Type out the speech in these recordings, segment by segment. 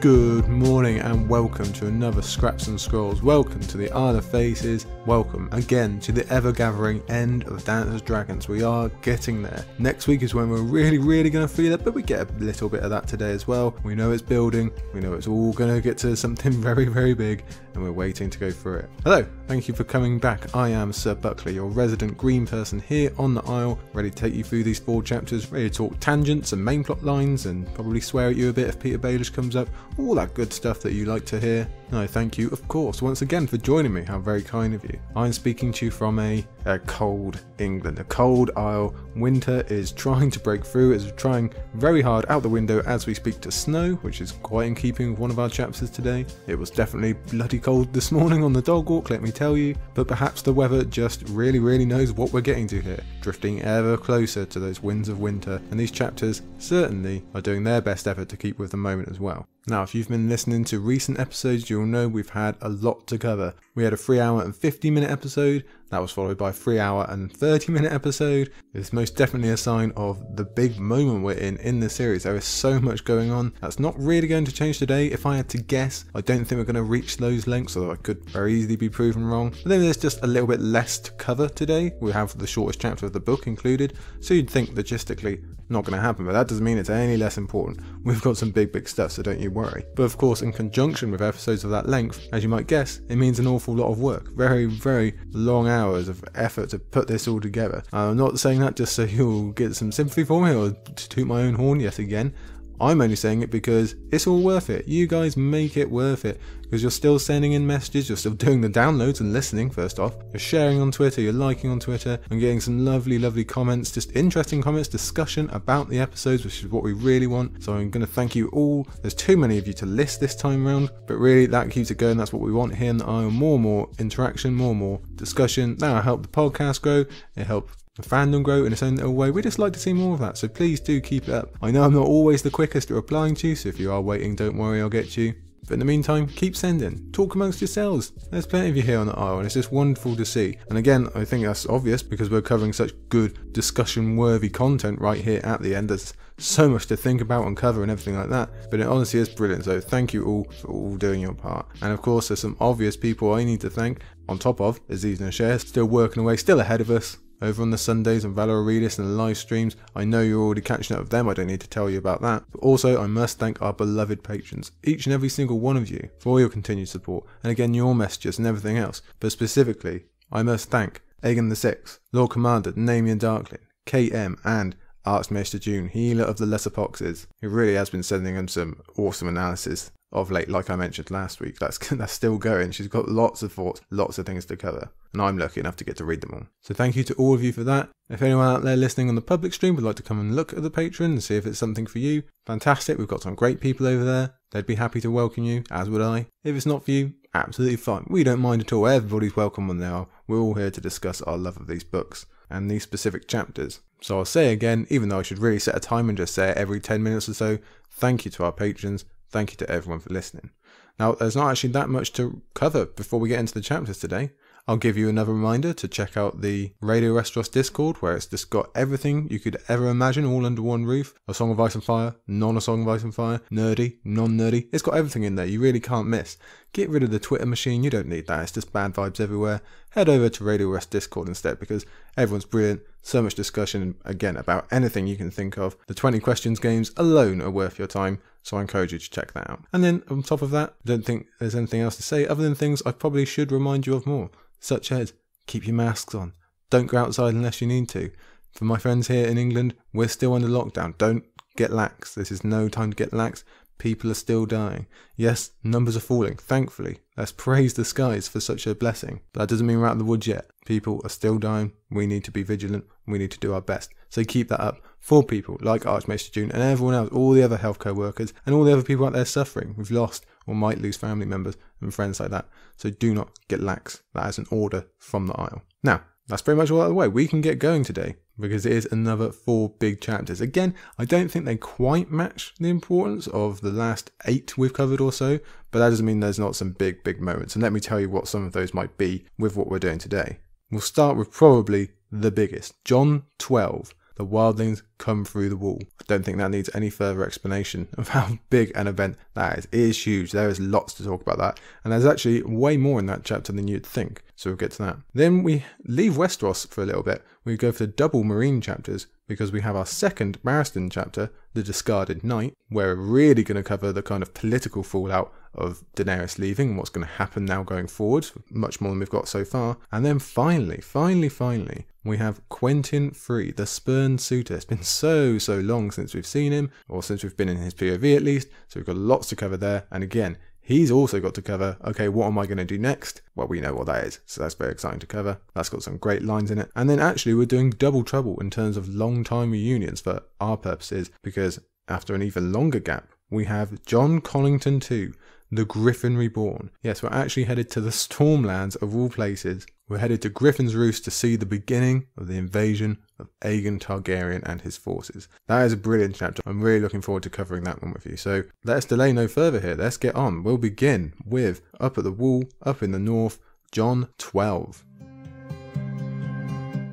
Good morning and welcome to another Scraps and Scrolls. Welcome to the Isle of Faces. Welcome again to the ever gathering end of Dance of Dragons. We are getting there. Next week is when we're really, really going to feel it, but we get a little bit of that today as well. We know it's building, we know it's all going to get to something very, very big, and we're waiting to go through it. Hello, thank you for coming back. I am Sir Buckley, your resident green person here on the Isle, ready to take you through these four chapters, ready to talk tangents and main plot lines, and probably swear at you a bit if Petyr Baelish comes up all that good stuff that you like to hear. I thank you, of course, once again for joining me. How very kind of you. I'm speaking to you from a, a cold England, a cold Isle. Winter is trying to break through, it's trying very hard out the window as we speak to snow, which is quite in keeping with one of our chapters today. It was definitely bloody cold this morning on the dog walk, let me tell you, but perhaps the weather just really, really knows what we're getting to here, drifting ever closer to those winds of winter, and these chapters certainly are doing their best effort to keep with the moment as well. Now, if you've been listening to recent episodes, you'll know we've had a lot to cover. We had a 3 hour and 50 minute episode, that was followed by a 3 hour and 30 minute episode. It's most definitely a sign of the big moment we're in in the series. There is so much going on. That's not really going to change today. If I had to guess, I don't think we're going to reach those lengths, although I could very easily be proven wrong. But then there's just a little bit less to cover today. We have the shortest chapter of the book included, so you'd think logistically not going to happen, but that doesn't mean it's any less important. We've got some big, big stuff, so don't you worry. But of course, in conjunction with episodes of that length, as you might guess, it means an awful lot of work. Very, very long hours of effort to put this all together. I'm not saying that just so you'll get some sympathy for me or to toot my own horn yet again. I'm only saying it because it's all worth it. You guys make it worth it because you're still sending in messages, you're still doing the downloads and listening, first off. You're sharing on Twitter, you're liking on Twitter, and getting some lovely, lovely comments, just interesting comments, discussion about the episodes, which is what we really want. So I'm going to thank you all. There's too many of you to list this time around, but really that keeps it going. That's what we want here in the Isle. More and more interaction, more and more discussion. That'll help the podcast grow. It helps fandom grow in its own little way. We just like to see more of that, so please do keep it up. I know I'm not always the quickest at replying to you, so if you are waiting, don't worry, I'll get you. But in the meantime, keep sending. Talk amongst yourselves. There's plenty of you here on the Isle, and it's just wonderful to see. And again, I think that's obvious because we're covering such good discussion worthy content right here at the end. There's so much to think about and cover and everything like that. But it honestly is brilliant. So thank you all for all doing your part. And of course, there's some obvious people I need to thank on top of Aziz and Cher, still working away, still ahead of us over on the Sundays and Valor Aurelius and the live streams. I know you're already catching up with them, I don't need to tell you about that. But also, I must thank our beloved patrons, each and every single one of you, for all your continued support, and again, your messages and everything else. But specifically, I must thank Aegon the Sixth, Lord Commander Damian Darklin, KM, and Archmaester June, healer of the lesser poxes, who really has been sending him some awesome analysis of late, like I mentioned last week. That's that's still going. She's got lots of thoughts, lots of things to cover, and I'm lucky enough to get to read them all. So thank you to all of you for that. If anyone out there listening on the public stream would like to come and look at the Patreon and see if it's something for you, fantastic. We've got some great people over there. They'd be happy to welcome you, as would I. If it's not for you, absolutely fine. We don't mind at all. Everybody's welcome when they are. We're all here to discuss our love of these books and these specific chapters. So I'll say again, even though I should really set a time and just say it every 10 minutes or so, thank you to our patrons. Thank you to everyone for listening. Now, there's not actually that much to cover before we get into the chapters today. I'll give you another reminder to check out the Radio Westeros Discord, where it's just got everything you could ever imagine all under one roof. A Song of Ice and Fire, non A Song of Ice and Fire, nerdy, non nerdy. It's got everything in there you really can't miss. Get rid of the Twitter machine, you don't need that, it's just bad vibes everywhere. Head over to Radio West Discord instead because everyone's brilliant, so much discussion, again, about anything you can think of. The 20 questions games alone are worth your time, so I encourage you to check that out. And then on top of that, I don't think there's anything else to say other than things I probably should remind you of more such as keep your masks on, don't go outside unless you need to. For my friends here in England, we're still under lockdown. Don't get lax. This is no time to get lax. People are still dying. Yes, numbers are falling, thankfully. Let's praise the skies for such a blessing. But that doesn't mean we're out of the woods yet. People are still dying. We need to be vigilant. We need to do our best. So keep that up for people like Archmaester June and everyone else, all the other healthcare workers, and all the other people out there suffering. who've lost or might lose family members and friends like that. So do not get lax. That is an order from the Isle. Now, that's pretty much all out of the way. We can get going today because it is another four big chapters. Again, I don't think they quite match the importance of the last eight we've covered or so, but that doesn't mean there's not some big, big moments. And let me tell you what some of those might be with what we're doing today. We'll start with probably the biggest Jon 12, the wildlings come through the wall. I don't think that needs any further explanation of how big an event that is. It is huge. There is lots to talk about that. And there's actually way more in that chapter than you'd think. So we'll get to that. Then we leave Westeros for a little bit. We go for the double Meereen chapters because we have our second Barristan chapter, The Discarded Knight, where we're really going to cover the kind of political fallout of Daenerys leaving and what's going to happen now going forward, much more than we've got so far. And then finally, finally, finally, we have Quentyn Free, the spurned suitor. It's been so, so long since we've seen him, or since we've been in his POV at least, so we've got lots to cover there. And again, He's also got to cover, okay, what am I going to do next? Well, we know what that is, so that's very exciting to cover. That's got some great lines in it. And then actually, we're doing double trouble in terms of long time reunions for our purposes, because after an even longer gap, we have Jon Connington 2, The Griffin Reborn. Yes, we're actually headed to the Stormlands of all places. We're headed to Griffin's Roost to see the beginning of the invasion of Aegon Targaryen and his forces. That is a brilliant chapter. I'm really looking forward to covering that one with you. So let's delay no further here. Let's get on. We'll begin with Up at the Wall, Up in the North, Jon 12.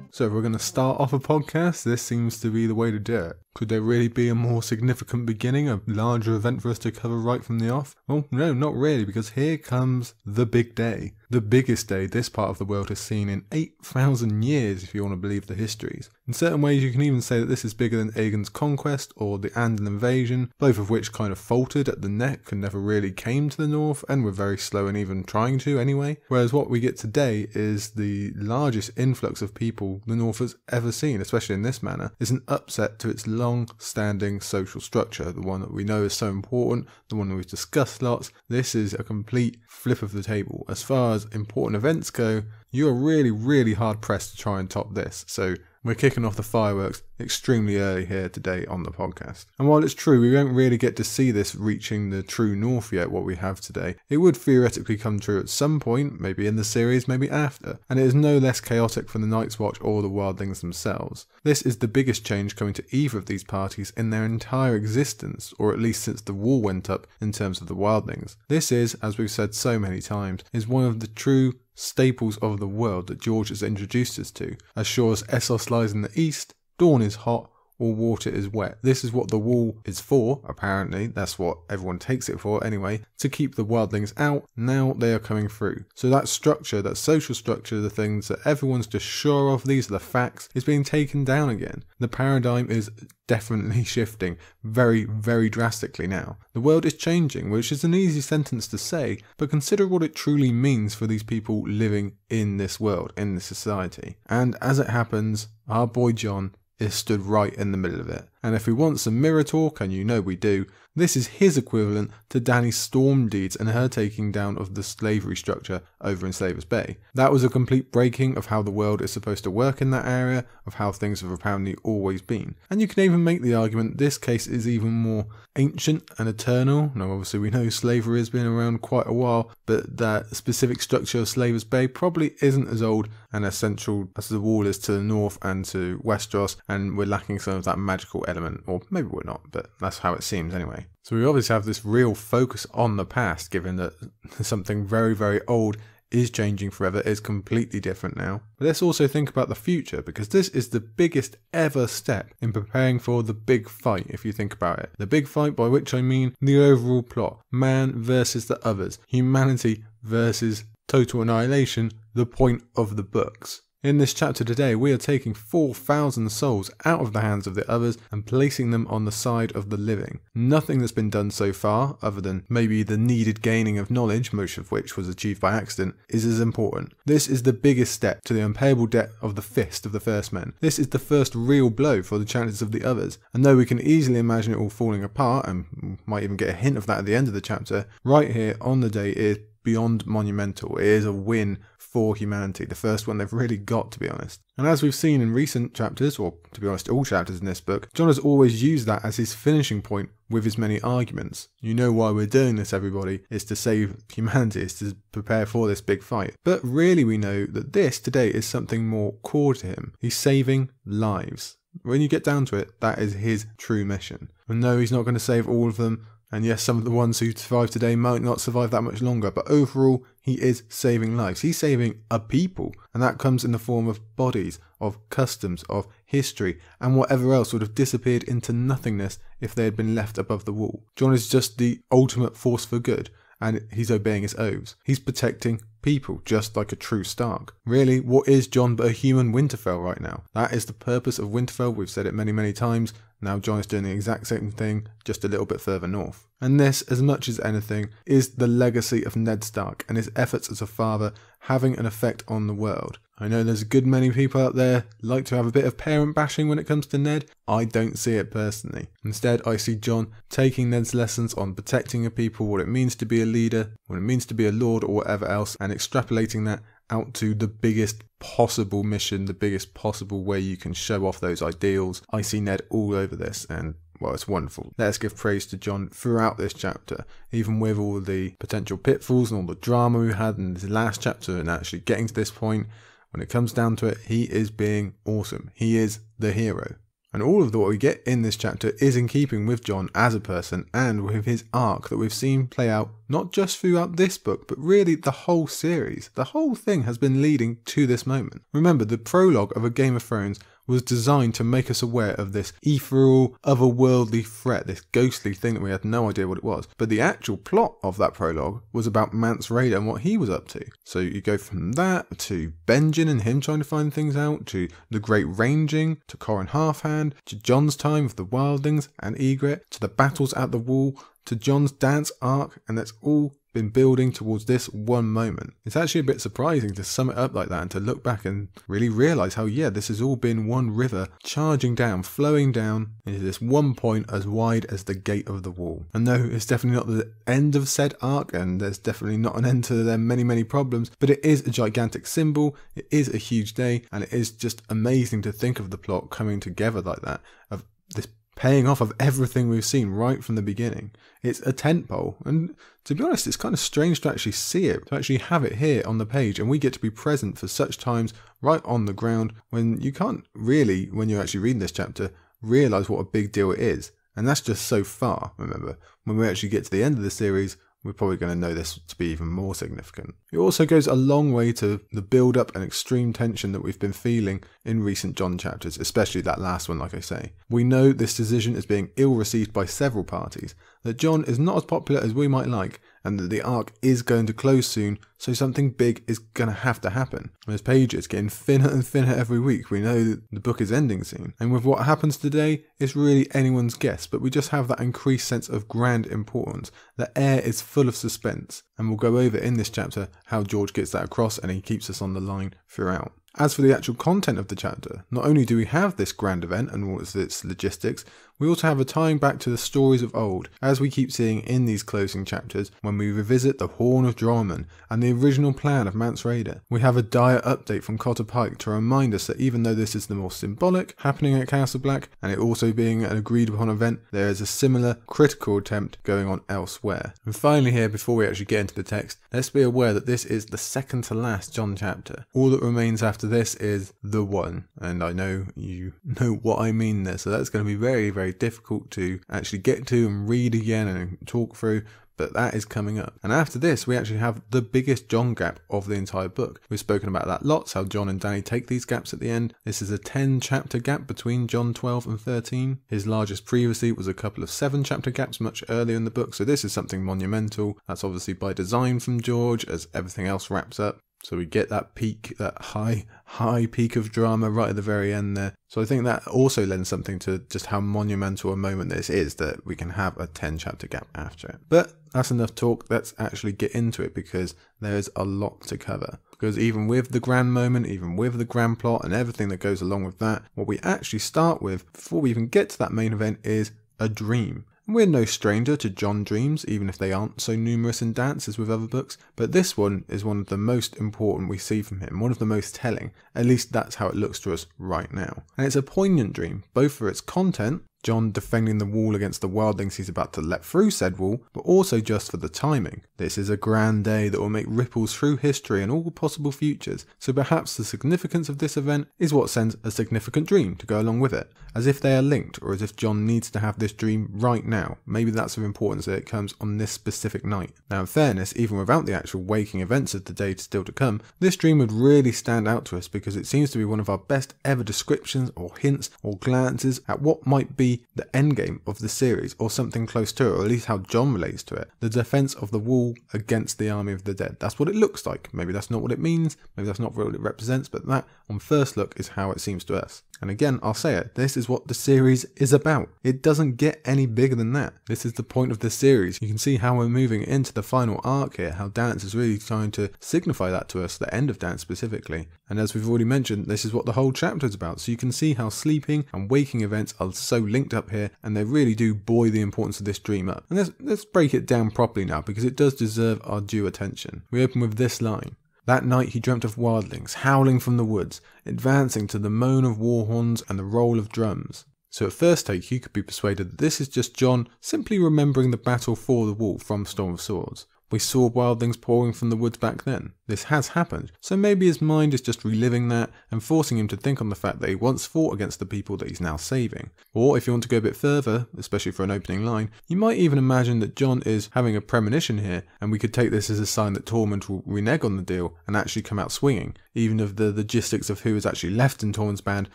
So if we're going to start off a podcast, this seems to be the way to do it. Could there really be a more significant beginning, a larger event for us to cover right from the off? Well, no, not really, because here comes the big day. The biggest day this part of the world has seen in 8,000 years, if you want to believe the histories. In certain ways, you can even say that this is bigger than Aegon's conquest or the Andal invasion, both of which kind of faltered at the neck and never really came to the north and were very slow in even trying to anyway. Whereas what we get today is the largest influx of people the north has ever seen, especially in this manner, is an upset to its long standing social structure, the one that we know is so important, the one that we've discussed lots. This is a complete flip of the table. As far important events go, you are really, really hard pressed to try and top this. So we're kicking off the fireworks extremely early here today on the podcast. And while it's true we won't really get to see this reaching the true north yet, what we have today, it would theoretically come true at some point, maybe in the series, maybe after. And it is no less chaotic for the Night's Watch or the Wildlings themselves. This is the biggest change coming to either of these parties in their entire existence, or at least since the wall went up in terms of the Wildlings. This is, as we've said so many times, is one of the true staples of the world that George has introduced us to. As sure as Essos lies in the east, Dorne is hot, or water is wet. This is what the wall is for, apparently. That's what everyone takes it for anyway, to keep the wildlings out. Now they are coming through. So that structure, that social structure, the things that everyone's just sure of, these are the facts, is being taken down again. The paradigm is definitely shifting very, very drastically now. The world is changing, which is an easy sentence to say, but consider what it truly means for these people living in this world, in this society. And as it happens, our boy Jon is stood right in the middle of it. And if we want some mirror talk, and you know we do, this is his equivalent to Dany's storm deeds and her taking down of the slavery structure over in Slavers Bay. That was a complete breaking of how the world is supposed to work in that area, of how things have apparently always been. And you can even make the argument this case is even more ancient and eternal. Now, obviously, we know slavery has been around quite a while, but that specific structure of Slavers Bay probably isn't as old and as central as the wall is to the north and to Westeros, and we're lacking some of that magical element, or maybe we're not, but that's how it seems anyway. So we obviously have this real focus on the past, given that something very, very old is changing forever, is completely different now. But let's also think about the future, because this is the biggest ever step in preparing for the big fight, if you think about it. The big fight, by which I mean the overall plot man versus the others, humanity versus total annihilation, the point of the books. In this chapter today, we are taking 4,000 souls out of the hands of the others and placing them on the side of the living. Nothing that's been done so far, other than maybe the needed gaining of knowledge, most of which was achieved by accident, is as important. This is the biggest step to the unpayable debt of the fist of the first men. This is the first real blow for the chances of the others. And though we can easily imagine it all falling apart, and might even get a hint of that at the end of the chapter, right here on the day is beyond monumental. It is a win for humanity, the first one they've really got, to be honest. And as we've seen in recent chapters, or to be honest, all chapters in this book, Jon has always used that as his finishing point with his many arguments. You know why we're doing this, everybody, is to save humanity, is to prepare for this big fight. But really, we know that this today is something more core to him. He's saving lives. When you get down to it, that is his true mission. And no, he's not going to save all of them And yes, some of the ones who survive today might not survive that much longer, but overall, he is saving lives. He's saving a people, and that comes in the form of bodies, of customs, of history, and whatever else would have disappeared into nothingness if they had been left above the wall. Jon is just the ultimate force for good, and he's obeying his oaths. He's protecting people, just like a true Stark. Really, what is Jon but a human Winterfell right now? That is the purpose of Winterfell. We've said it many, many times. Now Jon is doing the exact same thing, just a little bit further north. And this, as much as anything, is the legacy of Ned Stark and his efforts as a father having an effect on the world. I know there's a good many people out there like to have a bit of parent bashing when it comes to Ned. I don't see it personally. Instead, I see Jon taking Ned's lessons on protecting a people, what it means to be a leader, what it means to be a lord or whatever else, and extrapolating that out to the biggest possible mission, the biggest possible way you can show off those ideals. I see Ned all over this and well, it's wonderful. Let's give praise to Jon throughout this chapter, even with all the potential pitfalls and all the drama we had in this last chapter and actually getting to this point. When it comes down to it, he is being awesome. He is the hero. And all of the, what we get in this chapter is in keeping with Jon as a person and with his arc that we've seen play out not just throughout this book, but really the whole series. The whole thing has been leading to this moment. Remember, the prologue of A Game of Thrones was designed to make us aware of this ethereal, otherworldly threat, this ghostly thing that we had no idea what it was. But the actual plot of that prologue was about Mance Rayder and what he was up to. So you go from that to Benjen and him trying to find things out, to the Great Ranging, to Qhorin Halfhand, to Jon's time with the Wildlings and Ygritte, to the battles at the Wall, to Jon's dance arc, and that's all been building towards this one moment. It's actually a bit surprising to sum it up like that and to look back and really realize how, yeah, this has all been one river charging down, flowing down into this one point as wide as the gate of the wall. And no, it's definitely not the end of said arc, and there's definitely not an end to their many, many problems, but it is a gigantic symbol, it is a huge day, and it is just amazing to think of the plot coming together like that, of this paying off of everything we've seen right from the beginning. It's a tentpole, and to be honest, it's kind of strange to actually see it, to actually have it here on the page, and we get to be present for such times right on the ground when you can't really, when you're actually reading this chapter, realize what a big deal it is. And that's just so far, remember. When we actually get to the end of the series, we're probably going to know this to be even more significant. It also goes a long way to the build up and extreme tension that we've been feeling in recent Jon chapters, especially that last one, like I say. We know this decision is being ill received by several parties, that Jon is not as popular as we might like, and that the arc is going to close soon, so something big is going to have to happen. As pages getting thinner and thinner every week, we know that the book is ending soon. And with what happens today, it's really anyone's guess, but we just have that increased sense of grand importance. The air is full of suspense, and we'll go over in this chapter how George gets that across and he keeps us on the line throughout. As for the actual content of the chapter, not only do we have this grand event and all its logistics, we also have a tying back to the stories of old, as we keep seeing in these closing chapters when we revisit the Horn of Joramun and the original plan of Mance Rayder. We have a dire update from Cotter Pike to remind us that even though this is the more symbolic happening at Castle Black, and it also being an agreed upon event, there is a similar critical attempt going on elsewhere. And finally here, before we actually get into the text, let's be aware that this is the second to last Jon chapter. All that remains after this is the one, and I know you know what I mean there, so that's going to be very, very very difficult to actually get to and read again and talk through but that is coming up. And after this, we actually have the biggest Jon gap of the entire book. We've spoken about that lots, how Jon and Dany take these gaps at the end. This is a 10 chapter gap between Jon 12 and 13. His largest previously was a couple of 7 chapter gaps much earlier in the book, so this is something monumental. That's obviously by design from George as everything else wraps up. So we get that peak, that high, high peak of drama right at the very end there. So I think that also lends something to just how monumental a moment this is that we can have a 10 chapter gap after it. But that's enough talk. Let's actually get into it because there's a lot to cover. Because even with the grand moment, even with the grand plot and everything that goes along with that, what we actually start with before we even get to that main event is a dream. We're no stranger to Jon Dreams, even if they aren't so numerous in Dance as with other books, but this one is one of the most important we see from him, one of the most telling. At least that's how it looks to us right now. And it's a poignant dream, both for its content, Jon defending the wall against the wildlings he's about to let through said wall, but also just for the timing. This is a grand day that will make ripples through history and all possible futures, so perhaps the significance of this event is what sends a significant dream to go along with it, as if they are linked, or as if Jon needs to have this dream right now. Maybe that's of importance that it comes on this specific night. Now, in fairness, even without the actual waking events of the day still to come, this dream would really stand out to us because it seems to be one of our best ever descriptions or hints or glances at what might be the endgame of the series, or something close to it, or at least how Jon relates to it. The defense of the wall against the army of the dead. That's what it looks like. Maybe that's not what it means, maybe that's not what it represents, but that, on first look, is how it seems to us. And again, I'll say it, this is what the series is about. It doesn't get any bigger than that. This is the point of the series. You can see how we're moving into the final arc here, how Dance is really trying to signify that to us, the end of Dance specifically. And as we've already mentioned, this is what the whole chapter is about. So you can see how sleeping and waking events are so linked up here, and they really do buoy the importance of this dream up. And let's, let's break it down properly now, because it does deserve our due attention. We open with this line. That night he dreamt of wildlings howling from the woods, advancing to the moan of war horns and the roll of drums. So at first take you could be persuaded that this is just Jon simply remembering the battle for the wall from Storm of Swords. We saw wild things pouring from the woods back then. This has happened, so maybe his mind is just reliving that and forcing him to think on the fact that he once fought against the people that he's now saving. Or if you want to go a bit further, especially for an opening line, you might even imagine that Jon is having a premonition here, and we could take this as a sign that Tormund will renege on the deal and actually come out swinging, even if the logistics of who is actually left in Tormund's band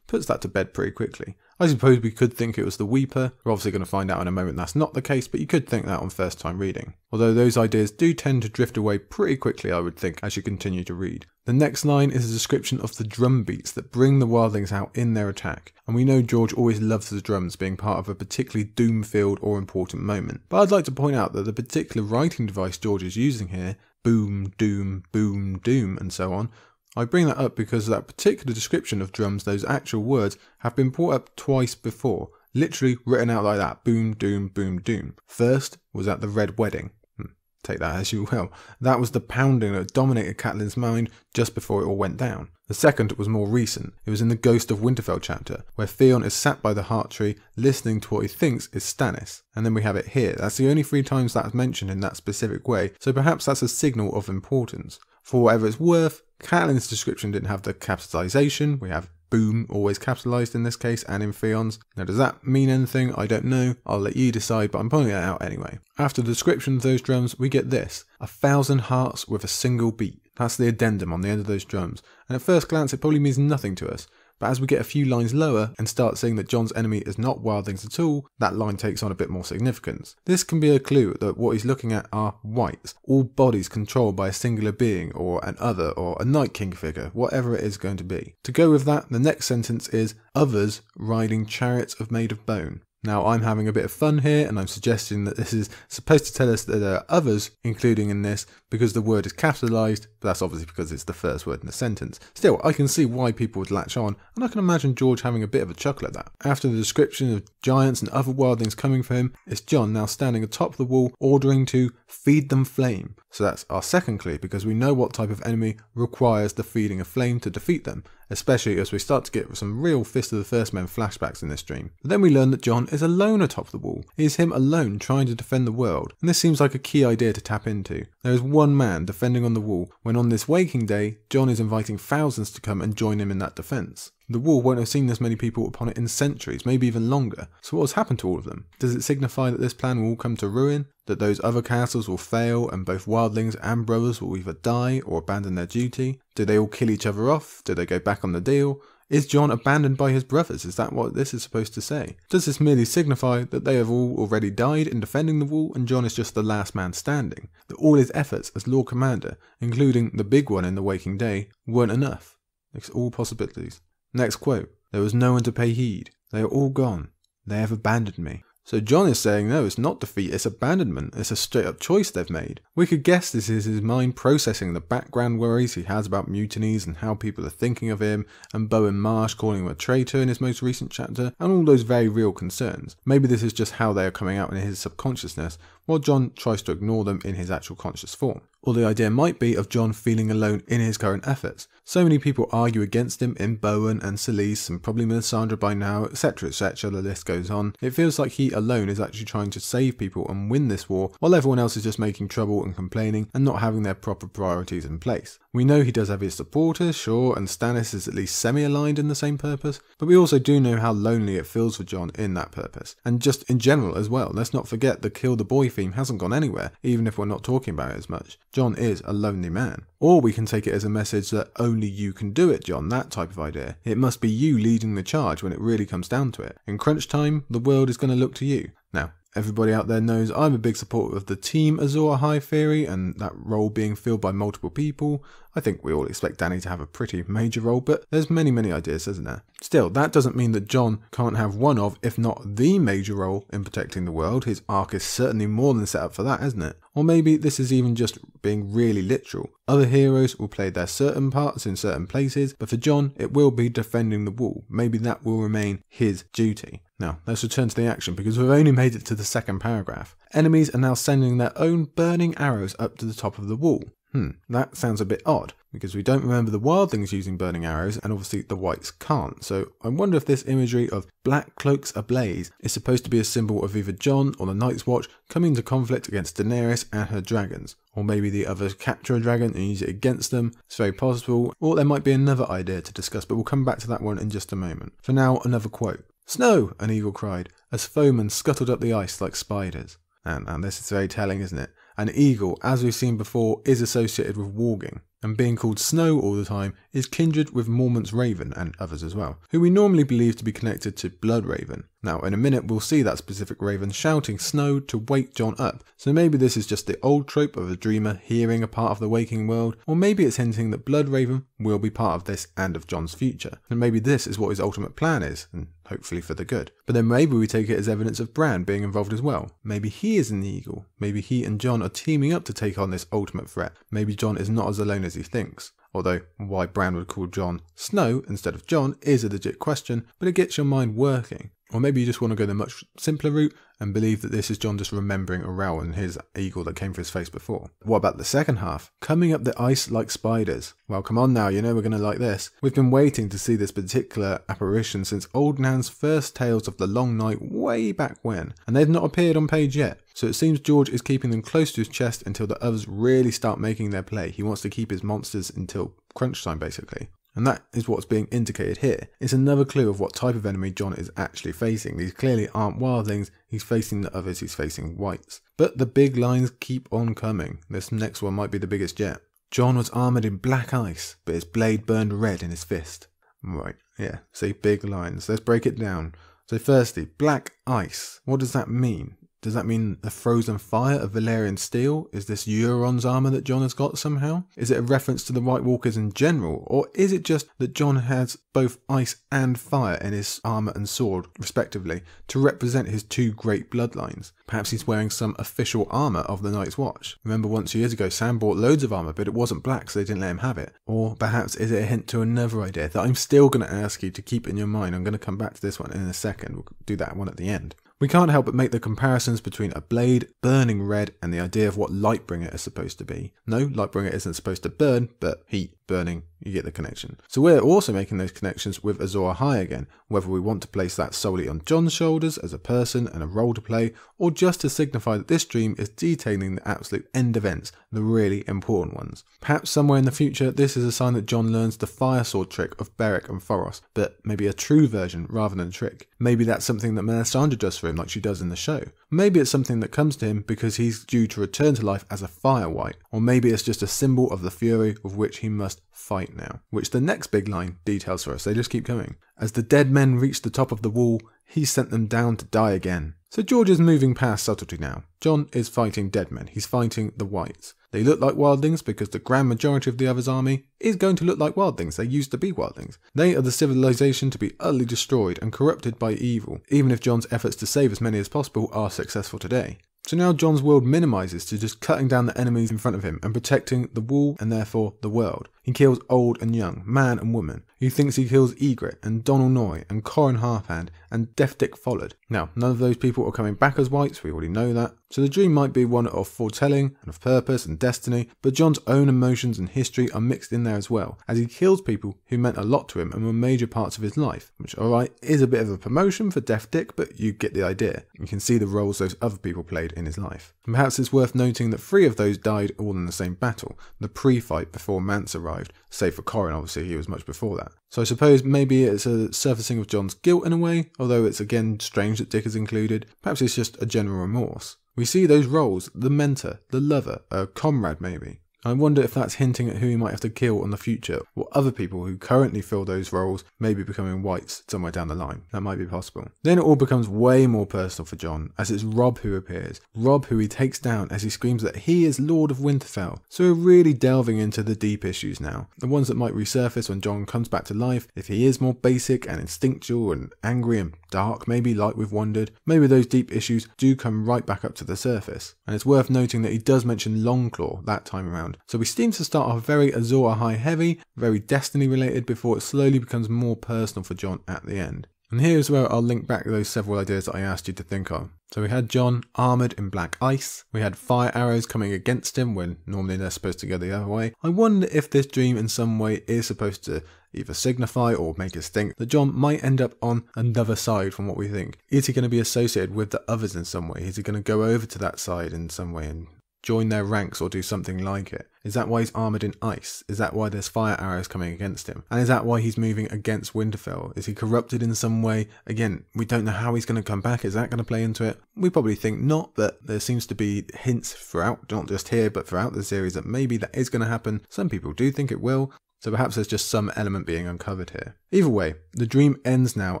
puts that to bed pretty quickly. I suppose we could think it was the Weeper. We're obviously going to find out in a moment that's not the case, but you could think that on first time reading. Although those ideas do tend to drift away pretty quickly, I would think, as you continue to read. The next line is a description of the drum beats that bring the wildlings out in their attack, and we know George always loves the drums being part of a particularly doom-filled or important moment. But I'd like to point out that the particular writing device George is using here, boom, doom, boom, doom, and so on, I bring that up because that particular description of drums, those actual words, have been brought up twice before, literally written out like that boom, doom, boom, doom. First was at the Red Wedding. Hmm, take that as you will. That was the pounding that dominated Catelyn's mind just before it all went down. The second was more recent. It was in the Ghost of Winterfell chapter, where Theon is sat by the heart tree listening to what he thinks is Stannis. And then we have it here. That's the only three times that's mentioned in that specific way, so perhaps that's a signal of importance. For whatever it's worth, Catelyn's description didn't have the capitalization. We have boom always capitalized in this case and in Theon's. Now does that mean anything? I don't know. I'll let you decide, but I'm pointing that out anyway. After the description of those drums, we get this. A thousand hearts with a single beat. That's the addendum on the end of those drums. And at first glance it probably means nothing to us. But as we get a few lines lower and start seeing that Jon's enemy is not wildlings at all, that line takes on a bit more significance. This can be a clue that what he's looking at are whites, all bodies controlled by a singular being or an other or a Night King figure, whatever it is going to be. To go with that, the next sentence is others riding chariots of made of bone. Now, I'm having a bit of fun here, and I'm suggesting that this is supposed to tell us that there are others including in this because the word is capitalized, but that's obviously because it's the first word in the sentence. Still, I can see why people would latch on, and I can imagine George having a bit of a chuckle at that. After the description of giants and other wildlings coming for him, it's Jon now standing atop the wall, ordering to feed them flame. So that's our second clue because we know what type of enemy requires the feeding of flame to defeat them, especially as we start to get some real Fist of the First Men flashbacks in this dream. But then we learn that Jon is alone atop the wall. It is him alone trying to defend the world, and this seems like a key idea to tap into. There is one man defending on the wall, when on this waking day, Jon is inviting thousands to come and join him in that defence. The wall won't have seen this many people upon it in centuries, maybe even longer. So what has happened to all of them? Does it signify that this plan will all come to ruin? That those other castles will fail and both wildlings and brothers will either die or abandon their duty? Do they all kill each other off? Do they go back on the deal? Is Jon abandoned by his brothers? Is that what this is supposed to say? Does this merely signify that they have all already died in defending the wall and Jon is just the last man standing? That all his efforts as Lord Commander, including the big one in the Waking Day, weren't enough? It's all possibilities. Next quote There was no one to pay heed. They are all gone. They have abandoned me. So Jon is saying no, it's not defeat, it's abandonment. It's a straight up choice they've made. We could guess this is his mind processing the background worries he has about mutinies and how people are thinking of him, and Bowen Marsh calling him a traitor in his most recent chapter, and all those very real concerns. Maybe this is just how they are coming out in his subconsciousness, while Jon tries to ignore them in his actual conscious form. Or the idea might be of Jon feeling alone in his current efforts. So many people argue against him in Bowen and Selyse and probably Melisandre by now, etc. etc. The list goes on. It feels like he alone is actually trying to save people and win this war, while everyone else is just making trouble and complaining and not having their proper priorities in place. We know he does have his supporters, sure, and Stannis is at least semi aligned in the same purpose, but we also do know how lonely it feels for John in that purpose. And just in general as well, let's not forget the kill the boy theme hasn't gone anywhere, even if we're not talking about it as much. Jon is a lonely man. Or we can take it as a message that only you can do it, Jon, that type of idea. It must be you leading the charge when it really comes down to it. In crunch time, the world is going to look to you. Now, Everybody out there knows I'm a big supporter of the Team Azor Ahai theory and that role being filled by multiple people. I think we all expect Dany to have a pretty major role, but there's many, many ideas, isn't there? Still, that doesn't mean that Jon can't have one of, if not the major role in protecting the world. His arc is certainly more than set up for that, isn't it? Or maybe this is even just being really literal. Other heroes will play their certain parts in certain places, but for Jon, it will be defending the wall. Maybe that will remain his duty. Now, let's return to the action because we've only made it to the second paragraph. Enemies are now sending their own burning arrows up to the top of the wall. Hmm, that sounds a bit odd because we don't remember the wildlings using burning arrows and obviously the whites can't. So I wonder if this imagery of black cloaks ablaze is supposed to be a symbol of either Jon or the Night's Watch coming into conflict against Daenerys and her dragons. Or maybe the others capture a dragon and use it against them. It's very possible. Or there might be another idea to discuss, but we'll come back to that one in just a moment. For now, another quote. Snow! an eagle cried, as foemen scuttled up the ice like spiders. And, and this is very telling, isn't it? An eagle, as we've seen before, is associated with warging and being called Snow all the time is kindred with Mormont's Raven and others as well, who we normally believe to be connected to Blood Raven. Now, in a minute, we'll see that specific Raven shouting Snow to wake Jon up, so maybe this is just the old trope of a dreamer hearing a part of the waking world, or maybe it's hinting that Blood Raven will be part of this and of Jon's future, and maybe this is what his ultimate plan is, and hopefully for the good. But then maybe we take it as evidence of Bran being involved as well. Maybe he is in the Eagle, maybe he and Jon are teaming up to take on this ultimate threat, maybe Jon is not as alone as he thinks. Although why Bran would call Jon Snow instead of Jon is a legit question, but it gets your mind working. Or maybe you just want to go the much simpler route and believe that this is Jon just remembering Orell and his eagle that came for his face before. What about the second half? Coming up the ice like spiders. Well, come on now, you know we're going to like this. We've been waiting to see this particular apparition since Old Nan's first tales of the Long Night way back when, and they've not appeared on page yet. So it seems George is keeping them close to his chest until the others really start making their play. He wants to keep his monsters until crunch time, basically. And that is what's being indicated here. It's another clue of what type of enemy Jon is actually facing. These clearly aren't wildlings, he's facing the others, he's facing whites. But the big lines keep on coming. This next one might be the biggest yet. Jon was armoured in black ice, but his blade burned red in his fist. Right, yeah, see, big lines. Let's break it down. So, firstly, black ice. What does that mean? Does that mean a frozen fire of Valyrian steel? Is this Euron's armor that Jon has got somehow? Is it a reference to the White Walkers in general? Or is it just that Jon has both ice and fire in his armor and sword, respectively, to represent his two great bloodlines? Perhaps he's wearing some official armor of the Night's Watch. Remember once years ago, Sam bought loads of armor, but it wasn't black, so they didn't let him have it. Or perhaps is it a hint to another idea that I'm still going to ask you to keep in your mind? I'm going to come back to this one in a second. We'll do that one at the end. We can't help but make the comparisons between a blade burning red and the idea of what Lightbringer is supposed to be. No, Lightbringer isn't supposed to burn, but heat, burning, you get the connection. So we're also making those connections with Azor Ahai again, whether we want to place that solely on Jon's shoulders as a person and a role to play, or just to signify that this dream is detailing the absolute end events, the really important ones. Perhaps somewhere in the future, this is a sign that Jon learns the fire sword trick of Beric and Thoros, but maybe a true version rather than a trick. Maybe that's something that Melisandre does for him like she does in the show. Maybe it's something that comes to him because he's due to return to life as a fire wight, or maybe it's just a symbol of the fury with which he must fight now, which the next big line details for us. They just keep going. As the dead men reach the top of the wall, he sent them down to die again. So George is moving past subtlety now. Jon is fighting dead men. He's fighting the whites. They look like wildlings because the grand majority of the other's army is going to look like wildlings. They used to be wildlings. They are the civilization to be utterly destroyed and corrupted by evil, even if Jon's efforts to save as many as possible are successful today. So now Jon's world minimizes to just cutting down the enemies in front of him and protecting the wall and therefore the world. He kills old and young, man and woman. He thinks he kills Ygritte and Donal Noye and Qhorin Halfhand and Deaf Dick Follard. Now, none of those people are coming back as whites, we already know that. So the dream might be one of foretelling and of purpose and destiny, but Jon's own emotions and history are mixed in there as well, as he kills people who meant a lot to him and were major parts of his life, which, alright, is a bit of a promotion for Death Dick, but you get the idea. You can see the roles those other people played in his life. And perhaps it's worth noting that three of those died all in the same battle, the pre-fight before Mance arrived, save for Qhorin, obviously, he was much before that. So I suppose maybe it's a surfacing of Jon's guilt in a way, although it's again strange that Dick is included. Perhaps it's just a general remorse. We see those roles the mentor, the lover, a comrade maybe. I wonder if that's hinting at who he might have to kill in the future, or other people who currently fill those roles may be becoming whites somewhere down the line. That might be possible. Then it all becomes way more personal for Jon, as it's Robb who appears. Robb who he takes down as he screams that he is Lord of Winterfell. So we're really delving into the deep issues now. The ones that might resurface when Jon comes back to life, if he is more basic and instinctual and angry and dark, maybe like we've wondered, maybe those deep issues do come right back up to the surface. And it's worth noting that he does mention Longclaw that time around so we seem to start off very Azor Ahai heavy, very Destiny related, before it slowly becomes more personal for Jon at the end. And here's where I'll link back those several ideas that I asked you to think of. So we had Jon armoured in black ice, we had fire arrows coming against him when normally they're supposed to go the other way. I wonder if this dream in some way is supposed to either signify or make us think that Jon might end up on another side from what we think. Is he going to be associated with the others in some way? Is he going to go over to that side in some way and join their ranks or do something like it? Is that why he's armoured in ice? Is that why there's fire arrows coming against him? And is that why he's moving against Winterfell? Is he corrupted in some way? Again, we don't know how he's going to come back. Is that going to play into it? We probably think not, but there seems to be hints throughout, not just here, but throughout the series that maybe that is going to happen. Some people do think it will. So perhaps there's just some element being uncovered here. Either way, the dream ends now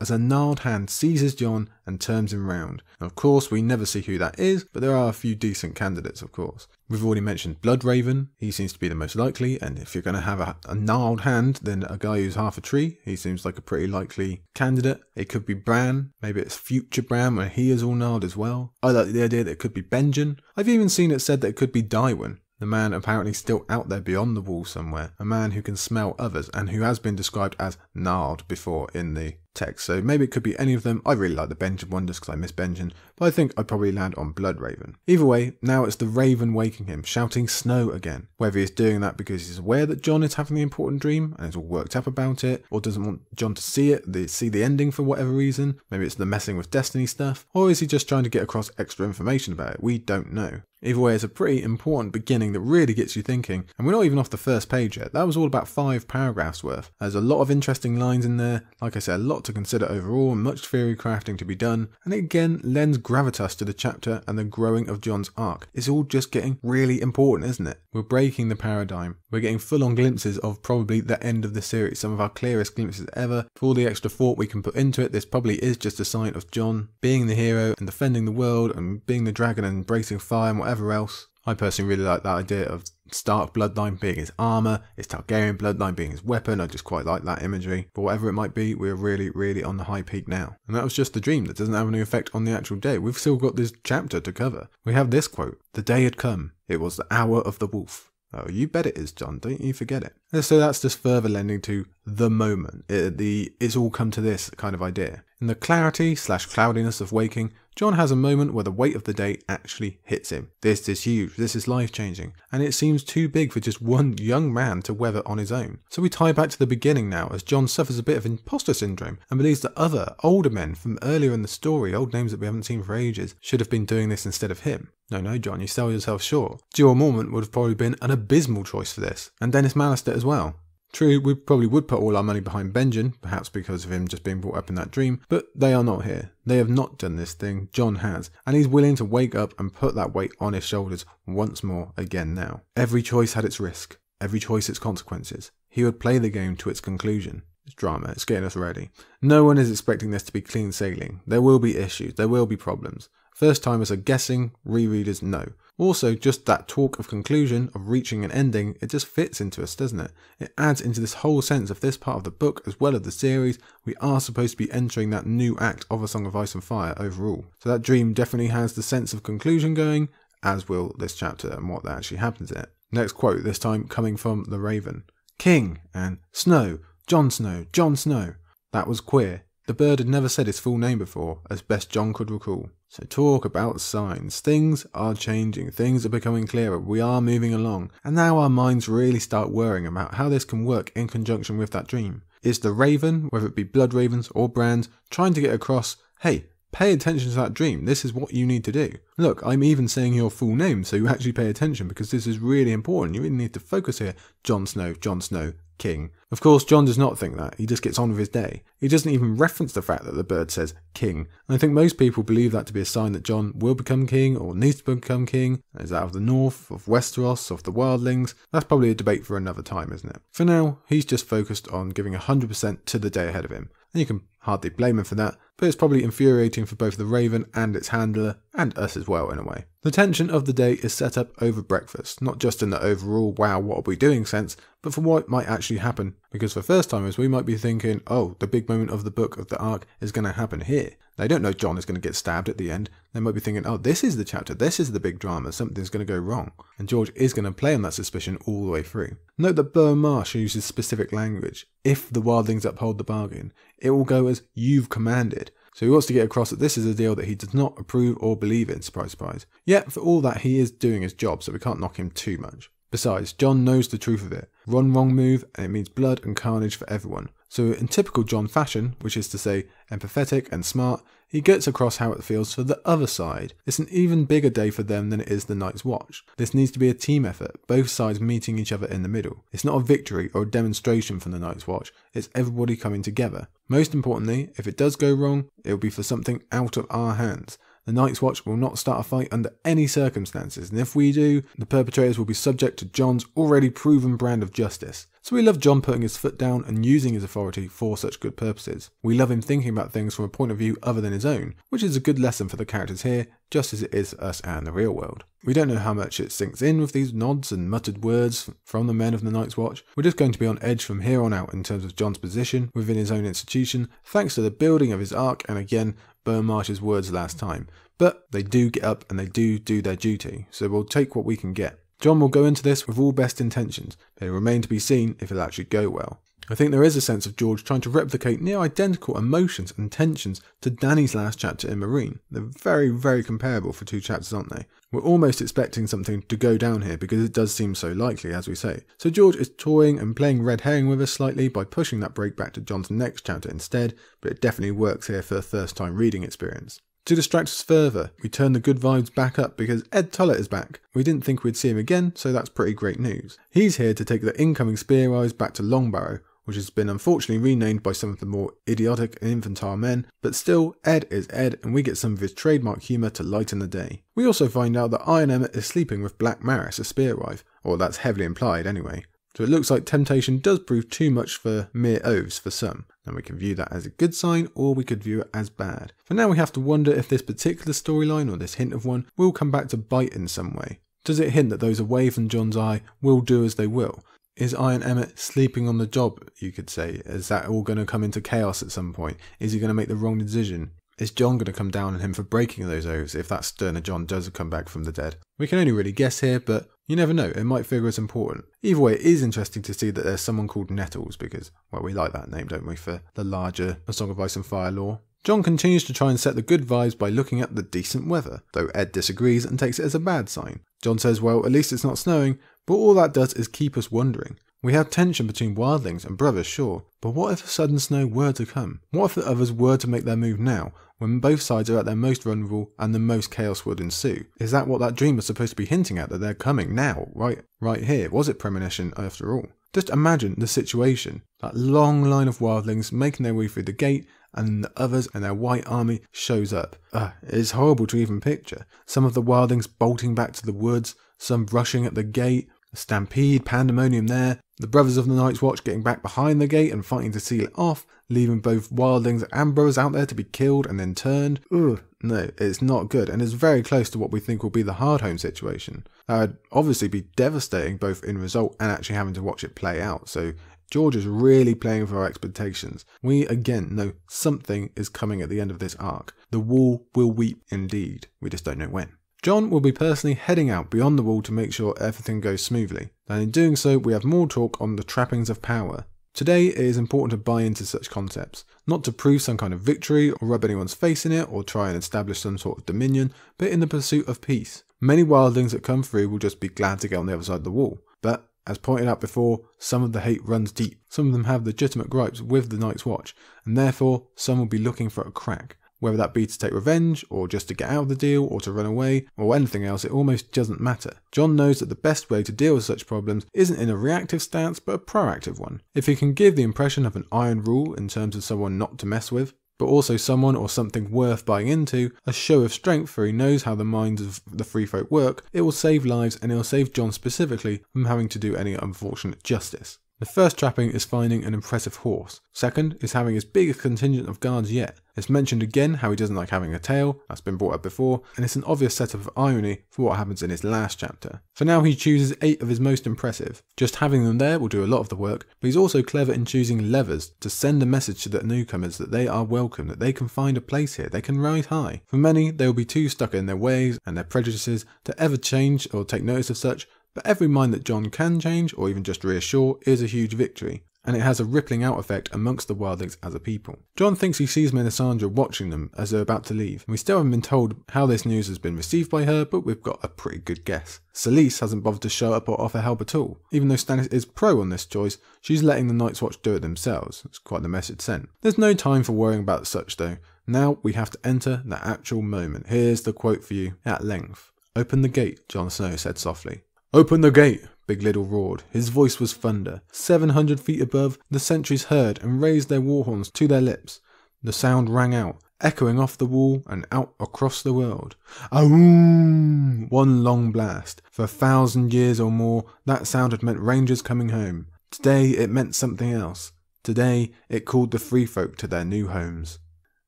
as a gnarled hand seizes Jon and turns him round. Of course, we never see who that is, but there are a few decent candidates, of course. We've already mentioned Bloodraven, he seems to be the most likely, and if you're going to have a, a gnarled hand, then a guy who's half a tree, he seems like a pretty likely candidate. It could be Bran, maybe it's future Bran when he is all gnarled as well. I like the idea that it could be Benjen. I've even seen it said that it could be Tywin, the man apparently still out there beyond the wall somewhere, a man who can smell others and who has been described as gnarled before in the text. So maybe it could be any of them. I really like the Benjen one just because I miss Benjen, but I think I'd probably land on Bloodraven. Either way, now it's the Raven waking him, shouting snow again. Whether he's doing that because he's aware that Jon is having the important dream and is all worked up about it, or doesn't want Jon to see it, the, see the ending for whatever reason. Maybe it's the messing with Destiny stuff, or is he just trying to get across extra information about it? We don't know. Either way, it's a pretty important beginning that really gets you thinking, and we're not even off the first page yet. That was all about five paragraphs worth. There's a lot of interesting lines in there, like I said, a lot to consider overall, and much theory crafting to be done, and it again lends gravitas to the chapter and the growing of Jon's arc. It's all just getting really important, isn't it? We're breaking the paradigm. We're getting full on glimpses of probably the end of the series, some of our clearest glimpses ever. For all the extra thought we can put into it, this probably is just a sign of Jon being the hero and defending the world and being the dragon and embracing fire and whatever whatever else. I personally really like that idea of Stark bloodline being his armor, his Targaryen bloodline being his weapon. I just quite like that imagery. But whatever it might be, we're really, really on the high peak now. And that was just the dream that doesn't have any effect on the actual day. We've still got this chapter to cover. We have this quote The day had come. It was the hour of the wolf. Oh, you bet it is, Jon. Don't you forget it. And so that's just further lending to the moment, it, the it's all come to this kind of idea. In the clarity slash cloudiness of waking, Jon has a moment where the weight of the day actually hits him. This is huge, this is life changing, and it seems too big for just one young man to weather on his own. So we tie back to the beginning now as Jon suffers a bit of imposter syndrome and believes that other, older men from earlier in the story, old names that we haven't seen for ages, should have been doing this instead of him. No, no, Jon, you sell yourself short. Jeor Mormont would have probably been an abysmal choice for this, and Denys Mallister as well. True, we probably would put all our money behind Benjen, perhaps because of him just being brought up in that dream, but they are not here. They have not done this thing, Jon has, and he's willing to wake up and put that weight on his shoulders once more again now. Every choice had its risk, every choice its consequences. He would play the game to its conclusion. It's drama, it's getting us ready. No one is expecting this to be clean sailing. There will be issues, there will be problems. First timers are guessing, rereaders know. Also, just that talk of conclusion, of reaching an ending, it just fits into us, doesn't it? It adds into this whole sense of this part of the book as well as the series. We are supposed to be entering that new act of A Song of Ice and Fire overall. So that dream definitely has the sense of conclusion going, as will this chapter and what actually happens in it. Next quote, this time coming from The Raven. King and Snow, Jon Snow, Jon Snow. That was queer. The bird had never said his full name before, as best Jon could recall. So talk about signs. Things are changing, things are becoming clearer, we are moving along, and now our minds really start worrying about how this can work in conjunction with that dream. Is the Raven, whether it be Blood Ravens or Brand, trying to get across, hey, pay attention to that dream. This is what you need to do. Look, I'm even saying your full name so you actually pay attention because this is really important. You really need to focus here. Jon Snow, Jon Snow, king. Of course, Jon does not think that. He just gets on with his day. He doesn't even reference the fact that the bird says king. And I think most people believe that to be a sign that Jon will become king or needs to become king. Is that of the north, of Westeros, of the wildlings? That's probably a debate for another time, isn't it? For now, he's just focused on giving 100% to the day ahead of him. And you can hardly blame him for that, but it's probably infuriating for both the Raven and its handler, and us as well in a way. The tension of the day is set up over breakfast, not just in the overall wow, what are we doing sense, but for what might actually happen. Because for first timers, we might be thinking, oh, the big moment of the book of the arc is going to happen here. They don't know Jon is going to get stabbed at the end. They might be thinking, oh, this is the chapter, this is the big drama, something's going to go wrong. And George is going to play on that suspicion all the way through. Note that Bowen Marsh uses specific language. If the wildlings uphold the bargain, it will go as you've commanded. So he wants to get across that this is a deal that he does not approve or believe in, surprise, surprise. Yet, for all that, he is doing his job, so we can't knock him too much. Besides, Jon knows the truth of it. One wrong move, and it means blood and carnage for everyone. So, in typical Jon fashion, which is to say empathetic and smart, he gets across how it feels for the other side. It's an even bigger day for them than it is the Night's Watch. This needs to be a team effort, both sides meeting each other in the middle. It's not a victory or a demonstration from the Night's Watch, it's everybody coming together. Most importantly, if it does go wrong, it will be for something out of our hands. The Night's Watch will not start a fight under any circumstances, and if we do, the perpetrators will be subject to Jon's already proven brand of justice. So we love Jon putting his foot down and using his authority for such good purposes. We love him thinking about things from a point of view other than his own, which is a good lesson for the characters here, just as it is us and the real world. We don't know how much it sinks in with these nods and muttered words from the men of the Night's Watch. We're just going to be on edge from here on out in terms of Jon's position within his own institution, thanks to the building of his arc and again Bowen Marsh's words last time. But they do get up and they do do their duty, so we'll take what we can get. Jon will go into this with all best intentions, but it remains to be seen if it'll actually go well. I think there is a sense of George trying to replicate near identical emotions and tensions to Dany's last chapter in Meereen. They're very, very comparable for two chapters, aren't they? We're almost expecting something to go down here because it does seem so likely, as we say. So George is toying and playing red herring with us slightly by pushing that break back to Jon's next chapter instead, but it definitely works here for a first time reading experience. To distract us further, we turn the good vibes back up because Edd Tollett is back. We didn't think we'd see him again, so that's pretty great news. He's here to take the incoming Spear back to Longbarrow, which has been unfortunately renamed by some of the more idiotic and infantile men, but still, Edd is Edd, and we get some of his trademark humour to lighten the day. We also find out that Iron Emmett is sleeping with Black Maris, a spear wife, or that's heavily implied anyway. So it looks like temptation does prove too much for mere oaths for some, and we can view that as a good sign or we could view it as bad. For now we have to wonder if this particular storyline or this hint of one will come back to bite in some way. Does it hint that those away from Jon's eye will do as they will? Is Iron Emmett sleeping on the job, you could say? Is that all going to come into chaos at some point? Is he going to make the wrong decision? Is Jon going to come down on him for breaking those oaths if that Sterner Jon does come back from the dead? We can only really guess here, but you never know, it might figure as important. Either way, it is interesting to see that there's someone called Nettles because, well, we like that name, don't we, for the larger A Song of Ice and Fire lore. Jon continues to try and set the good vibes by looking at the decent weather, though Edd disagrees and takes it as a bad sign. Jon says, well, at least it's not snowing, but all that does is keep us wondering. We have tension between wildlings and brothers, sure, but what if a sudden snow were to come? What if the others were to make their move now, when both sides are at their most vulnerable and the most chaos would ensue? Is that what that dream was supposed to be hinting at, that they're coming now, right, right here? Was it premonition after all? Just imagine the situation. That long line of wildlings making their way through the gate and the others and their white army shows up. Uh, it is horrible to even picture. Some of the wildlings bolting back to the woods, some rushing at the gate, a stampede, pandemonium there, the brothers of the Night's Watch getting back behind the gate and fighting to seal it off, leaving both wildlings and brothers out there to be killed and then turned. Ugh, no, it's not good, and it's very close to what we think will be the Hardhome situation. That would obviously be devastating both in result and actually having to watch it play out, so George is really playing with our expectations. We again know something is coming at the end of this arc. The wall will weep indeed, we just don't know when. Jon will be personally heading out beyond the wall to make sure everything goes smoothly, and in doing so, we have more talk on the trappings of power. Today, it is important to buy into such concepts, not to prove some kind of victory or rub anyone's face in it or try and establish some sort of dominion, but in the pursuit of peace. Many wildlings that come through will just be glad to get on the other side of the wall, but as pointed out before, some of the hate runs deep. Some of them have legitimate gripes with the Night's Watch, and therefore some will be looking for a crack. Whether that be to take revenge, or just to get out of the deal, or to run away, or anything else, it almost doesn't matter. Jon knows that the best way to deal with such problems isn't in a reactive stance, but a proactive one. If he can give the impression of an iron rule in terms of someone not to mess with, but also someone or something worth buying into, a show of strength for he knows how the minds of the free folk work, it will save lives and it will save Jon specifically from having to do any unfortunate justice. The first trapping is finding an impressive horse. Second is having his biggest contingent of guards yet. It's mentioned again how he doesn't like having a tail, that's been brought up before, and it's an obvious setup of irony for what happens in his last chapter. For now he chooses 8 of his most impressive. Just having them there will do a lot of the work, but he's also clever in choosing levers to send a message to the newcomers that they are welcome, that they can find a place here, they can ride high. For many, they will be too stuck in their ways and their prejudices to ever change or take notice of such, but every mind that Jon can change, or even just reassure, is a huge victory, and it has a rippling out effect amongst the wildlings as a people. Jon thinks he sees Melisandre watching them as they're about to leave. We still haven't been told how this news has been received by her, but we've got a pretty good guess. Selyse hasn't bothered to show up or offer help at all. Even though Stannis is pro on this choice, she's letting the Night's Watch do it themselves. It's quite the message sent. There's no time for worrying about such though. Now we have to enter the actual moment. Here's the quote for you at length. Open the gate, Jon Snow said softly. Open the gate, Big Liddle roared. His voice was thunder. Seven hundred feet above, the sentries heard and raised their war horns to their lips. The sound rang out, echoing off the wall and out across the world. Aoom! One long blast. For a thousand years or more, that sound had meant rangers coming home. Today it meant something else. Today it called the free folk to their new homes.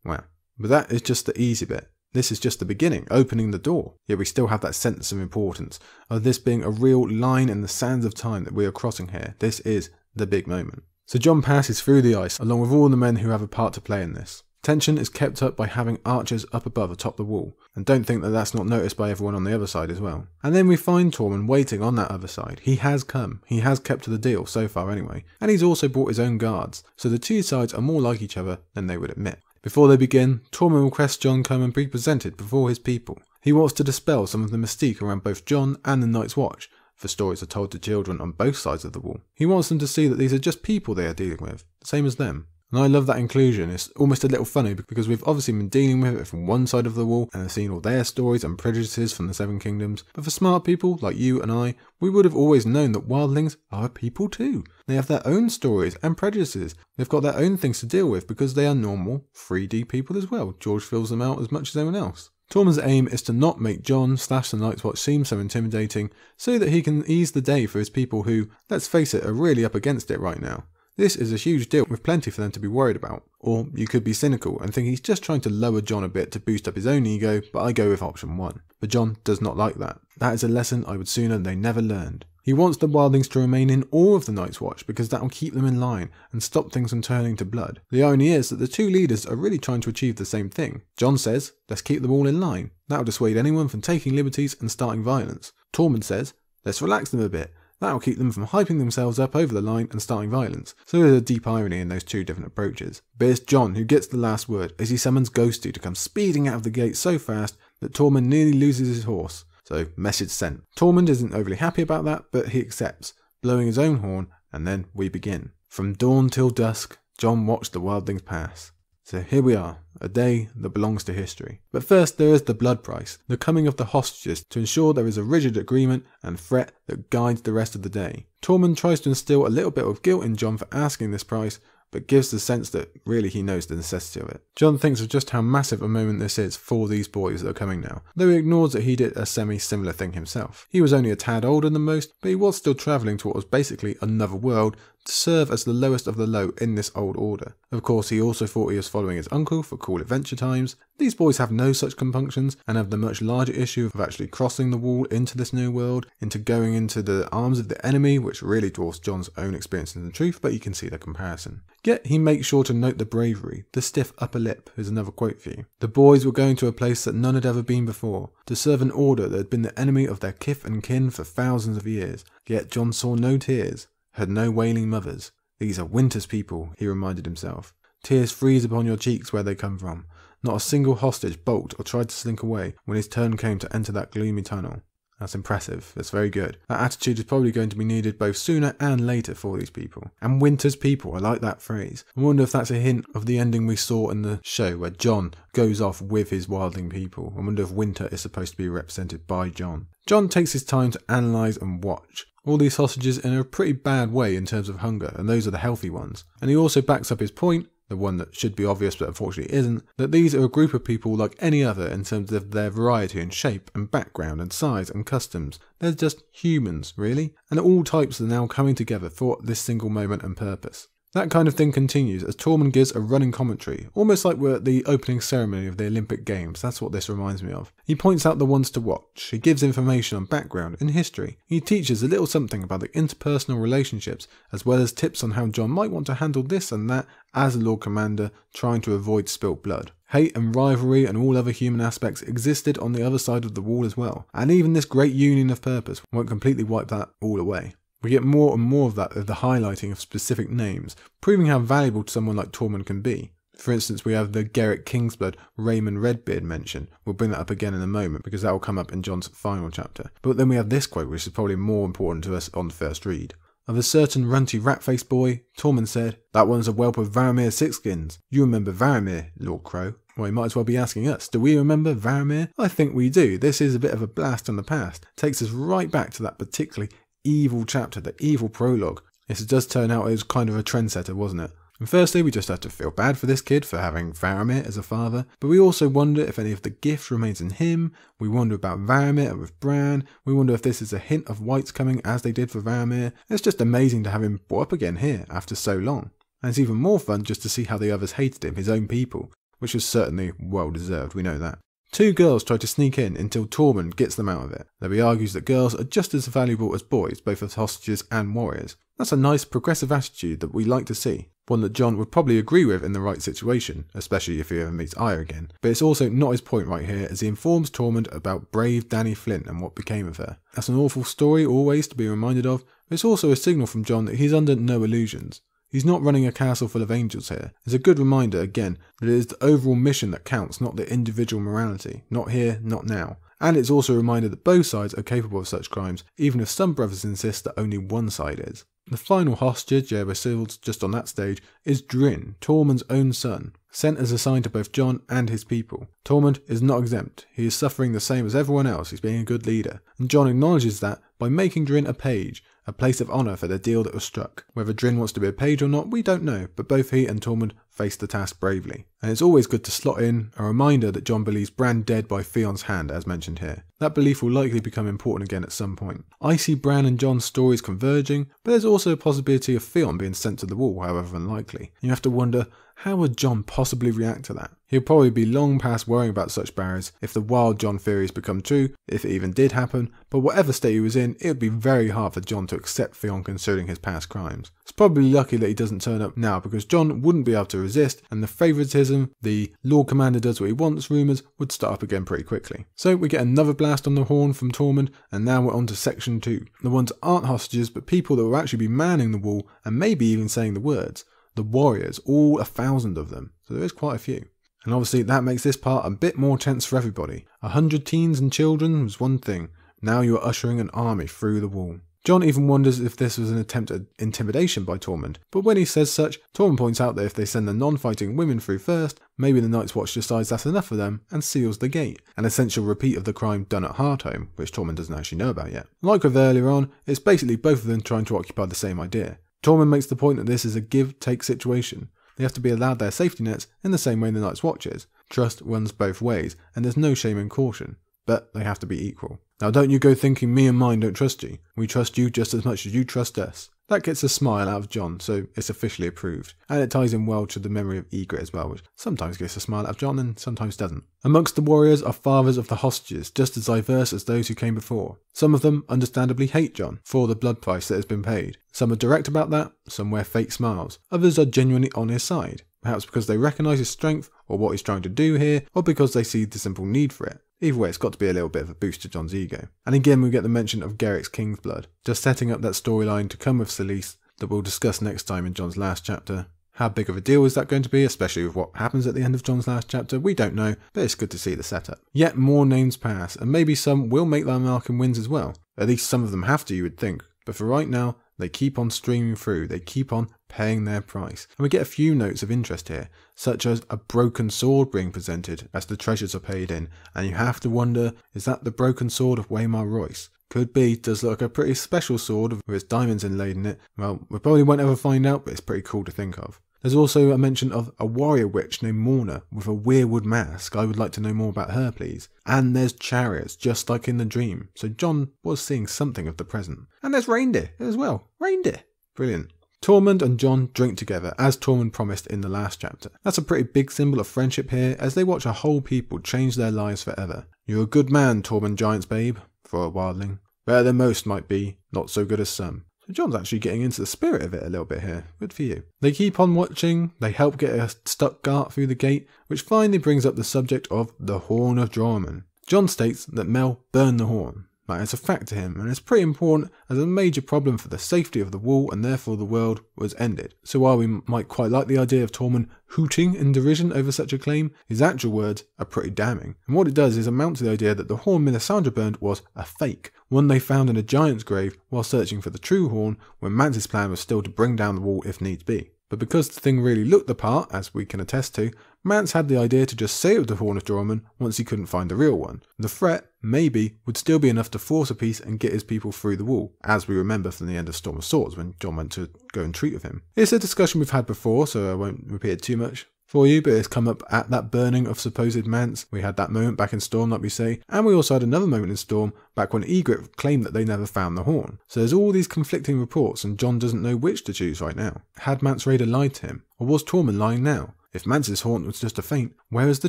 Well, but that is just the easy bit. This is just the beginning, opening the door. Yet we still have that sense of importance, of this being a real line in the sands of time that we are crossing here. This is the big moment. So Jon passes through the ice, along with all the men who have a part to play in this. Tension is kept up by having archers up above atop the wall, and don't think that that's not noticed by everyone on the other side as well. And then we find Tormund waiting on that other side. He has come, he has kept to the deal so far anyway, and he's also brought his own guards, so the two sides are more like each other than they would admit. Before they begin, Tormund requests Jon come and be presented before his people. He wants to dispel some of the mystique around both Jon and the Night's Watch, for stories are told to children on both sides of the wall. He wants them to see that these are just people they are dealing with, the same as them. And I love that inclusion. It's almost a little funny because we've obviously been dealing with it from one side of the wall and have seen all their stories and prejudices from the Seven Kingdoms. But for smart people like you and I, we would have always known that wildlings are people too. They have their own stories and prejudices. They've got their own things to deal with because they are normal 3D people as well. George fills them out as much as anyone else. Tormund's aim is to not make Jon slash the Night's Watch seem so intimidating so that he can ease the day for his people who, let's face it, are really up against it right now. This is a huge deal with plenty for them to be worried about. Or you could be cynical and think he's just trying to lower Jon a bit to boost up his own ego, but I go with option one. But Jon does not like that. That is a lesson I would sooner they never learned. He wants the wildlings to remain in awe of the Night's Watch because that will keep them in line and stop things from turning to blood. The irony is that the two leaders are really trying to achieve the same thing. Jon says, let's keep them all in line. That will dissuade anyone from taking liberties and starting violence. Tormund says, let's relax them a bit That'll keep them from hyping themselves up over the line and starting violence. So there's a deep irony in those two different approaches. But it's Jon who gets the last word as he summons Ghosty to come speeding out of the gate so fast that Tormund nearly loses his horse. So message sent. Tormund isn't overly happy about that, but he accepts, blowing his own horn, and then we begin. From dawn till dusk, Jon watched the wildlings pass. So here we are, a day that belongs to history. But first, there is the blood price, the coming of the hostages to ensure there is a rigid agreement and threat that guides the rest of the day. Tormund tries to instill a little bit of guilt in Jon for asking this price, but gives the sense that really he knows the necessity of it. Jon thinks of just how massive a moment this is for these boys that are coming now, though he ignores that he did a semi similar thing himself. He was only a tad older than most, but he was still travelling to what was basically another world serve as the lowest of the low in this old order. Of course, he also thought he was following his uncle for cool adventure times. These boys have no such compunctions and have the much larger issue of actually crossing the wall into this new world, into going into the arms of the enemy, which really dwarfs Jon's own experience in the truth, but you can see the comparison. Yet he makes sure to note the bravery, the stiff upper lip is another quote for you. The boys were going to a place that none had ever been before, to serve an order that had been the enemy of their kith and kin for thousands of years. Yet Jon saw no tears, heard no wailing mothers. These are Winter's people, he reminded himself. Tears freeze upon your cheeks where they come from. Not a single hostage balked or tried to slink away when his turn came to enter that gloomy tunnel. That's impressive. That's very good. That attitude is probably going to be needed both sooner and later for these people. And Winter's people, I like that phrase. I wonder if that's a hint of the ending we saw in the show where Jon goes off with his wildling people. I wonder if Winter is supposed to be represented by Jon. Jon takes his time to analyse and watch all these sausages in a pretty bad way in terms of hunger, and those are the healthy ones. And he also backs up his point, the one that should be obvious but unfortunately isn't, that these are a group of people like any other in terms of their variety and shape and background and size and customs. They're just humans, really, and all types are now coming together for this single moment and purpose. That kind of thing continues as Tormund gives a running commentary, almost like we're at the opening ceremony of the Olympic Games. That's what this reminds me of. He points out the ones to watch, he gives information on background and history, he teaches a little something about the interpersonal relationships, as well as tips on how Jon might want to handle this and that as a Lord Commander, trying to avoid spilt blood. Hate and rivalry and all other human aspects existed on the other side of the wall as well, and even this great union of purpose won't completely wipe that all away. We get more and more of that of the highlighting of specific names, proving how valuable to someone like Tormund can be. For instance, we have the Gerrick Kingsblood Raymund Redbeard mention. We'll bring that up again in a moment because that will come up in Jon's final chapter. But then we have this quote, which is probably more important to us on first read. Of a certain runty rat-faced boy, Tormund said, That one's a whelp of Varamir Sixskins. You remember Varamir, Lord Crow? Well, you might as well be asking us, do we remember Varamir? I think we do. This is a bit of a blast from the past. takes us right back to that particularly evil chapter, the evil prologue. This does turn out it was kind of a trendsetter, wasn't it? And firstly, we just have to feel bad for this kid for having Varamir as a father, but we also wonder if any of the gift remains in him. We wonder about Varamir with Bran. We wonder if this is a hint of wights coming as they did for Varamir. It's just amazing to have him brought up again here after so long. And it's even more fun just to see how the others hated him, his own people, which was certainly well deserved, we know that. Two girls try to sneak in until Tormund gets them out of it. Though he argues that girls are just as valuable as boys, both as hostages and warriors. That's a nice progressive attitude that we like to see. One that Jon would probably agree with in the right situation, especially if he ever meets Arya again. But it's also not his point right here as he informs Tormund about brave Danny Flint and what became of her. That's an awful story always to be reminded of, but it's also a signal from Jon that he's under no illusions. He's not running a castle full of angels here. It's a good reminder, again, that it is the overall mission that counts, not the individual morality. Not here, not now. And it's also a reminder that both sides are capable of such crimes, even if some brothers insist that only one side is. The final hostage, sealed just on that stage, is Dryn, Tormund's own son, sent as a sign to both Jon and his people. Tormund is not exempt. He is suffering the same as everyone else. He's being a good leader. And Jon acknowledges that by making Dryn a page, a place of honour for the deal that was struck. Whether Dryn wants to be a page or not, we don't know, but both he and Tormund faced the task bravely. And it's always good to slot in a reminder that Jon believes Bran dead by Theon's hand, as mentioned here. That belief will likely become important again at some point. I see Bran and Jon's stories converging, but there's also a possibility of Theon being sent to the wall, however unlikely. You have to wonder, how would Jon possibly react to that? He'll probably be long past worrying about such barriers if the wild Jon theories become true, if it even did happen, but whatever state he was in, it would be very hard for Jon to accept Theon considering his past crimes. It's probably lucky that he doesn't turn up now because Jon wouldn't be able to resist, and the favouritism, the Lord Commander does what he wants rumours would start up again pretty quickly. So we get another blast on the horn from Tormund, and now we're on to section 2. The ones aren't hostages, but people that will actually be manning the wall and maybe even saying the words the warriors, all a thousand of them. So there is quite a few. And obviously that makes this part a bit more tense for everybody. A hundred teens and children was one thing. Now you are ushering an army through the wall. Jon even wonders if this was an attempt at intimidation by Tormund, but when he says such, Tormund points out that if they send the non-fighting women through first, maybe the Night's Watch decides that's enough for them and seals the gate, an essential repeat of the crime done at Hardhome, which Tormund doesn't actually know about yet. Like with earlier on, it's basically both of them trying to occupy the same idea. Tormund makes the point that this is a give-take situation. They have to be allowed their safety nets in the same way the Night's Watch is. Trust runs both ways, and there's no shame in caution. But they have to be equal. Now don't you go thinking me and mine don't trust you. We trust you just as much as you trust us. That gets a smile out of Jon, so it's officially approved. And it ties in well to the memory of Ygritte as well, which sometimes gets a smile out of Jon and sometimes doesn't. Amongst the warriors are fathers of the hostages, just as diverse as those who came before. Some of them understandably hate Jon for the blood price that has been paid. Some are direct about that, some wear fake smiles. Others are genuinely on his side, perhaps because they recognise his strength or what he's trying to do here, or because they see the simple need for it. Either way, it's got to be a little bit of a boost to Jon's ego. And again, we get the mention of Gerrick's King's Blood, just setting up that storyline to come with Selyse that we'll discuss next time in Jon's last chapter. How big of a deal is that going to be, especially with what happens at the end of Jon's last chapter? We don't know, but it's good to see the setup. Yet more names pass, and maybe some will make their mark in Winds as well. At least some of them have to, you would think. But for right now, they keep on streaming through, they keep on paying their price. And we get a few notes of interest here, such as a broken sword being presented as the treasures are paid in, and you have to wonder is that the broken sword of Waymar Royce? Could be, does look like a pretty special sword with diamonds inlaid in it. Well, we probably won't ever find out, but it's pretty cool to think of. There's also a mention of a warrior witch named Morna with a weirwood mask. I would like to know more about her, please. And there's chariots, just like in the dream. So Jon was seeing something of the present. And there's reindeer as well. Reindeer. Brilliant. Tormund and Jon drink together, as Tormund promised in the last chapter. That's a pretty big symbol of friendship here, as they watch a whole people change their lives forever. You're a good man, Tormund Giantsbane, for a wildling. Better than most might be, not so good as some. So Jon's actually getting into the spirit of it a little bit here. Good for you. They keep on watching, they help get a stuck Gart through the gate, which finally brings up the subject of the Horn of Joramun. Jon states that Mel burned the horn. Is a fact to him, and it's pretty important as a major problem for the safety of the wall and therefore the world was ended. So while we might quite like the idea of Tormund hooting in derision over such a claim, his actual words are pretty damning. And what it does is amount to the idea that the horn Melisandre burned was a fake, one they found in a giant's grave while searching for the true horn when Mance's plan was still to bring down the wall if needs be. But because the thing really looked the part, as we can attest to, Mance had the idea to just say it was the Horn of Joramun once he couldn't find the real one. The threat, maybe, would still be enough to force a peace and get his people through the wall, as we remember from the end of Storm of Swords when Jon went to go and treat with him. It's a discussion we've had before, so I won't repeat it too much for you, but it's come up at that burning of supposed Mance. We had that moment back in Storm, like we say, and we also had another moment in Storm back when Ygritte claimed that they never found the horn. So there's all these conflicting reports, and Jon doesn't know which to choose right now. Had Mance Rayder lied to him, or was Tormund lying now? If Mance's horn was just a feint, where is the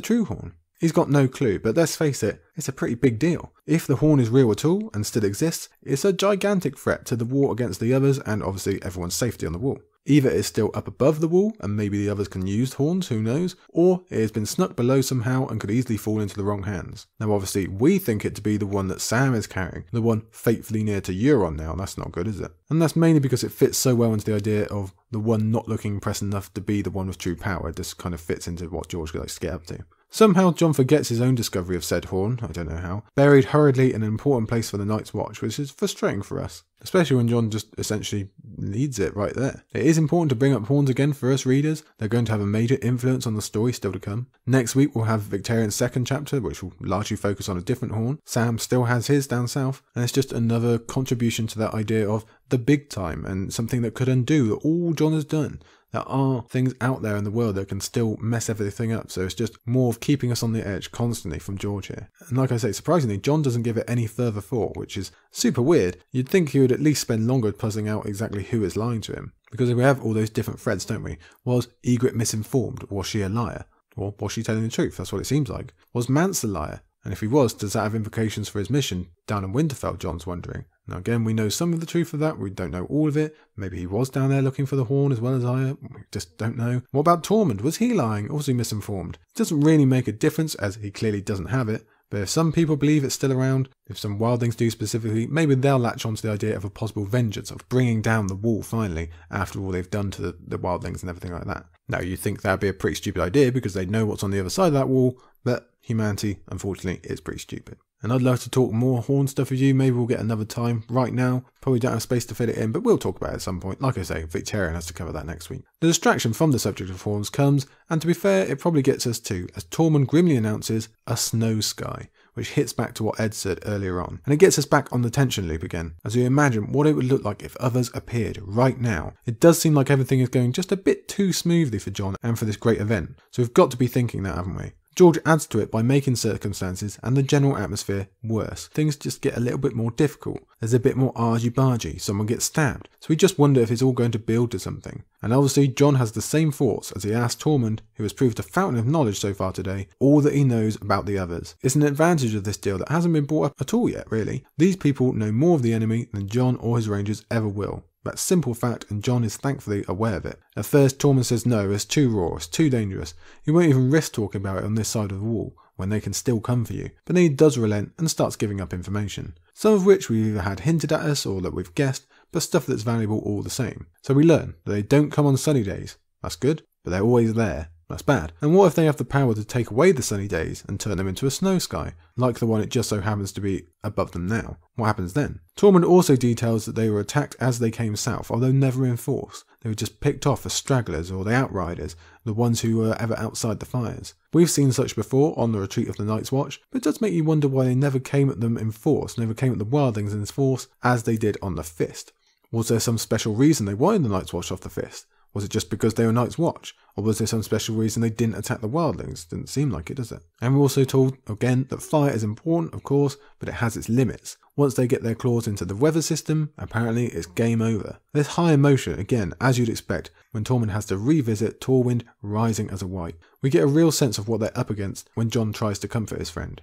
true horn? He's got no clue, but let's face it, it's a pretty big deal. If the horn is real at all and still exists, it's a gigantic threat to the war against the others and obviously everyone's safety on the wall. Either it's still up above the wall and maybe the others can use horns, who knows, or it has been snuck below somehow and could easily fall into the wrong hands. Now obviously we think it to be the one that Sam is carrying, the one fatefully near to Euron now, that's not good is it? And that's mainly because it fits so well into the idea of the one not looking impressive enough to be the one with true power, just kind of fits into what George likes to get up to. Somehow Jon forgets his own discovery of said horn, I don't know how, buried hurriedly in an important place for the Night's Watch, which is frustrating for us, especially when Jon just essentially leads it right there. It is important to bring up horns again for us readers, they're going to have a major influence on the story still to come. Next week we'll have Victarion's second chapter, which will largely focus on a different horn. Sam still has his down south, and it's just another contribution to that idea of the big time and something that could undo all Jon has done there are things out there in the world that can still mess everything up. So it's just more of keeping us on the edge constantly from George here. And like I say, surprisingly, Jon doesn't give it any further thought, which is super weird. You'd think he would at least spend longer puzzling out exactly who is lying to him. Because we have all those different threads, don't we? Was Ygritte misinformed? Was she a liar? Or was she telling the truth? That's what it seems like. Was Mance a liar? And if he was, does that have implications for his mission down in Winterfell? Jon's wondering. Now, again, we know some of the truth of that. We don't know all of it. Maybe he was down there looking for the horn as well as I. We just don't know. What about Tormund? Was he lying? or was he misinformed? It doesn't really make a difference as he clearly doesn't have it. But if some people believe it's still around, if some wildlings do specifically, maybe they'll latch onto the idea of a possible vengeance, of bringing down the wall finally, after all they've done to the, the wildlings and everything like that. Now, you'd think that'd be a pretty stupid idea because they know what's on the other side of that wall, but humanity, unfortunately, is pretty stupid. And I'd love to talk more horn stuff with you. Maybe we'll get another time. Right now, probably don't have space to fit it in, but we'll talk about it at some point. Like I say, Victarion has to cover that next week. The distraction from the subject of horns comes, and to be fair, it probably gets us too, as Tormund grimly announces a snow sky, which hits back to what Edd said earlier on. And it gets us back on the tension loop again, as we imagine what it would look like if others appeared right now. It does seem like everything is going just a bit too smoothly for Jon and for this great event, so we've got to be thinking that, haven't we? George adds to it by making circumstances and the general atmosphere worse. Things just get a little bit more difficult. There's a bit more argy bargy, someone gets stabbed. So we just wonder if it's all going to build to something. And obviously, Jon has the same thoughts as he asks Tormund, who has proved a fountain of knowledge so far today, all that he knows about the others. It's an advantage of this deal that hasn't been brought up at all yet, really. These people know more of the enemy than Jon or his rangers ever will. That's simple fact, and Jon is thankfully aware of it. At first, Tormund says no, it's too raw, it's too dangerous. He won't even risk talking about it on this side of the wall, when they can still come for you. But then he does relent and starts giving up information. Some of which we've either had hinted at us or that we've guessed, but stuff that's valuable all the same. So we learn that they don't come on sunny days. That's good, but they're always there. That's bad. And what if they have the power to take away the sunny days and turn them into a snow sky, like the one it just so happens to be above them now? What happens then? Tormund also details that they were attacked as they came south, although never in force. They were just picked off as stragglers or the outriders, the ones who were ever outside the fires. We've seen such before on the retreat of the Night's Watch, but it does make you wonder why they never came at them in force, never came at the wildlings in force as they did on the Fist. Was there some special reason they wanted the Night's Watch off the Fist? Was it just because they were Night's Watch? Or was there some special reason they didn't attack the wildlings? Didn't seem like it, does it? And we're also told, again, that fire is important, of course, but it has its limits. Once they get their claws into the weather system, apparently it's game over. There's high emotion, again, as you'd expect, when Tormund has to revisit Torwynd rising as a wight. We get a real sense of what they're up against when Jon tries to comfort his friend.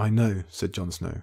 I know, said Jon Snow.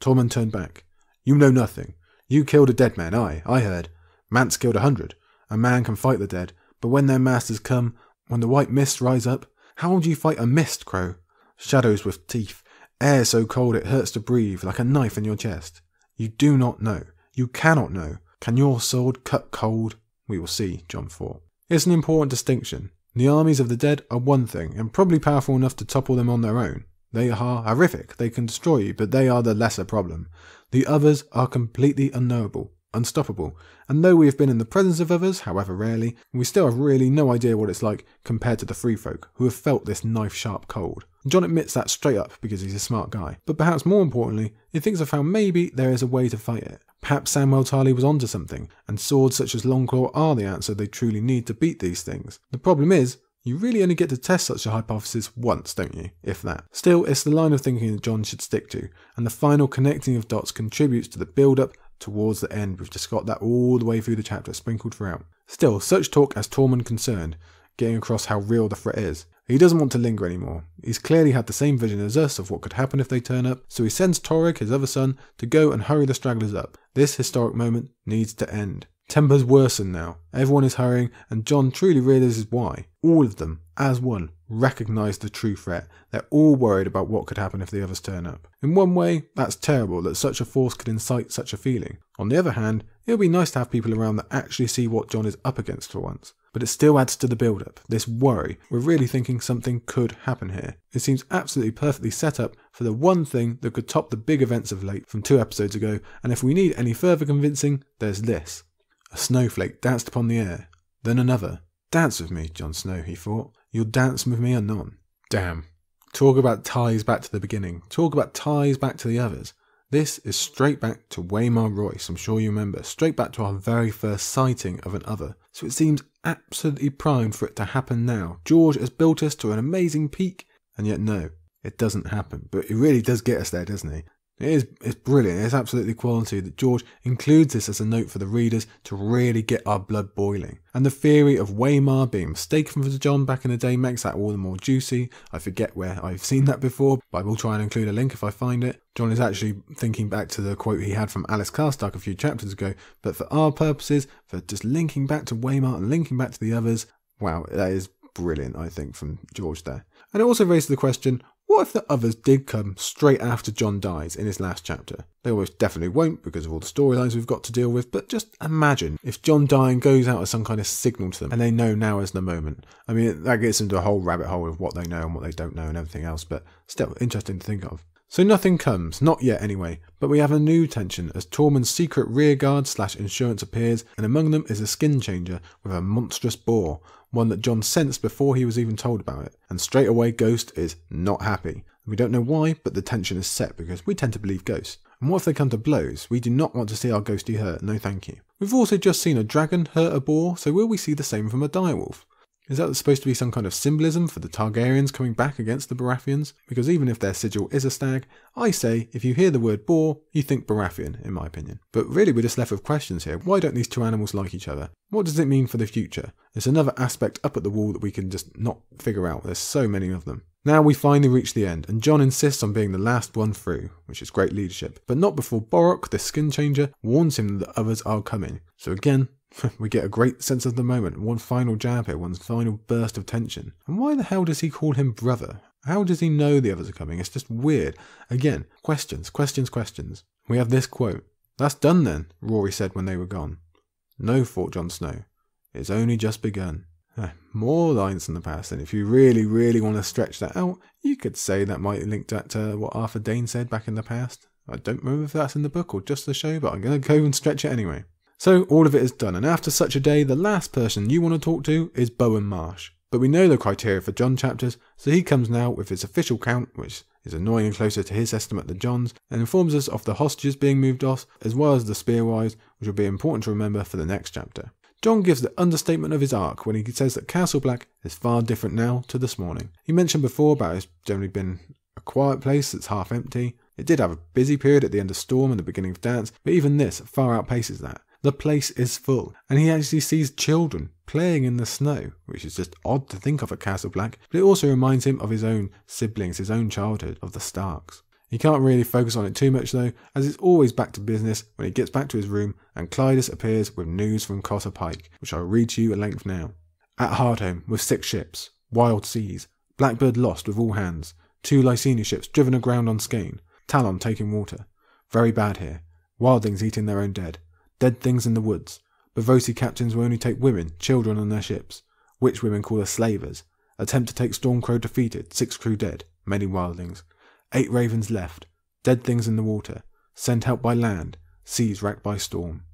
Tormund turned back. You know nothing. You killed a dead man, I, I heard. Mance killed a hundred. A man can fight the dead, but when their masters come, when the white mists rise up, how would you fight a mist, Crow? Shadows with teeth, air so cold it hurts to breathe, like a knife in your chest. You do not know. You cannot know. Can your sword cut cold? We will see, Jon thought. It's an important distinction. The armies of the dead are one thing, and probably powerful enough to topple them on their own. They are horrific, they can destroy you, but they are the lesser problem. The others are completely unknowable, unstoppable. And though we have been in the presence of others, however rarely, we still have really no idea what it's like compared to the free folk who have felt this knife sharp cold. Jon admits that straight up because he's a smart guy. But perhaps more importantly, he thinks have found maybe there is a way to fight it. Perhaps Samwell Tarly was onto something, and swords such as Longclaw are the answer they truly need to beat these things. The problem is, you really only get to test such a hypothesis once, don't you? If that. Still, it's the line of thinking that Jon should stick to, and the final connecting of dots contributes to the build up towards the end. We've just got that all the way through the chapter, sprinkled throughout. Still, such talk as Tormund concerned, getting across how real the threat is. He doesn't want to linger anymore. He's clearly had the same vision as us of what could happen if they turn up, so he sends Torygg, his other son, to go and hurry the stragglers up. This historic moment needs to end. Tempers worsen now. Everyone is hurrying, and Jon truly realizes why. All of them, as one, recognize the true threat. They're all worried about what could happen if the others turn up. In one way, that's terrible that such a force could incite such a feeling. On the other hand, it would be nice to have people around that actually see what Jon is up against for once. But it still adds to the build up, this worry. We're really thinking something could happen here. It seems absolutely perfectly set up for the one thing that could top the big events of late from two episodes ago, and if we need any further convincing, there's this. A snowflake danced upon the air, then another. Dance with me, Jon Snow, he thought. You'll dance with me anon. Damn. Talk about ties back to the beginning. Talk about ties back to the others. This is straight back to Waymar Royce, I'm sure you remember, straight back to our very first sighting of an other. So it seems absolutely primed for it to happen now. George has built us to an amazing peak, and yet no, it doesn't happen. But he really does get us there, doesn't he? It is it's brilliant. It's absolutely quality that George includes this as a note for the readers to really get our blood boiling. And the theory of Waymar being mistaken for Jon back in the day makes that all the more juicy. I forget where I've seen that before, but I will try and include a link if I find it. Jon is actually thinking back to the quote he had from Alys Karstark a few chapters ago, but for our purposes, for just linking back to Waymar and linking back to the others, wow, that is brilliant, I think, from George there. And it also raises the question what if the others did come straight after Jon dies in his last chapter? They almost definitely won't because of all the storylines we've got to deal with, but just imagine if Jon dying goes out as some kind of signal to them and they know now is the moment. I mean, that gets into a whole rabbit hole of what they know and what they don't know and everything else, but still interesting to think of. So nothing comes, not yet anyway, but we have a new tension as Tormund's secret rearguard slash insurance appears, and among them is a skin changer with a monstrous boar, one that Jon sensed before he was even told about it. And straight away, Ghost is not happy. We don't know why, but the tension is set because we tend to believe ghosts. And what if they come to blows? We do not want to see our ghosty hurt, no thank you. We've also just seen a dragon hurt a boar, so will we see the same from a direwolf? Is that supposed to be some kind of symbolism for the Targaryens coming back against the Baratheons? Because even if their sigil is a stag, I say if you hear the word boar, you think Baratheon, in my opinion. But really, we're just left with questions here. Why don't these two animals like each other? What does it mean for the future? There's another aspect up at the wall that we can just not figure out. There's so many of them. Now we finally reach the end, and Jon insists on being the last one through, which is great leadership, but not before Borrock, the skin changer, warns him that the others are coming. So again, we get a great sense of the moment, one final jab here, one final burst of tension. And why the hell does he call him brother? How does he know the others are coming? It's just weird. Again, questions, questions, questions. We have this quote. That's done then, Rory said when they were gone. No, thought Jon Snow. It's only just begun. Eh, more lines in the past, and if you really, really want to stretch that out, you could say that might link that to what Arthur Dayne said back in the past. I don't remember if that's in the book or just the show, but I'm going to go and stretch it anyway. So all of it is done, and after such a day, the last person you want to talk to is Bowen Marsh. But we know the criteria for Jon chapters, so he comes now with his official count, which is annoyingly closer to his estimate than Jon's, and informs us of the hostages being moved off, as well as the spearwise, which will be important to remember for the next chapter. Jon gives the understatement of his arc when he says that Castle Black is far different now to this morning. He mentioned before about it's generally been a quiet place that's half empty. It did have a busy period at the end of Storm and the beginning of Dance, but even this far outpaces that. The place is full, and he actually sees children playing in the snow, which is just odd to think of at Castle Black, but it also reminds him of his own siblings, his own childhood, of the Starks. He can't really focus on it too much though, as it's always back to business when he gets back to his room and Clydas appears with news from Cotter Pike, which I'll read to you at length now. At Hardhome, with six ships, wild seas, Blackbird lost with all hands, two Lyseni ships driven aground on Skane, Talon taking water. Very bad here. Wildlings eating their own dead. Dead things in the woods. but Braavosi captains will only take women, children on their ships. Witch women call us slavers. Attempt to take Stormcrow defeated, six crew dead, many wildlings. Eight ravens left. Dead things in the water. Sent out by land. Seas racked by storm.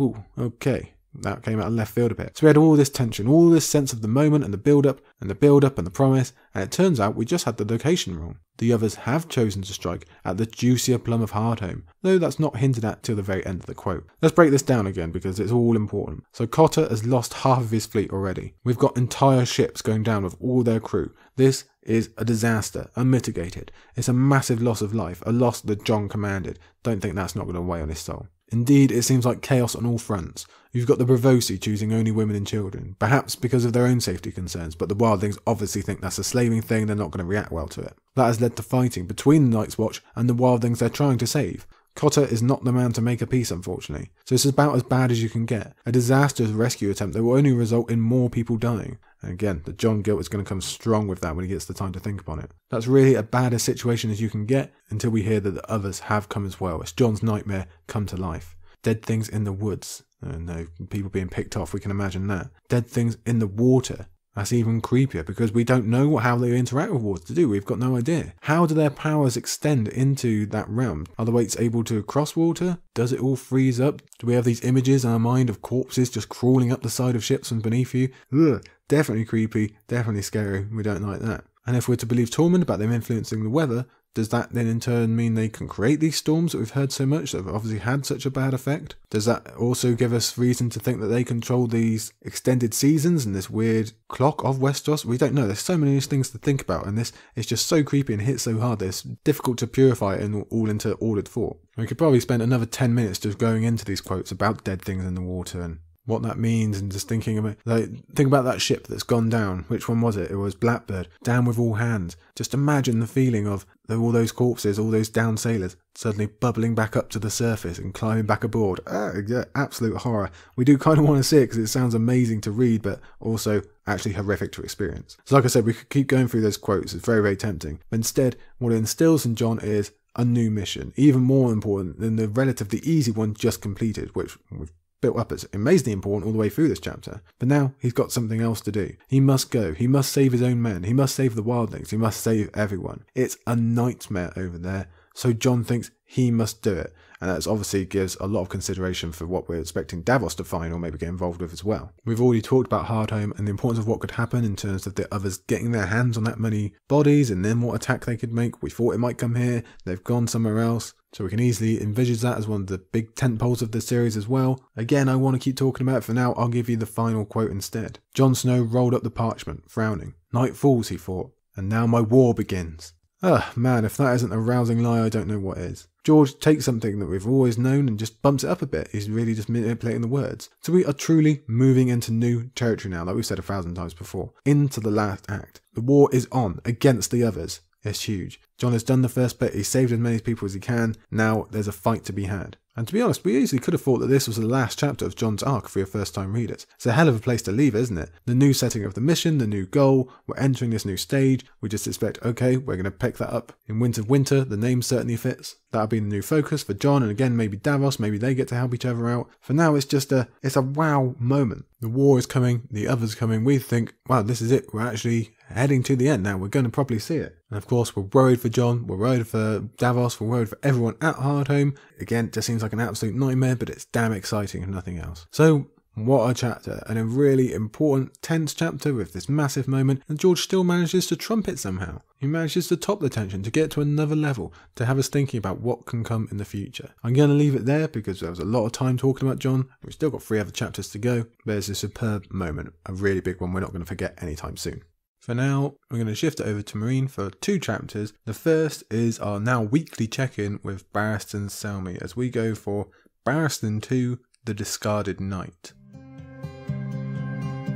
Ooh, okay. That came out of left field a bit. So we had all this tension, all this sense of the moment and the build up and the build up and the promise, and it turns out we just had the location wrong. The others have chosen to strike at the juicier plum of Hardhome, though that's not hinted at till the very end of the quote. Let's break this down again because it's all important. So Cotter has lost half of his fleet already. We've got entire ships going down with all their crew. This is a disaster, unmitigated. It's a massive loss of life, a loss that Jon commanded. Don't think that's not going to weigh on his soul. Indeed, it seems like chaos on all fronts. You've got the Braavosi choosing only women and children, perhaps because of their own safety concerns, but the Wildlings obviously think that's a slaving thing, they're not going to react well to it. That has led to fighting between the Night's Watch and the Wildlings they're trying to save. Cotter is not the man to make a peace, unfortunately. So it's about as bad as you can get. A disastrous rescue attempt that will only result in more people dying. And again, the Jon guilt is going to come strong with that when he gets the time to think upon it. That's really a bad a situation as you can get until we hear that the others have come as well. It's Jon's nightmare come to life. Dead things in the woods. Uh, no, people being picked off, we can imagine that. Dead things in the water. That's even creepier because we don't know how they interact with water to do. We've got no idea. How do their powers extend into that realm? Are the wights able to cross water? Does it all freeze up? Do we have these images in our mind of corpses just crawling up the side of ships from beneath you? Ugh, definitely creepy, definitely scary. We don't like that. And if we're to believe Tormund about them influencing the weather, does that then in turn mean they can create these storms that we've heard so much that have obviously had such a bad effect? Does that also give us reason to think that they control these extended seasons and this weird clock of Westeros? We don't know. There's so many things to think about, and this is just so creepy and hits so hard that it's difficult to purify it all into ordered thought. We could probably spend another 10 minutes just going into these quotes about dead things in the water and what that means and just thinking about like think about that ship that's gone down which one was it it was blackbird down with all hands just imagine the feeling of all those corpses all those down sailors suddenly bubbling back up to the surface and climbing back aboard. Ah, yeah, absolute horror. We do kind of want to see it because it sounds amazing to read but also actually horrific to experience. So like i said we could keep going through those quotes. It's very very tempting. But instead what it instills in Jon is a new mission, even more important than the relatively easy one just completed, which we've built up as amazingly important all the way through this chapter. But now he's got something else to do. He must go. He must save his own men. He must save the wildlings. He must save everyone. It's a nightmare over there. So Jon thinks he must do it. And that obviously gives a lot of consideration for what we're expecting Davos to find or maybe get involved with as well. We've already talked about Hardhome and the importance of what could happen in terms of the others getting their hands on that many bodies and then what attack they could make. We thought it might come here, they've gone somewhere else. So we can easily envisage that as one of the big tent poles of the series as well. Again, I want to keep talking about it for now. I'll give you the final quote instead. Jon Snow rolled up the parchment, frowning. Night falls, he thought, and now my war begins. Ugh, man, if that isn't a rousing lie, I don't know what is. George takes something that we've always known and just bumps it up a bit. He's really just manipulating the words. So we are truly moving into new territory now, like we've said a thousand times before. Into the last act. The war is on against the others. It's huge. Jon has done the first bit, he's saved as many people as he can. Now there's a fight to be had. And to be honest, we easily could have thought that this was the last chapter of Jon's arc for your first time readers. It's a hell of a place to leave, isn't it? The new setting of the mission, the new goal, we're entering this new stage. We just expect, okay, we're going to pick that up. In Winds of Winter, the name certainly fits. That'll be the new focus for Jon, and again, maybe Davos, maybe they get to help each other out. For now, it's just a, it's a wow moment. The war is coming, the others coming. We think, wow, this is it. We're actually heading to the end now. We're going to probably see it. And of course, we're worried for Jon, we're worried for Davos, we're worried for everyone at Hardhome. Again, it just seems like an absolute nightmare, but it's damn exciting and nothing else. So, what a chapter, and a really important, tense chapter with this massive moment, and George still manages to trump it somehow. He manages to top the tension, to get to another level, to have us thinking about what can come in the future. I'm going to leave it there because there was a lot of time talking about Jon. We've still got three other chapters to go, but it's a superb moment, a really big one we're not going to forget anytime soon. For now, we're going to shift over to Meereen for two chapters. The first is our now weekly check-in with Barristan Selmy as we go for Barristan 2, The Discarded Knight.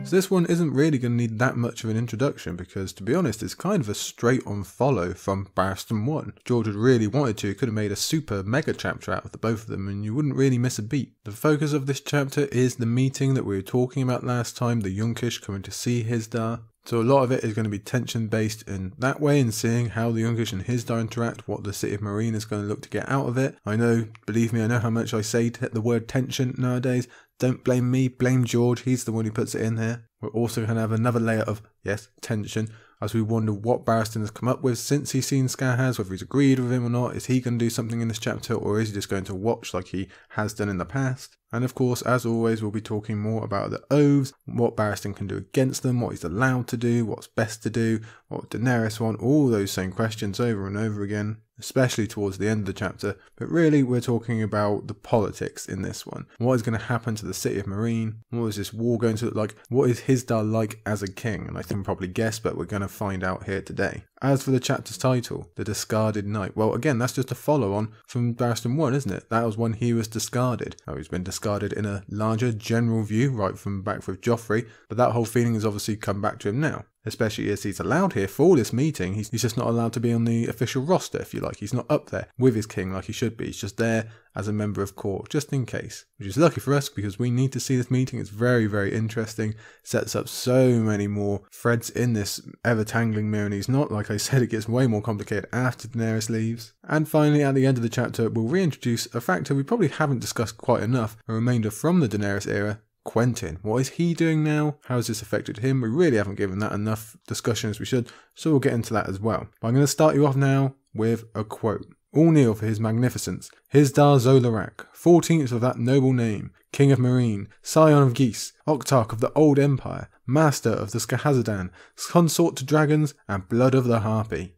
So this one isn't really going to need that much of an introduction because, to be honest, it's kind of a straight-on follow from Barristan 1. George had really wanted to, he could have made a super mega chapter out of the both of them and you wouldn't really miss a beat. The focus of this chapter is the meeting that we were talking about last time, the Yunkish coming to see Hizdahr. So a lot of it is going to be tension based in that way and seeing how the Yunkish and Hizdahr interact, what the City of Meereen is going to look to get out of it. I know, believe me, I know how much I say the word tension nowadays. Don't blame me, blame George, he's the one who puts it in here. We're also going to have another layer of, yes, tension as we wonder what Barristan has come up with since he's seen Skahaz, whether he's agreed with him or not. Is he going to do something in this chapter or is he just going to watch like he has done in the past? And of course, as always, we'll be talking more about the oaths, what Barristan can do against them, what he's allowed to do, what's best to do, what Daenerys want, all those same questions over and over again especially towards the end of the chapter, but really we're talking about the politics in this one. What is going to happen to the city of Meereen? What is this war going to look like? What is Hizdahr like as a king? And I can probably guess, but we're going to find out here today. As for the chapter's title, The Discarded Knight, well, again, that's just a follow on from Barristan 1, isn't it? That was when he was discarded. Now, he's been discarded in a larger general view, right from back with Joffrey, but that whole feeling has obviously come back to him now especially as he's allowed here for this meeting. He's, he's just not allowed to be on the official roster, if you like. He's not up there with his king like he should be. He's just there as a member of court, just in case. Which is lucky for us because we need to see this meeting. It's very, very interesting. Sets up so many more threads in this ever tangling mirror. And he's not, like I said, it gets way more complicated after Daenerys leaves. And finally, at the end of the chapter, we'll reintroduce a factor we probably haven't discussed quite enough, a remainder from the Daenerys era, Quentyn. What is he doing now? How has this affected him? We really haven't given that enough discussion as we should, so we'll get into that as well. But I'm going to start you off now with a quote. All kneel for his magnificence, Hizdahr zo Loraq, fourteenth of that noble name, king of Meereen, scion of Ghis, octarch of the old empire, master of the Skahazadhan, consort to dragons, and blood of the harpy.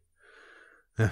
Yeah,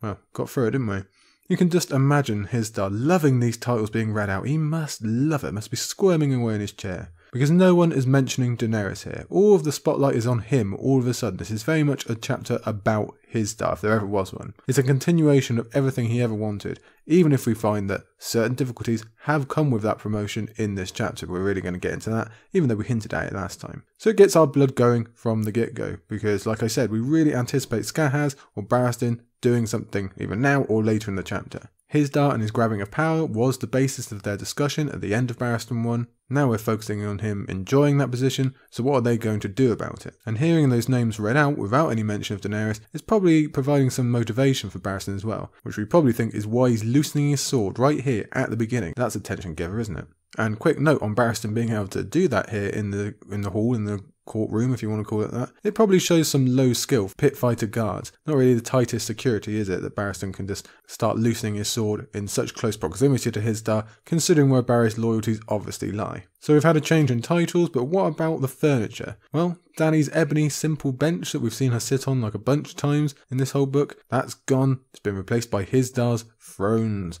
well, got through it, didn't we? You can just imagine Hizdahr loving these titles being read out. He must love it, must be squirming away in his chair. Because no one is mentioning Daenerys here. All of the spotlight is on him all of a sudden. This is very much a chapter about his Hizdahr, if there ever was one. It's a continuation of everything he ever wanted, even if we find that certain difficulties have come with that promotion in this chapter. We're really going to get into that, even though we hinted at it last time. So it gets our blood going from the get-go, because like I said, we really anticipate Skahaz or Barristan doing something either now or later in the chapter. Hizdahr and his grabbing of power was the basis of their discussion at the end of Barristan 1. Now we're focusing on him enjoying that position, so what are they going to do about it? And hearing those names read out without any mention of Daenerys is probably providing some motivation for Barristan as well, which we probably think is why he's loosening his sword right here at the beginning. That's a tension giver, isn't it? And quick note on Barristan being able to do that here in the in the hall in the courtroom, if you want to call it that. It probably shows some low skill pit fighter guards. Not really the tightest security, is it, that Barristan can just start loosening his sword in such close proximity to Hizdahr, considering where Barry's loyalties obviously lie. So we've had a change in titles, but what about the furniture? Well, Dany's ebony simple bench that we've seen her sit on like a bunch of times in this whole book, that's gone. It's been replaced by Hizdahr's thrones.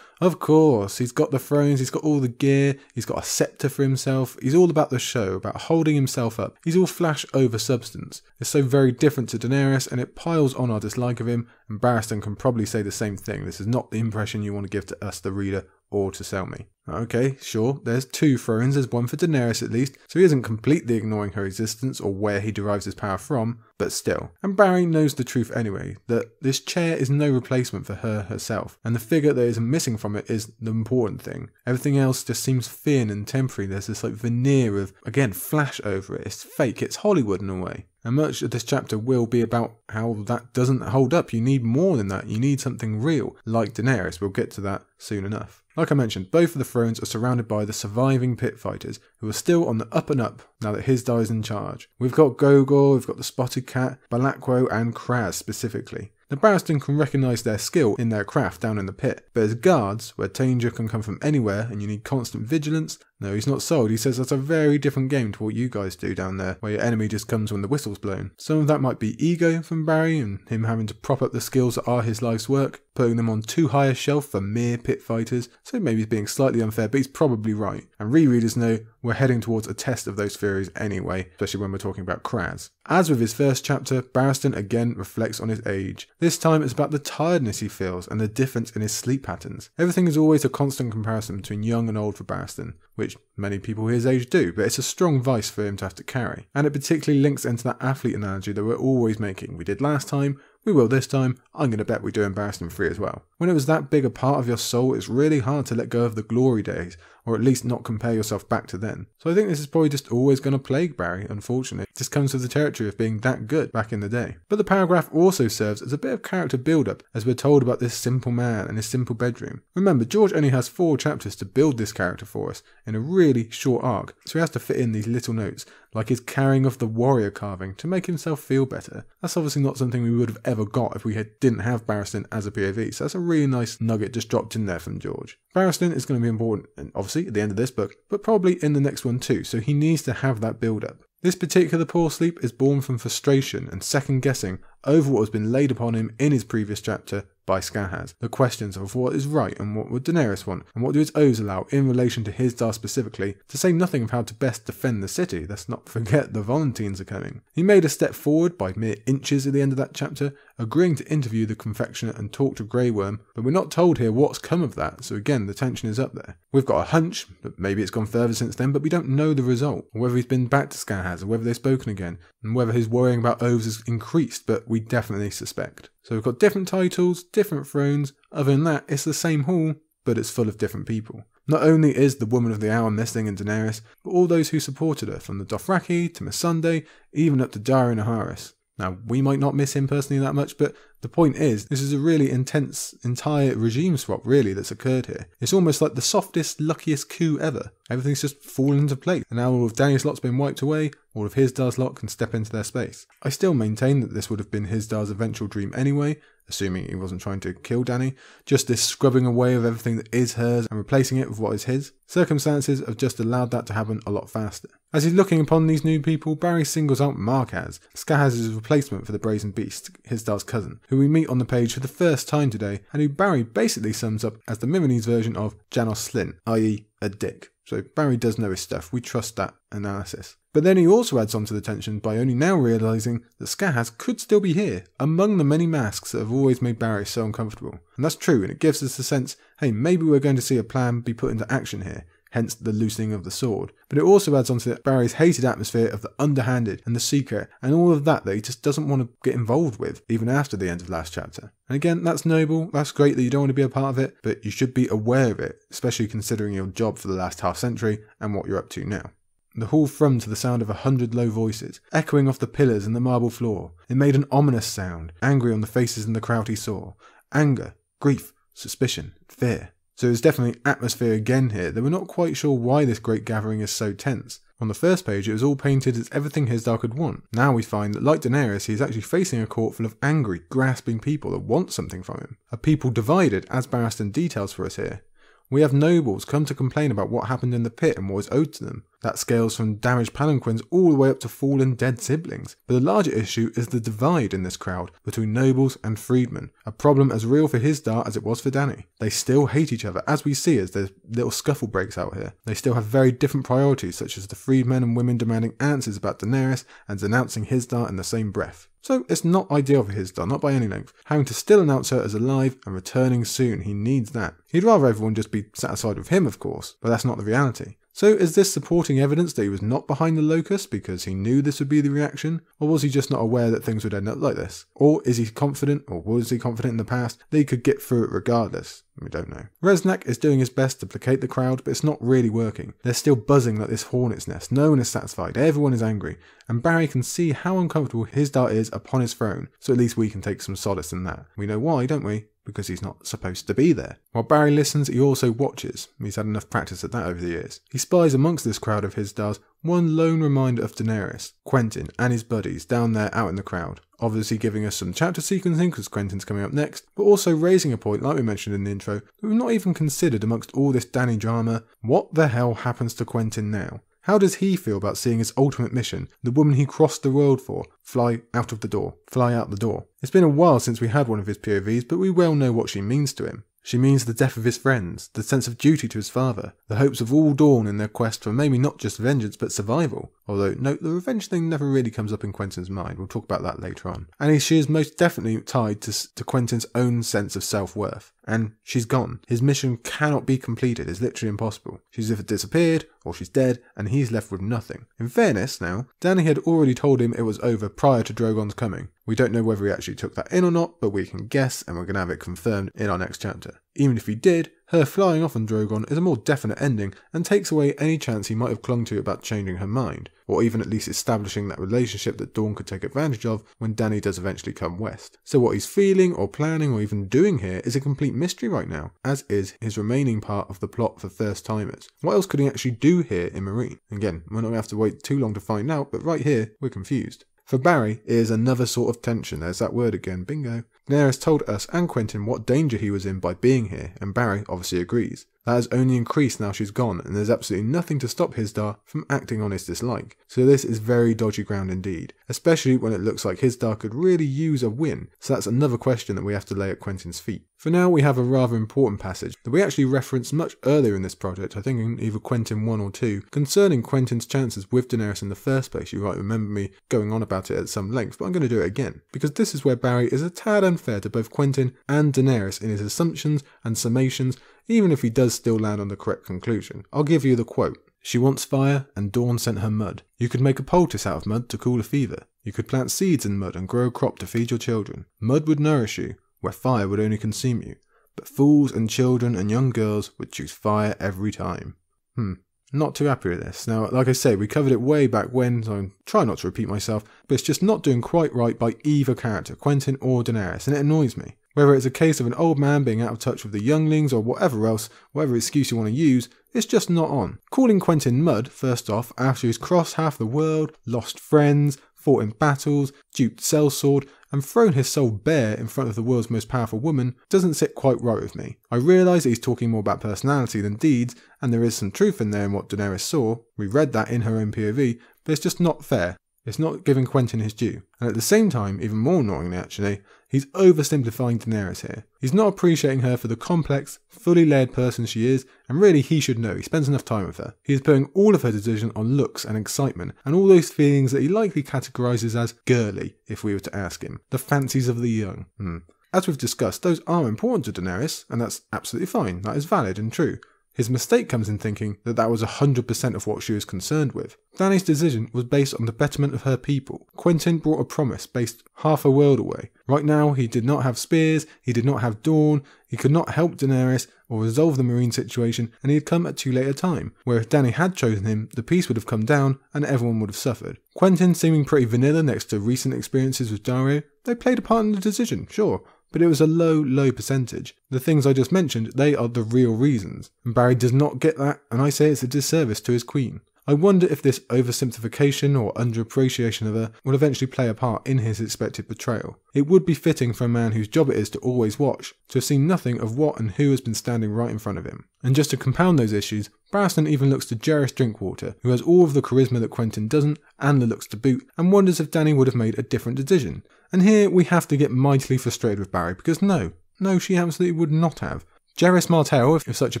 Of course, he's got the thrones, he's got all the gear, he's got a scepter for himself. He's all about the show, about holding himself up. He's all flash over substance. It's so very different to Daenerys, and it piles on our dislike of him. And Barristan can probably say the same thing. This is not the impression you want to give to us, the reader, or to Selmy. Okay, sure, there's two thrones, there's one for Daenerys at least, so he isn't completely ignoring her existence or where he derives his power from, but still. And Barry knows the truth anyway, that this chair is no replacement for her herself, and the figure that is missing from it is the important thing. Everything else just seems thin and temporary, there's this like veneer of, again, flash over it, it's fake, it's Hollywood in a way. And much of this chapter will be about how that doesn't hold up. You need more than that. You need something real, like Daenerys. We'll get to that soon enough. Like I mentioned, both of the thrones are surrounded by the surviving pit fighters who are still on the up and up now that Hizdahr is in charge. We've got Goghor, we've got the Spotted Cat, Belaquo, and Khrazz specifically. The Barristan can recognise their skill in their craft down in the pit, but as guards, where danger can come from anywhere and you need constant vigilance, no, he's not sold. He says that's a very different game to what you guys do down there, where your enemy just comes when the whistle's blown. Some of that might be ego from Barry and him having to prop up the skills that are his life's work, putting them on too high a shelf for mere pit fighters, so maybe he's being slightly unfair, but he's probably right. And rereaders know we're heading towards a test of those theories anyway, especially when we're talking about Khrazz. As with his first chapter, Barristan again reflects on his age. This time it's about the tiredness he feels and the difference in his sleep patterns. Everything is always a constant comparison between young and old for Barristan, which many people his age do, but it's a strong vice for him to have to carry. And it particularly links into that athlete analogy that we're always making. We did last time, we will this time. I'm going to bet we do in Barristan free as well. When it was that big a part of your soul, it's really hard to let go of the glory days, or at least not compare yourself back to then. So I think this is probably just always going to plague Barry, unfortunately. It just comes with the territory of being that good back in the day. But the paragraph also serves as a bit of character build up as we're told about this simple man and his simple bedroom. Remember, George only has four chapters to build this character for us in a really short arc, so he has to fit in these little notes, like his carrying of the warrior carving to make himself feel better. That's obviously not something we would have ever got if we had, didn't have Barristan as a POV, so that's a really nice nugget just dropped in there from George. Barristan is going to be important, and obviously at the end of this book, but probably in the next one too, so he needs to have that build up. This particular poor sleep is born from frustration and second guessing over what has been laid upon him in his previous chapter by Skahaz. The questions of what is right and what would Daenerys want, and what do his oaths allow in relation to his Hizdahr specifically, to say nothing of how to best defend the city. Let's not forget the Volantines are coming. He made a step forward by mere inches at the end of that chapter, agreeing to interview the confectioner and talk to Grey Worm, but we're not told here what's come of that, so again, the tension is up there. We've got a hunch, but maybe it's gone further since then, but we don't know the result, or whether he's been back to Skahaz, or whether they've spoken again, and whether his worrying about oaths has increased, but we definitely suspect. So we've got different titles, different thrones. Other than that, it's the same hall, but it's full of different people. Not only is the woman of the hour missing in Daenerys, but all those who supported her, from the Dothraki to Missandei, even up to Daario Naharis. Now, we might not miss him personally that much, but the point is, this is a really intense entire regime swap, really, that's occurred here. It's almost like the softest, luckiest coup ever. Everything's just fallen into place, and now all of Dany's lot's been wiped away, all of Hizdahr's lot can step into their space. I still maintain that this would have been Hizdahr's eventual dream anyway, assuming he wasn't trying to kill Dany, just this scrubbing away of everything that is hers and replacing it with what is his. Circumstances have just allowed that to happen a lot faster. As he's looking upon these new people, Barry singles out Marghaz, Skahaz's replacement for the Brazen Beast, Hizdahr's cousin, who we meet on the page for the first time today, and who Barry basically sums up as the Meereenese version of Janos Slynt, i.e., a dick. So Barry does know his stuff, we trust that analysis. But then he also adds on to the tension by only now realising that Skahaz could still be here, among the many masks that have always made Barry so uncomfortable. And that's true, and it gives us the sense, hey, maybe we're going to see a plan be put into action here, hence the loosening of the sword. But it also adds on to Barry's hated atmosphere of the underhanded and the secret, and all of that that he just doesn't want to get involved with, even after the end of last chapter. And again, that's noble, that's great that you don't want to be a part of it, but you should be aware of it, especially considering your job for the last half century and what you're up to now. The hall thrummed to the sound of a hundred low voices, echoing off the pillars and the marble floor. It made an ominous sound, angry on the faces in the crowd he saw. Anger, grief, suspicion, fear. So there's definitely atmosphere again here, though we're not quite sure why this great gathering is so tense. On the first page, it was all painted as everything Hizdahr could want. Now we find that, like Daenerys, he is actually facing a court full of angry, grasping people that want something from him. A people divided, as Barristan details for us here. We have nobles come to complain about what happened in the pit and what is owed to them. That scales from damaged palanquins all the way up to fallen dead siblings. But the larger issue is the divide in this crowd between nobles and freedmen, a problem as real for Hizdahr as it was for Dany. They still hate each other, as we see as the little scuffle breaks out here. They still have very different priorities, such as the freedmen and women demanding answers about Daenerys and denouncing Hizdahr in the same breath. So it's not ideal for Hizdahr, not by any length. Having to still announce her as alive and returning soon, he needs that. He'd rather everyone just be satisfied with him, of course, but that's not the reality. So is this supporting evidence that he was not behind the locust because he knew this would be the reaction? Or was he just not aware that things would end up like this? Or is he confident, or was he confident in the past, that he could get through it regardless? We don't know. Reznak is doing his best to placate the crowd, but it's not really working. They're still buzzing like this hornet's nest. No one is satisfied. Everyone is angry. And Barry can see how uncomfortable Hizdahr is upon his throne, so at least we can take some solace in that. We know why, don't we? Because he's not supposed to be there. While Barry listens, he also watches. He's had enough practice at that over the years. He spies amongst this crowd of Hizdahr's one lone reminder of Daenerys, Quentyn, and his buddies down there out in the crowd. Obviously giving us some chapter sequencing because Quentyn's coming up next, but also raising a point, like we mentioned in the intro, that we've not even considered amongst all this Dany drama. What the hell happens to Quentyn now? How does he feel about seeing his ultimate mission, the woman he crossed the world for, fly out of the door, fly out the door? It's been a while since we had one of his POVs, but we well know what she means to him. She means the death of his friends, the sense of duty to his father, the hopes of all Dorne in their quest for maybe not just vengeance but survival. Although, note, the revenge thing never really comes up in Quentyn's mind. We'll talk about that later on. And she is most definitely tied to, to Quentyn's own sense of self worth. And she's gone. His mission cannot be completed. It's literally impossible. She's either disappeared or she's dead, and he's left with nothing. In fairness, now, Dany had already told him it was over prior to Drogon's coming. We don't know whether he actually took that in or not, but we can guess, and we're going to have it confirmed in our next chapter. Even if he did, her flying off on Drogon is a more definite ending and takes away any chance he might have clung to about changing her mind, or even at least establishing that relationship that Dorne could take advantage of when Dany does eventually come west. So what he's feeling or planning or even doing here is a complete mystery right now, as is his remaining part of the plot for first timers. What else could he actually do here in Meereen? Again, we're not going to have to wait too long to find out, but right here, we're confused. For Barry, it is another sort of tension. There's that word again, bingo. Daenerys told us and Quentyn what danger he was in by being here, and Barry obviously agrees. That has only increased now she's gone, and there's absolutely nothing to stop Hizdahr from acting on his dislike. So this is very dodgy ground indeed, especially when it looks like Hizdahr could really use a win, so that's another question that we have to lay at Quentyn's feet. For now, we have a rather important passage that we actually referenced much earlier in this project, I think in either Quentyn 1 or 2, concerning Quentyn's chances with Daenerys in the first place. You might remember me going on about it at some length, but I'm going to do it again, because this is where Barry is a tad unfair to both Quentyn and Daenerys in his assumptions and summations even if he does still land on the correct conclusion. I'll give you the quote. She wants fire, and Dorne sent her mud. You could make a poultice out of mud to cool a fever. You could plant seeds in mud and grow a crop to feed your children. Mud would nourish you, where fire would only consume you. But fools and children and young girls would choose fire every time. Hmm. Not too happy with this. Now, like I say, we covered it way back when, so I'm trying not to repeat myself, but it's just not doing quite right by either character, Quentyn or Daenerys, and it annoys me. Whether it's a case of an old man being out of touch with the younglings or whatever else, whatever excuse you want to use, it's just not on. Calling Quentyn Mud, first off, after he's crossed half the world, lost friends, fought in battles, duped sellsword, and thrown his soul bare in front of the world's most powerful woman, doesn't sit quite right with me. I realise he's talking more about personality than deeds, and there is some truth in there in what Daenerys saw. We read that in her own POV, but it's just not fair. It's not giving Quentyn his due. And at the same time, even more annoyingly actually, he's oversimplifying Daenerys here. He's not appreciating her for the complex, fully layered person she is, and really he should know, he spends enough time with her. He is putting all of her decision on looks and excitement, and all those feelings that he likely categorises as girly, if we were to ask him. The fancies of the young. Hmm. As we've discussed, those are important to Daenerys, and that's absolutely fine, that is valid and true. His mistake comes in thinking that that was 100% of what she was concerned with. Dany's decision was based on the betterment of her people. Quentyn brought a promise based half a world away. Right now, he did not have spears, he did not have Dorne, he could not help Daenerys or resolve the Meereen situation, and he had come at too late a time, where if Dany had chosen him, the peace would have come down and everyone would have suffered. Quentyn seeming pretty vanilla next to recent experiences with Daario, they played a part in the decision, sure, but it was a low, low percentage. The things I just mentioned, they are the real reasons. And Barry does not get that, and I say it's a disservice to his queen. I wonder if this oversimplification or underappreciation of her will eventually play a part in his expected betrayal. It would be fitting for a man whose job it is to always watch, to have seen nothing of what and who has been standing right in front of him. And just to compound those issues, Barristan even looks to Gerris Drinkwater, who has all of the charisma that Quentyn doesn't, and the looks to boot, and wonders if Dany would have made a different decision. And here we have to get mightily frustrated with Barry, because no, no, she absolutely would not have. Gerris Martell, if such a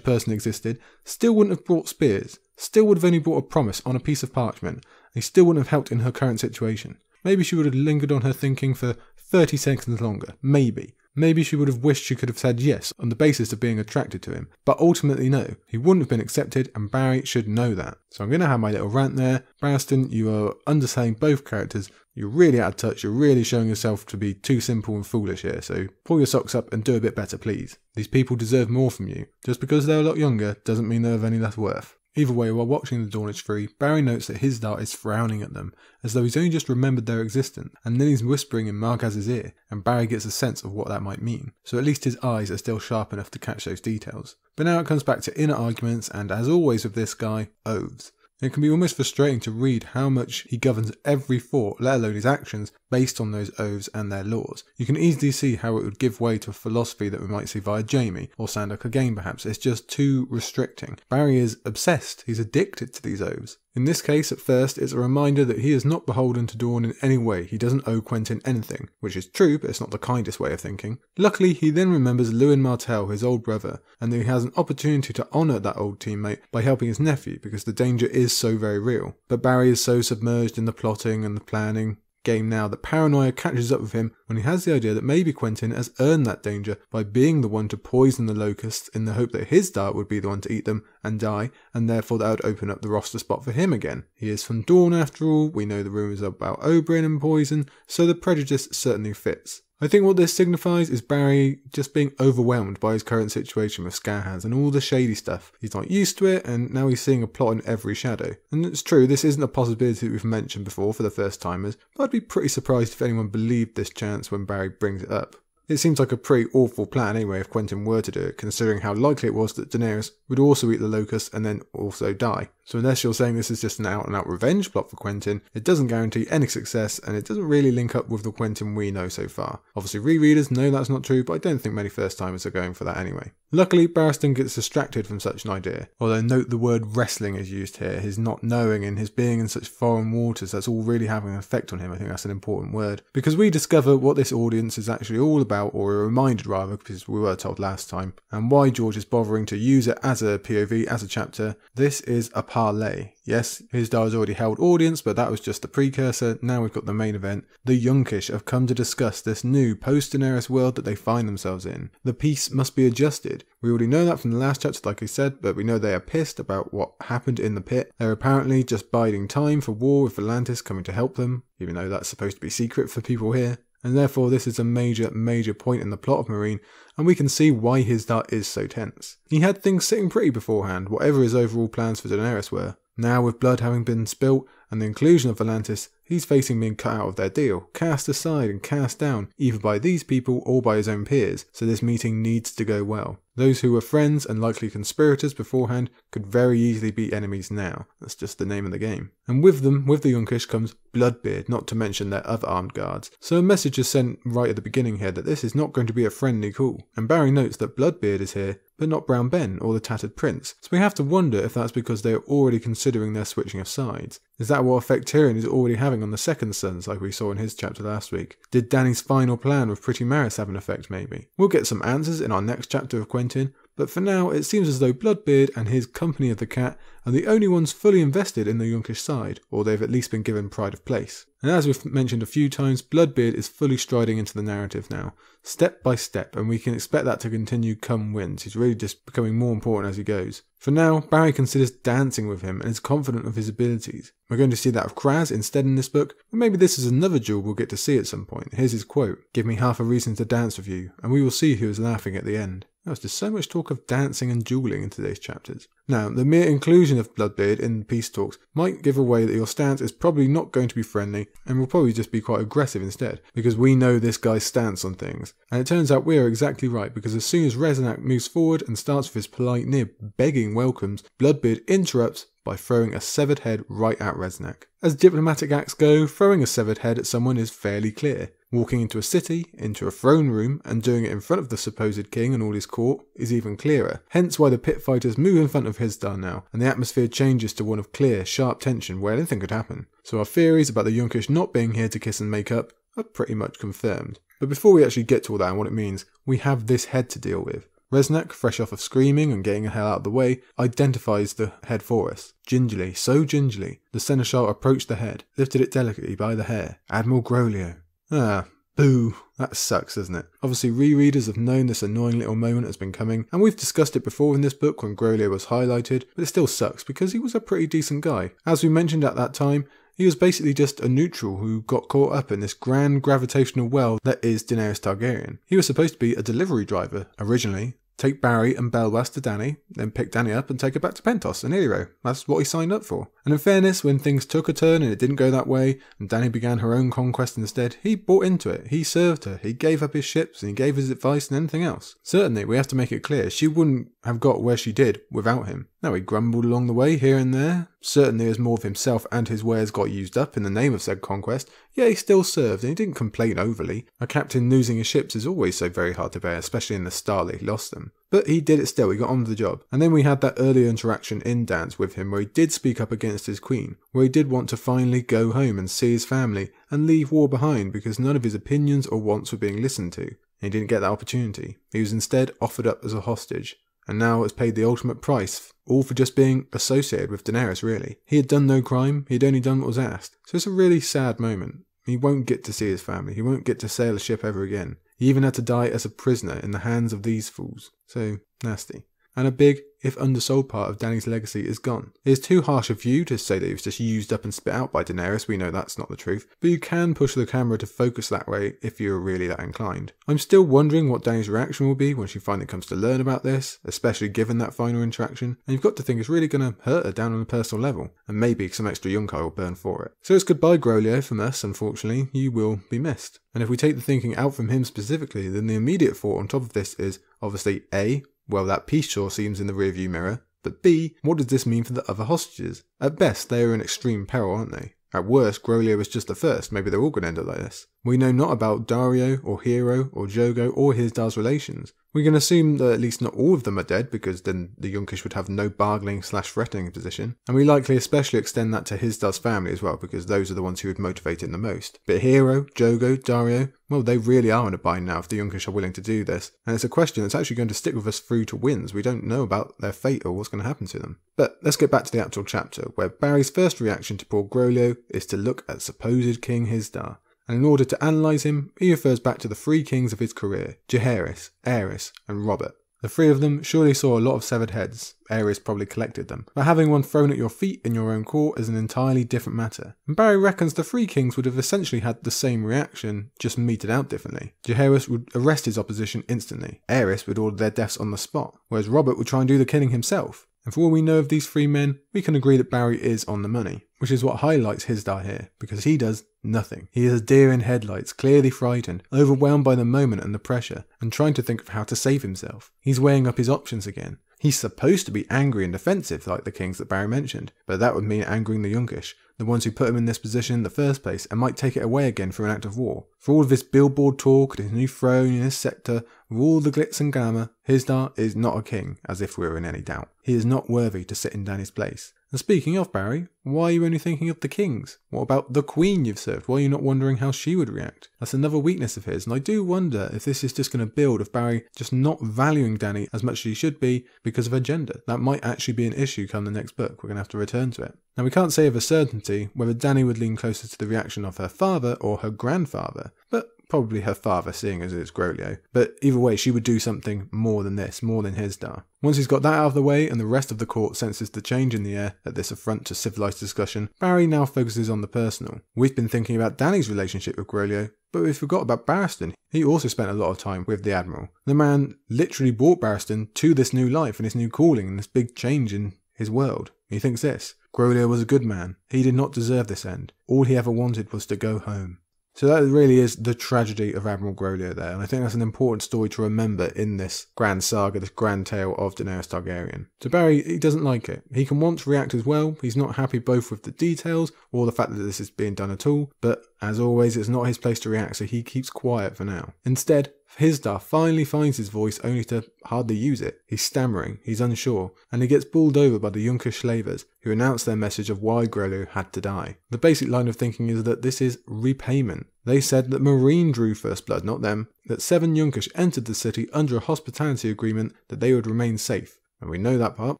person existed, still wouldn't have brought spears, still would have only brought a promise on a piece of parchment, and still wouldn't have helped in her current situation. Maybe she would have lingered on her thinking for 30 seconds longer, maybe. Maybe she would have wished she could have said yes on the basis of being attracted to him, but ultimately no. He wouldn't have been accepted, and Barry should know that. So I'm going to have my little rant there. Barristan, you are underselling both characters. You're really out of touch. You're really showing yourself to be too simple and foolish here. So pull your socks up and do a bit better, please. These people deserve more from you. Just because they're a lot younger doesn't mean they're of any less worth. Either way, while watching the Dornish Three, Barry notes that Hizdahr is frowning at them, as though he's only just remembered their existence, and then he's whispering in Marghaz's ear, and Barry gets a sense of what that might mean. So at least his eyes are still sharp enough to catch those details. But now it comes back to inner arguments, and as always with this guy, oaths. It can be almost frustrating to read how much he governs every thought, let alone his actions, based on those oaths and their laws. You can easily see how it would give way to a philosophy that we might see via Jaime or Sandor Clegane perhaps. It's just too restricting. Barry is obsessed, he's addicted to these oaths. In this case, at first, it's a reminder that he is not beholden to Dorne in any way. He doesn't owe Quentyn anything, which is true, but it's not the kindest way of thinking. Luckily, he then remembers Lewyn Martell, his old brother, and that he has an opportunity to honour that old teammate by helping his nephew because the danger is so very real. But Barry is so submerged in the plotting and the planning, game now that paranoia catches up with him when he has the idea that maybe Quentyn has earned that danger by being the one to poison the locusts in the hope that Hizdahr would be the one to eat them and die, and therefore that would open up the roster spot for him again. He is from Dorne after all, we know the rumours about Oberyn and poison, so the prejudice certainly fits. I think what this signifies is Barry just being overwhelmed by his current situation with Scarhands and all the shady stuff. He's not used to it, and now he's seeing a plot in every shadow. And it's true, this isn't a possibility that we've mentioned before for the first timers, but I'd be pretty surprised if anyone believed this chance when Barry brings it up. It seems like a pretty awful plan anyway if Quentyn were to do it, considering how likely it was that Daenerys would also eat the locust and then also die. So unless you're saying this is just an out and out revenge plot for Quentyn, it doesn't guarantee any success and it doesn't really link up with the Quentyn we know so far. Obviously rereaders know that's not true, but I don't think many first timers are going for that anyway. Luckily, Barristan gets distracted from such an idea, although note the word wrestling is used here, his not knowing and his being in such foreign waters, that's all really having an effect on him. I think that's an important word. Because we discover what this audience is actually all about, or are reminded rather, because we were told last time, and why George is bothering to use it as a POV, as a chapter. This is a parlay. Yes, Hizdahr has already held audience, but that was just the precursor. Now we've got the main event. The Yunkish have come to discuss this new post-Daenerys world that they find themselves in. The peace must be adjusted. We already know that from the last chapter, like I said, but we know they are pissed about what happened in the pit. They're apparently just biding time for war with Volantis coming to help them, even though that's supposed to be secret for people here and therefore this is a major, major point in the plot of Meereen, and we can see why Hizdahr is so tense. He had things sitting pretty beforehand, whatever his overall plans for Daenerys were, now, with blood having been spilt and the inclusion of Volantis, he's facing being cut out of their deal, cast aside and cast down, either by these people or by his own peers, so this meeting needs to go well. Those who were friends and likely conspirators beforehand could very easily be enemies now. That's just the name of the game. And with them, with the Yunkish, comes Bloodbeard, not to mention their other armed guards. So a message is sent right at the beginning here that this is not going to be a friendly call. And Barry notes that Bloodbeard is here but not Brown Ben or the Tattered Prince. So we have to wonder if that's because they are already considering their switching of sides. Is that what effect Tyrion is already having on the Second Sons, like we saw in his chapter last week? Did Dany's final plan with Pretty Meris have an effect, maybe? We'll get some answers in our next chapter of Quentyn, but for now it seems as though Bloodbeard and his Company of the Cat are the only ones fully invested in the Yunkish side, or they've at least been given pride of place. And as we've mentioned a few times, Bloodbeard is fully striding into the narrative now, step by step, and we can expect that to continue come Winds. He's really just becoming more important as he goes. For now, Barry considers dancing with him and is confident of his abilities. We're going to see that of Khrazz instead in this book, but maybe this is another duel we'll get to see at some point. Here's his quote Give me half a reason to dance with you, and we will see who is laughing at the end. There's just so much talk of dancing and dueling in today's chapters. Now, the mere inclusion of Bloodbeard in peace talks might give away that your stance is probably not going to be friendly and will probably just be quite aggressive instead, because we know this guy's stance on things. And it turns out we are exactly right, because as soon as Reznak moves forward and starts with his polite, near begging welcomes, Bloodbeard interrupts by throwing a severed head right at Reznak. As diplomatic acts go, throwing a severed head at someone is fairly clear. Walking into a city, into a throne room, and doing it in front of the supposed king and all his court is even clearer. Hence why the pit fighters move in front of Hizdahr now, and the atmosphere changes to one of clear, sharp tension where anything could happen. So our theories about the Yunkish not being here to kiss and make up are pretty much confirmed. But before we actually get to all that and what it means, we have this head to deal with. Reznak, fresh off of screaming and getting the hell out of the way, identifies the head for us. Gingerly, so gingerly, the seneschal approached the head, lifted it delicately by the hair. Admiral Groleo. Ah, boo. That sucks, doesn't it? Obviously, rereaders have known this annoying little moment has been coming, and we've discussed it before in this book when Groleo was highlighted, but it still sucks because he was a pretty decent guy. As we mentioned at that time, he was basically just a neutral who got caught up in this grand gravitational well that is Daenerys Targaryen. He was supposed to be a delivery driver originally, take Barry and Belwas to Dany, then pick Dany up and take her back to Pentos and Illyrio. That's what he signed up for. And in fairness, when things took a turn and it didn't go that way, and Dany began her own conquest instead, he bought into it. He served her. He gave up his ships and he gave his advice and anything else. Certainly, we have to make it clear, she wouldn't have got where she did without him. Now, he grumbled along the way here and there. Certainly, as more of himself and his wares got used up in the name of said conquest, yet he still served and he didn't complain overly. A captain losing his ships is always so very hard to bear, especially in the Starly he lost them. But he did it still, he got on with the job. And then we had that earlier interaction in Dance with him where he did speak up against his queen, where he did want to finally go home and see his family and leave war behind because none of his opinions or wants were being listened to. And he didn't get that opportunity. He was instead offered up as a hostage and now has paid the ultimate price, all for just being associated with Daenerys, really. He had done no crime, he had only done what was asked. So it's a really sad moment. He won't get to see his family, he won't get to sail a ship ever again. He even had to die as a prisoner in the hands of these fools. So, nasty. And a big, if undersold part of Dany's legacy is gone. It is too harsh a view to say that he was just used up and spit out by Daenerys, we know that's not the truth, but you can push the camera to focus that way if you're really that inclined. I'm still wondering what Dany's reaction will be when she finally comes to learn about this, especially given that final interaction, and you've got to think it's really going to hurt her down on a personal level, and maybe some extra Yunkai will burn for it. So it's goodbye Groleo from us, unfortunately, you will be missed. And if we take the thinking out from him specifically, then the immediate thought on top of this is obviously A, well, that peace sure seems in the rearview mirror. But B, what does this mean for the other hostages? At best, they are in extreme peril, aren't they? At worst, Groleo is just the first. Maybe they're all going to end up like this. We know not about Daario or Hero or Jhogo or Hizdahr's relations. We can assume that at least not all of them are dead because then the Yunkish would have no bargaining slash threatening position. And we likely especially extend that to Hizdahr's family as well because those are the ones who would motivate him the most. But Hero, Jhogo, Daario, well they really are in a bind now if the Yunkish are willing to do this. And it's a question that's actually going to stick with us through to Winds. We don't know about their fate or what's going to happen to them. But let's get back to the actual chapter, where Barry's first reaction to poor Groleo is to look at supposed King Hizdahr and in order to analyse him, he refers back to the three kings of his career Jaehaerys, Aerys, and Robert. The three of them surely saw a lot of severed heads. Aerys probably collected them. But having one thrown at your feet in your own court is an entirely different matter. And Barry reckons the three kings would have essentially had the same reaction, just meted out differently. Jaehaerys would arrest his opposition instantly. Aerys would order their deaths on the spot, whereas Robert would try and do the killing himself. And for all we know of these three men, we can agree that Barry is on the money, which is what highlights Hizdahr here, because he does nothing. He is a deer in headlights, clearly frightened, overwhelmed by the moment and the pressure, and trying to think of how to save himself. He's weighing up his options again. He's supposed to be angry and defensive, like the kings that Barry mentioned, but that would mean angering the Yunkish, the ones who put him in this position in the first place, and might take it away again through an act of war. For all of this billboard talk and his new throne and his scepter, with all the glitz and glamour, Hizdahr is not a king, as if we were in any doubt. He is not worthy to sit in Dany's place. And speaking of Barry, why are you only thinking of the kings? What about the queen you've served? Why are you not wondering how she would react? That's another weakness of his, and I do wonder if this is just going to build of Barry just not valuing Dany as much as he should be because of her gender. That might actually be an issue come the next book. We're going to have to return to it. Now, we can't say of a certainty whether Dany would lean closer to the reaction of her father or her grandfather, but probably her father, seeing as it's Groleo. But either way, she would do something more than this, more than Hizdahr. Once he's got that out of the way and the rest of the court senses the change in the air at this affront to civilized discussion, Barry now focuses on the personal. We've been thinking about Danny's relationship with Groleo, But we forgot about Barristan. He also spent a lot of time with the Admiral. The man literally brought Barristan to this new life and his new calling and this big change in his world. He thinks this. Groleo was a good man. He did not deserve this end. All he ever wanted was to go home. So that really is the tragedy of Admiral Groleo there, and I think that's an important story to remember in this grand saga, this grand tale of Daenerys Targaryen. To Barry, he doesn't like it. He can want to react as well. He's not happy both with the details or the fact that this is being done at all, but as always, it's not his place to react, so he keeps quiet for now. Instead, Hizdahr finally finds his voice only to hardly use it. He's stammering, he's unsure, and he gets bowled over by the Yunkish slavers, who announce their message of why Groleo had to die. The basic line of thinking is that this is repayment. They said that Meereen drew first blood, not them, that seven Yunkish entered the city under a hospitality agreement that they would remain safe. And we know that part.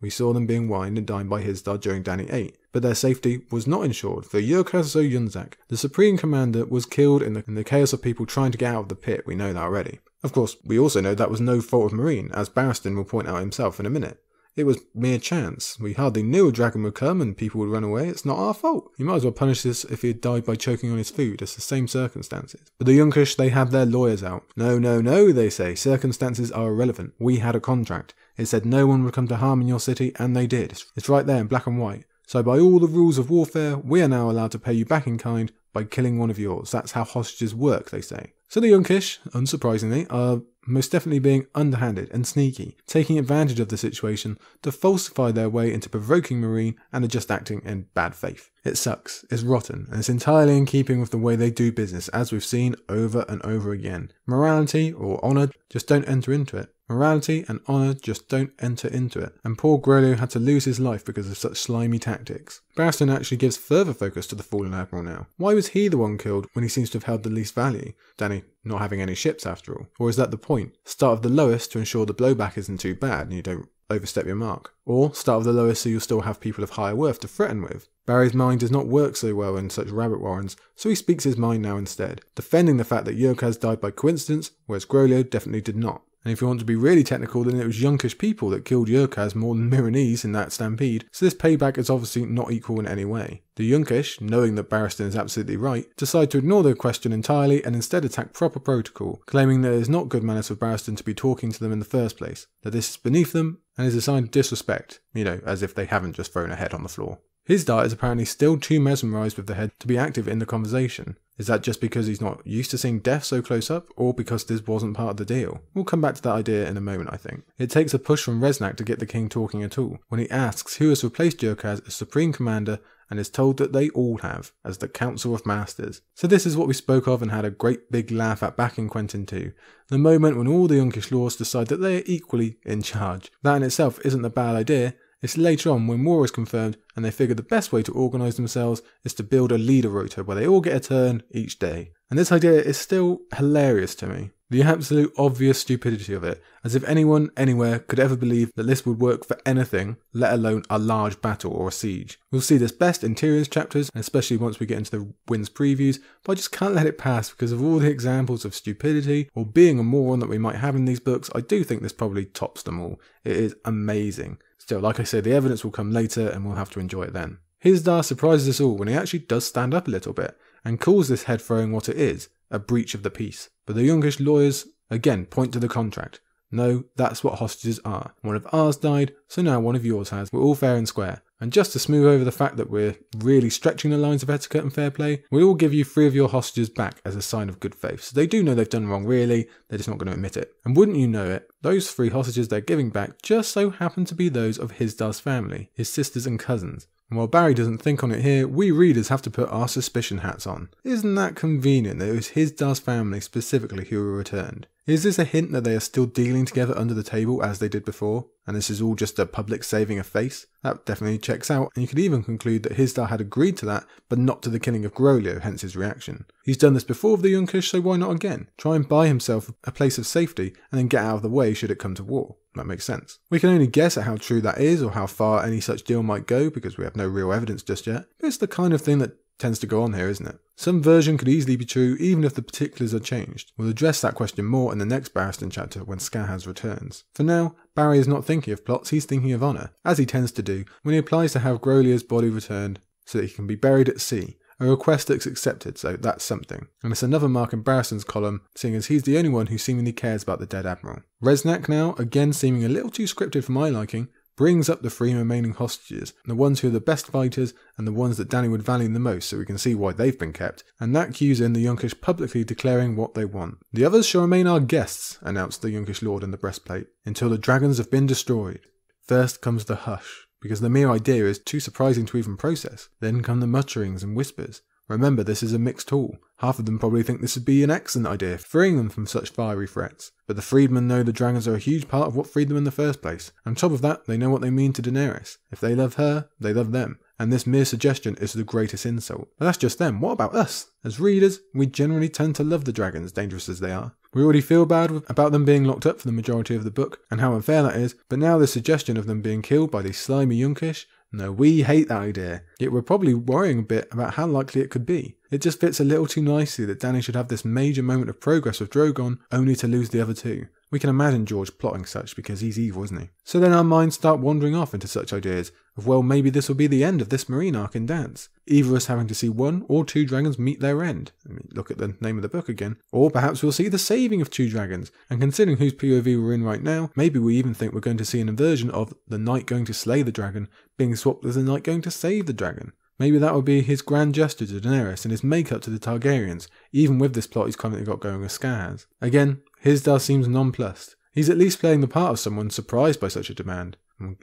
We saw them being wined and dined by Hizdahr during Dany 8. But their safety was not ensured, for Yurkhaz Yunzak, the Supreme Commander, was killed in the, in the chaos of people trying to get out of the pit. We know that already. Of course, we also know that was no fault of Meereen, as Barristan will point out himself in a minute. It was mere chance. We hardly knew a dragon would come and people would run away. It's not our fault. You might as well punish this if he had died by choking on his food. It's the same circumstances. But the Yunkish, they have their lawyers out. No, no, no, they say. Circumstances are irrelevant. We had a contract. It said no one would come to harm in your city, and they did. It's right there in black and white. So by all the rules of warfare, we are now allowed to pay you back in kind by killing one of yours. That's how hostages work, they say. So the Yunkish, unsurprisingly, are most definitely being underhanded and sneaky, taking advantage of the situation to falsify their way into provoking Meereen and are just acting in bad faith. It sucks, it's rotten, and it's entirely in keeping with the way they do business, as we've seen over and over again. Morality or honour just don't enter into it. Morality and honour just don't enter into it, and poor Groleo had to lose his life because of such slimy tactics. Barristan actually gives further focus to the fallen admiral now. Why was he the one killed when he seems to have held the least value? Dany, not having any ships after all? Or is that the point? Start of the lowest to ensure the blowback isn't too bad and you don't overstep your mark. Or start of the lowest so you'll still have people of higher worth to threaten with. Barry's mind does not work so well in such rabbit warrens, so he speaks his mind now instead, defending the fact that Yurkhaz died by coincidence, whereas Groleo definitely did not. And if you want to be really technical, then it was Yunkish people that killed Yurkhaz more than Meereenese in that stampede, so this payback is obviously not equal in any way. The Yunkish, knowing that Barristan is absolutely right, decide to ignore the question entirely and instead attack proper protocol, claiming that it is not good manners for Barristan to be talking to them in the first place, that this is beneath them and is a sign of disrespect, you know, as if they haven't just thrown a head on the floor. Hizdahr is apparently still too mesmerised with the head to be active in the conversation. Is that just because he's not used to seeing death so close up, or because this wasn't part of the deal? We'll come back to that idea in a moment, I think. It takes a push from Reznak to get the king talking at all, when he asks who has replaced Yurkhaz as Supreme Commander and is told that they all have, as the Council of Masters. So this is what we spoke of and had a great big laugh at back in Quentyn 2. The moment when all the Yunkish lords decide that they are equally in charge. That in itself isn't a bad idea, it's later on when war is confirmed and they figure the best way to organise themselves is to build a leader rota where they all get a turn each day. And this idea is still hilarious to me. The absolute obvious stupidity of it, as if anyone anywhere could ever believe that this would work for anything, let alone a large battle or a siege. We'll see this best in Tyrion's chapters, especially once we get into the Winds previews, but I just can't let it pass because of all the examples of stupidity or being a moron that we might have in these books. I do think this probably tops them all. It is amazing. Still, like I said, the evidence will come later and we'll have to enjoy it then. Hizdahr surprises us all when he actually does stand up a little bit and calls this head throwing what it is a breach of the peace. But the Yunkish lawyers again point to the contract. No, that's what hostages are. One of ours died, so now one of yours has. We're all fair and square. And just to smooth over the fact that we're really stretching the lines of etiquette and fair play, we will give you three of your hostages back as a sign of good faith. So they do know they've done wrong, really, they're just not going to admit it. And wouldn't you know it, those three hostages they're giving back just so happen to be those of Hizdahr's family, his sisters and cousins. And while Barry doesn't think on it here, we readers have to put our suspicion hats on. Isn't that convenient that it was Hizdahr's family specifically who were returned? Is this a hint that they are still dealing together under the table as they did before? And this is all just a public saving a face? That definitely checks out, and you could even conclude that Hizdahr had agreed to that, but not to the killing of Groleo, hence his reaction. He's done this before with the Yunkish, so why not again? Try and buy himself a place of safety, and then get out of the way should it come to war. That makes sense. We can only guess at how true that is or how far any such deal might go because we have no real evidence just yet, but it's the kind of thing that tends to go on here, isn't it? Some version could easily be true even if the particulars are changed. We'll address that question more in the next Barristan chapter when Skahaz returns. For now, Barry is not thinking of plots, he's thinking of honour, as he tends to do when he applies to have Groleo's body returned so that he can be buried at sea, A request that's accepted, so that's something. And it's another mark in Barristan's column, seeing as he's the only one who seemingly cares about the dead admiral. Reznak now, again seeming a little too scripted for my liking, brings up the three remaining hostages, the ones who are the best fighters and the ones that Dany would value the most, so we can see why they've been kept, and that cues in the Yunkish publicly declaring what they want. The others shall remain our guests, announced the Yunkish lord in the breastplate, until the dragons have been destroyed. First comes the hush, because the mere idea is too surprising to even process. Then come the mutterings and whispers. Remember, this is a mixed hall. Half of them probably think this would be an excellent idea, freeing them from such fiery threats. But the freedmen know the dragons are a huge part of what freed them in the first place. On top of that, they know what they mean to Daenerys. If they love her, they love them. And this mere suggestion is the greatest insult. But that's just them. What about us? As readers, we generally tend to love the dragons, dangerous as they are. We already feel bad about them being locked up for the majority of the book, and how unfair that is, but now the suggestion of them being killed by these slimy Yunkish no, we hate that idea, yet we're probably worrying a bit about how likely it could be. It just fits a little too nicely that Dany should have this major moment of progress with Drogon, only to lose the other two. We can imagine George plotting such because he's evil, isn't he? So then our minds start wandering off into such ideas of, well, maybe this will be the end of this Meereen arc in Dance. Either us having to see one or two dragons meet their end. I mean, look at the name of the book again. Or perhaps we'll see the saving of two dragons. And considering whose POV we're in right now, maybe we even think we're going to see an inversion of the knight going to slay the dragon being swapped with the knight going to save the dragon. Maybe that would be his grand gesture to Daenerys and his make-up to the Targaryens, even with this plot he's currently got going with Skars. Again, Hizdahr seems nonplussed. He's at least playing the part of someone surprised by such a demand.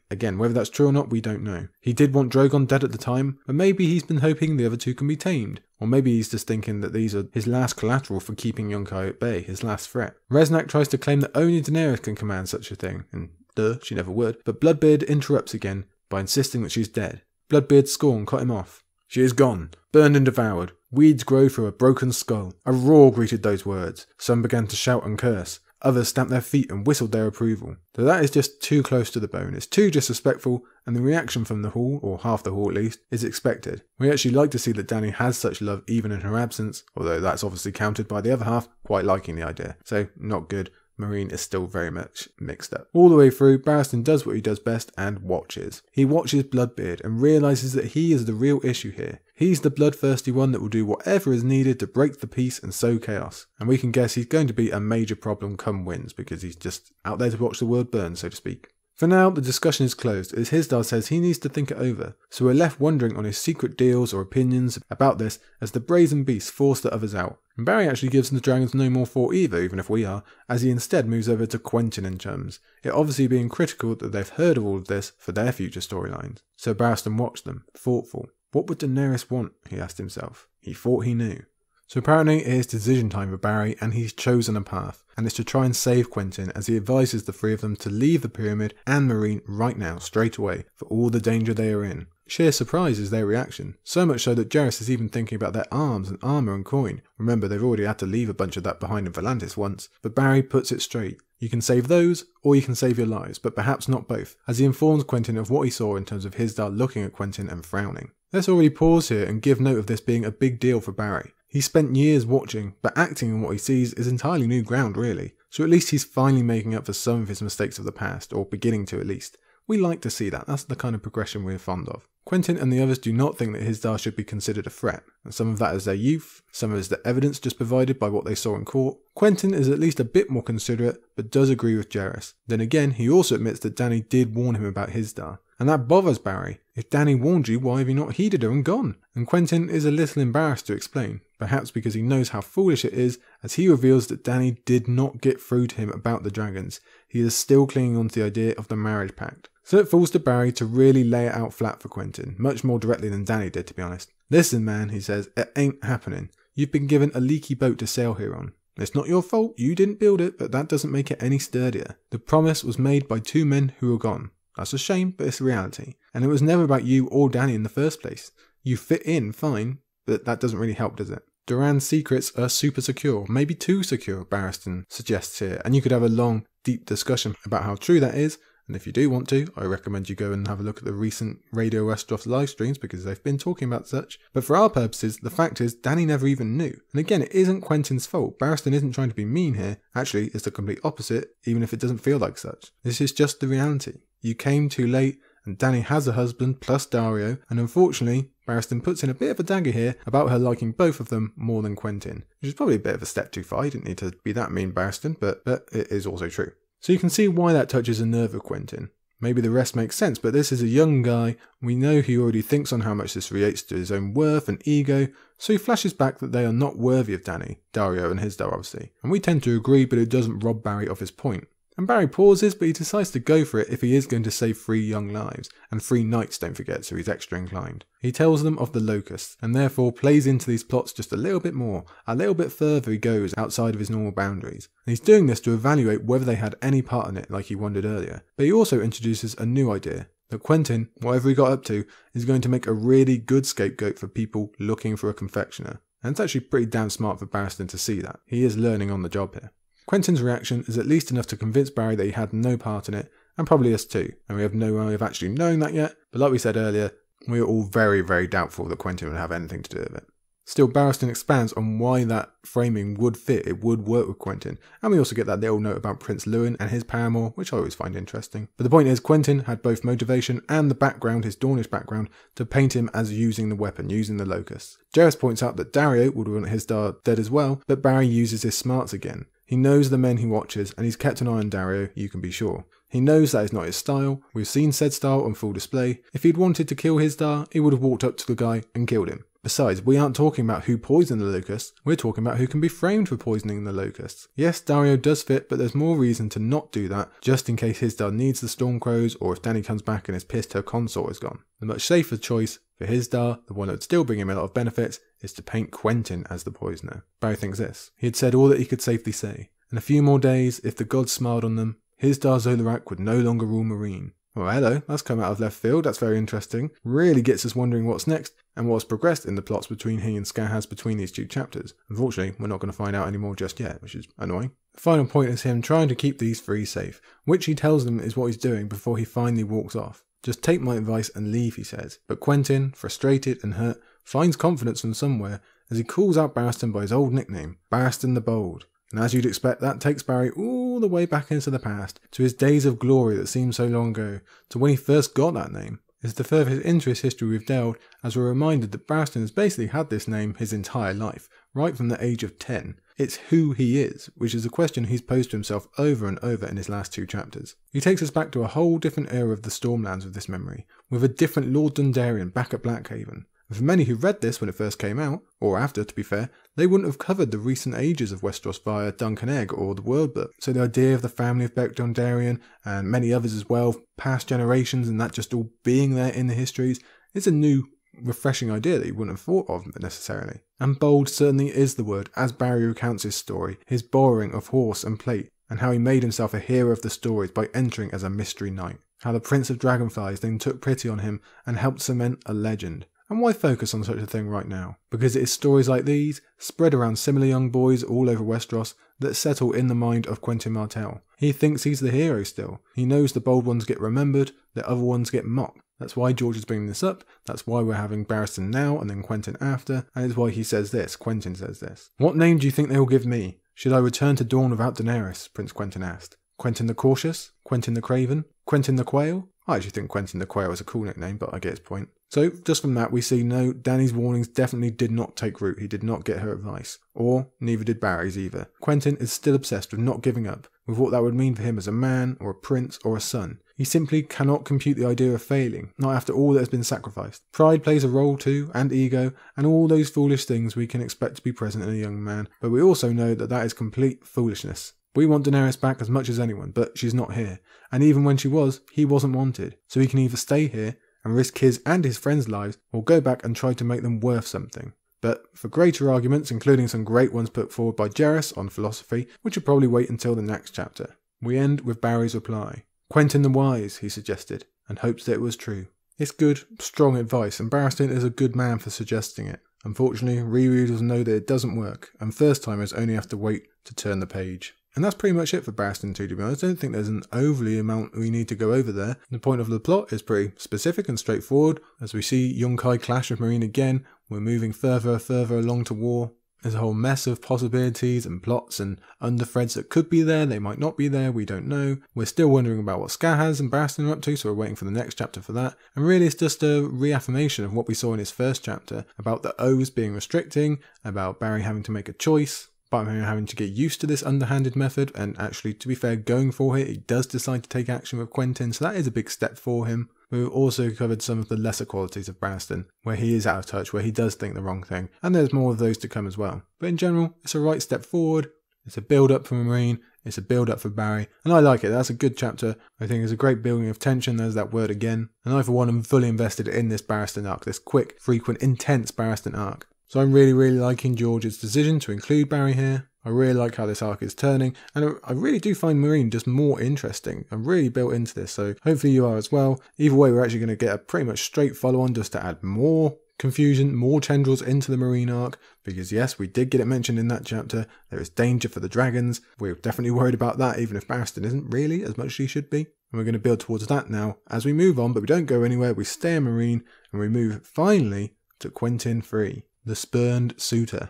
Again, whether that's true or not, we don't know. He did want Drogon dead at the time, but maybe he's been hoping the other two can be tamed. Or maybe he's just thinking that these are his last collateral for keeping Yunkai at bay, his last threat. Reznak tries to claim that only Daenerys can command such a thing, and duh, she never would, but Bloodbeard interrupts again by insisting that she's dead. Bloodbeard's scorn cut him off. She is gone, burned and devoured. Weeds grow through a broken skull. A roar greeted those words. Some began to shout and curse. Others stamped their feet and whistled their approval. Though that is just too close to the bone, it's too disrespectful, and the reaction from the hall, or half the hall at least, is expected. We actually like to see that Dany has such love even in her absence, although that's obviously countered by the other half quite liking the idea. So, not good. Meereen is still very much mixed up. All the way through, Barristan does what he does best and watches. He watches Bloodbeard and realizes that he is the real issue here. He's the bloodthirsty one that will do whatever is needed to break the peace and sow chaos. And we can guess he's going to be a major problem come Winds because he's just out there to watch the world burn, so to speak. For now, the discussion is closed as Hizdahr says he needs to think it over, so we're left wondering on his secret deals or opinions about this as the brazen beast force the others out. And Barry actually gives the dragons no more thought either, even if we are, as he instead moves over to Quentyn and chums, it obviously being critical that they've heard of all of this for their future storylines. So Barristan watched them, thoughtful. What would Daenerys want? he asked himself. He thought he knew. So apparently it is decision time for Barry and he's chosen a path, and it's to try and save Quentyn as he advises the three of them to leave the pyramid and Meereen right now, straight away, for all the danger they are in. Sheer surprise is their reaction, so much so that Gerris is even thinking about their arms and armour and coin. Remember, they've already had to leave a bunch of that behind in Volantis once, but Barry puts it straight. You can save those, or you can save your lives, but perhaps not both, as he informs Quentyn of what he saw in terms of Hizdahr looking at Quentyn and frowning. Let's already pause here and give note of this being a big deal for Barry. He spent years watching, but acting on what he sees is entirely new ground, really. So at least he's finally making up for some of his mistakes of the past, or beginning to at least. We like to see that, that's the kind of progression we're fond of. Quentyn and the others do not think that Hizdahr should be considered a threat, and some of that is their youth, some of it is the evidence just provided by what they saw in court. Quentyn is at least a bit more considerate, but does agree with Gerris. Then again, he also admits that Dany did warn him about Hizdahr, and that bothers Barry. If Dany warned you, why have you not heeded her and gone? And Quentyn is a little embarrassed to explain, perhaps because he knows how foolish it is, as he reveals that Dany did not get through to him about the dragons. He is still clinging on to the idea of the marriage pact. So it falls to Barry to really lay it out flat for Quentyn, much more directly than Dany did, to be honest. Listen, man, he says, it ain't happening. You've been given a leaky boat to sail here on. It's not your fault, you didn't build it, but that doesn't make it any sturdier. The promise was made by two men who are gone. That's a shame, but it's reality. And it was never about you or Dany in the first place. You fit in fine, but that doesn't really help, does it? Doran's secrets are super secure, maybe too secure, Barristan suggests here, and you could have a long, deep discussion about how true that is, and if you do want to, I recommend you go and have a look at the recent Radio Westeros live streams because they've been talking about such. But for our purposes, the fact is, Dany never even knew. And again, it isn't Quentyn's fault. Barristan isn't trying to be mean here. Actually, it's the complete opposite, even if it doesn't feel like such. This is just the reality. You came too late, and Dany has a husband plus Daario, and unfortunately, Barristan puts in a bit of a dagger here about her liking both of them more than Quentyn, which is probably a bit of a step too far. He didn't need to be that mean, Barristan, but, but it is also true. So you can see why that touches a nerve of Quentyn. Maybe the rest makes sense, but this is a young guy. We know he already thinks on how much this relates to his own worth and ego, so he flashes back that they are not worthy of Dany, Daario and his Hizdahr, obviously. And we tend to agree, but it doesn't rob Barry of his point. And Barry pauses, but he decides to go for it if he is going to save three young lives, and three knights, don't forget, so he's extra inclined. He tells them of the locusts, and therefore plays into these plots just a little bit more, a little bit further he goes outside of his normal boundaries. And he's doing this to evaluate whether they had any part in it, like he wondered earlier. But he also introduces a new idea, that Quentyn, whatever he got up to, is going to make a really good scapegoat for people looking for a confectioner. And it's actually pretty damn smart for Barristan to see that. He is learning on the job here. Quentyn's reaction is at least enough to convince Barry that he had no part in it, and probably us too, and we have no way of actually knowing that yet, but like we said earlier, we are all very, very doubtful that Quentyn would have anything to do with it. Still, Barristan expands on why that framing would fit, it would work with Quentyn, and we also get that little note about Prince Lewyn and his paramour, which I always find interesting. But the point is, Quentyn had both motivation and the background, his Dornish background, to paint him as using the weapon, using the locust. Gerris points out that Daario would want Hizdahr dead as well, but Barry uses his smarts again. He knows the men he watches, and he's kept an eye on Daario, you can be sure. He knows that is not his style. We've seen said style on full display. If he'd wanted to kill Hizdahr, he would have walked up to the guy and killed him. Besides, we aren't talking about who poisoned the locusts, we're talking about who can be framed for poisoning the locusts. Yes, Daario does fit, but there's more reason to not do that, just in case Hizdahr needs the Stormcrows or if Dany comes back and is pissed her consort is gone. The much safer choice for Hizdahr, the one that would still bring him a lot of benefits, is to paint Quentyn as the poisoner. Barry thinks this. He had said all that he could safely say. In a few more days, if the gods smiled on them, Hizdahr zo Loraq would no longer rule Meereen. Well, hello, that's come out of left field, that's very interesting. Really gets us wondering what's next and what's progressed in the plots between he and Skahaz between these two chapters. Unfortunately, we're not going to find out any more just yet, which is annoying. The final point is him trying to keep these three safe, which he tells them is what he's doing before he finally walks off. Just take my advice and leave, he says. But Quentyn, frustrated and hurt, finds confidence from somewhere as he calls out Barristan by his old nickname, Barristan the Bold. And as you'd expect, that takes Barry all the way back into the past, to his days of glory that seem so long ago, to when he first got that name. It's to further his history we've delved, as we're reminded that Barristan has basically had this name his entire life, right from the age of 10. It's who he is, which is a question he's posed to himself over and over in his last two chapters. He takes us back to a whole different era of the Stormlands with this memory, with a different Lord Dondarrion back at Blackhaven. And for many who read this when it first came out, or after to be fair, they wouldn't have covered the recent ages of Westeros via Dunk and Egg or the World Book. So the idea of the family of Beric Dondarrion and many others as well, past generations, and that just all being there in the histories, is a new, refreshing idea that you wouldn't have thought of necessarily. And bold certainly is the word, as Barry recounts his story, his borrowing of horse and plate, and how he made himself a hero of the stories by entering as a mystery knight. How the Prince of Dragonflies then took pity on him and helped cement a legend. And why focus on such a thing right now? Because it is stories like these, spread around similar young boys all over Westeros, that settle in the mind of Quentyn Martell. He thinks he's the hero still. He knows the bold ones get remembered, the other ones get mocked. That's why George is bringing this up. That's why we're having Barristan now and then Quentyn after. And it's why he says this. Quentyn says this. What name do you think they will give me? Should I return to Dorne without Daenerys? Prince Quentyn asked. Quentyn the Cautious? Quentyn the Craven? Quentyn the Quail? I actually think Quentyn the Quail is a cool nickname, but I get his point. So, just from that, we see no, Dany's warnings definitely did not take root. He did not get her advice. Or, neither did Barry's either. Quentyn is still obsessed with not giving up, with what that would mean for him as a man, or a prince, or a son. He simply cannot compute the idea of failing, not after all that has been sacrificed. Pride plays a role too, and ego, and all those foolish things we can expect to be present in a young man, but we also know that that is complete foolishness. We want Daenerys back as much as anyone, but she's not here. And even when she was, he wasn't wanted. So he can either stay here and risk his and his friends' lives, or go back and try to make them worth something. But for greater arguments, including some great ones put forward by Gerris on philosophy, which will probably wait until the next chapter, we end with Barry's reply. Quentyn the Wise, he suggested, and hopes that it was true. It's good, strong advice, and Barristan is a good man for suggesting it. Unfortunately, rereaders know that it doesn't work, and first timers only have to wait to turn the page. And that's pretty much it for Barristan 2, to be honest. I don't think there's an overly amount we need to go over there. The point of the plot is pretty specific and straightforward. As we see Yunkai clash with Meereen again, we're moving further and further along to war. There's a whole mess of possibilities and plots and underthreads that could be there, they might not be there, we don't know. We're still wondering about what Skahaz and Barristan are up to, so we're waiting for the next chapter for that. And really, it's just a reaffirmation of what we saw in his first chapter about the O's being restricting, about Barry having to make a choice, but having to get used to this underhanded method, and actually, to be fair, going for it, he does decide to take action with Quentyn, so that is a big step for him. We've also covered some of the lesser qualities of Barristan, where he is out of touch, where he does think the wrong thing, and there's more of those to come as well. But in general, it's a right step forward, it's a build up for Meereen, it's a build up for Barry, and I like it. That's a good chapter. I think it's a great building of tension. There's that word again. And I, for one, am fully invested in this Barristan arc, this quick, frequent, intense Barristan arc. So I'm really, really liking George's decision to include Barry here. I really like how this arc is turning, and I really do find Meereen just more interesting. I'm really built into this, so hopefully you are as well. Either way, we're actually going to get a pretty much straight follow on just to add more confusion, more tendrils into the Meereen arc, because yes, we did get it mentioned in that chapter. There is danger for the dragons. We're definitely worried about that, even if Barristan isn't really as much as he should be. And we're going to build towards that now as we move on, but we don't go anywhere. We stay in Meereen, and we move finally to Quentyn Free, the spurned suitor.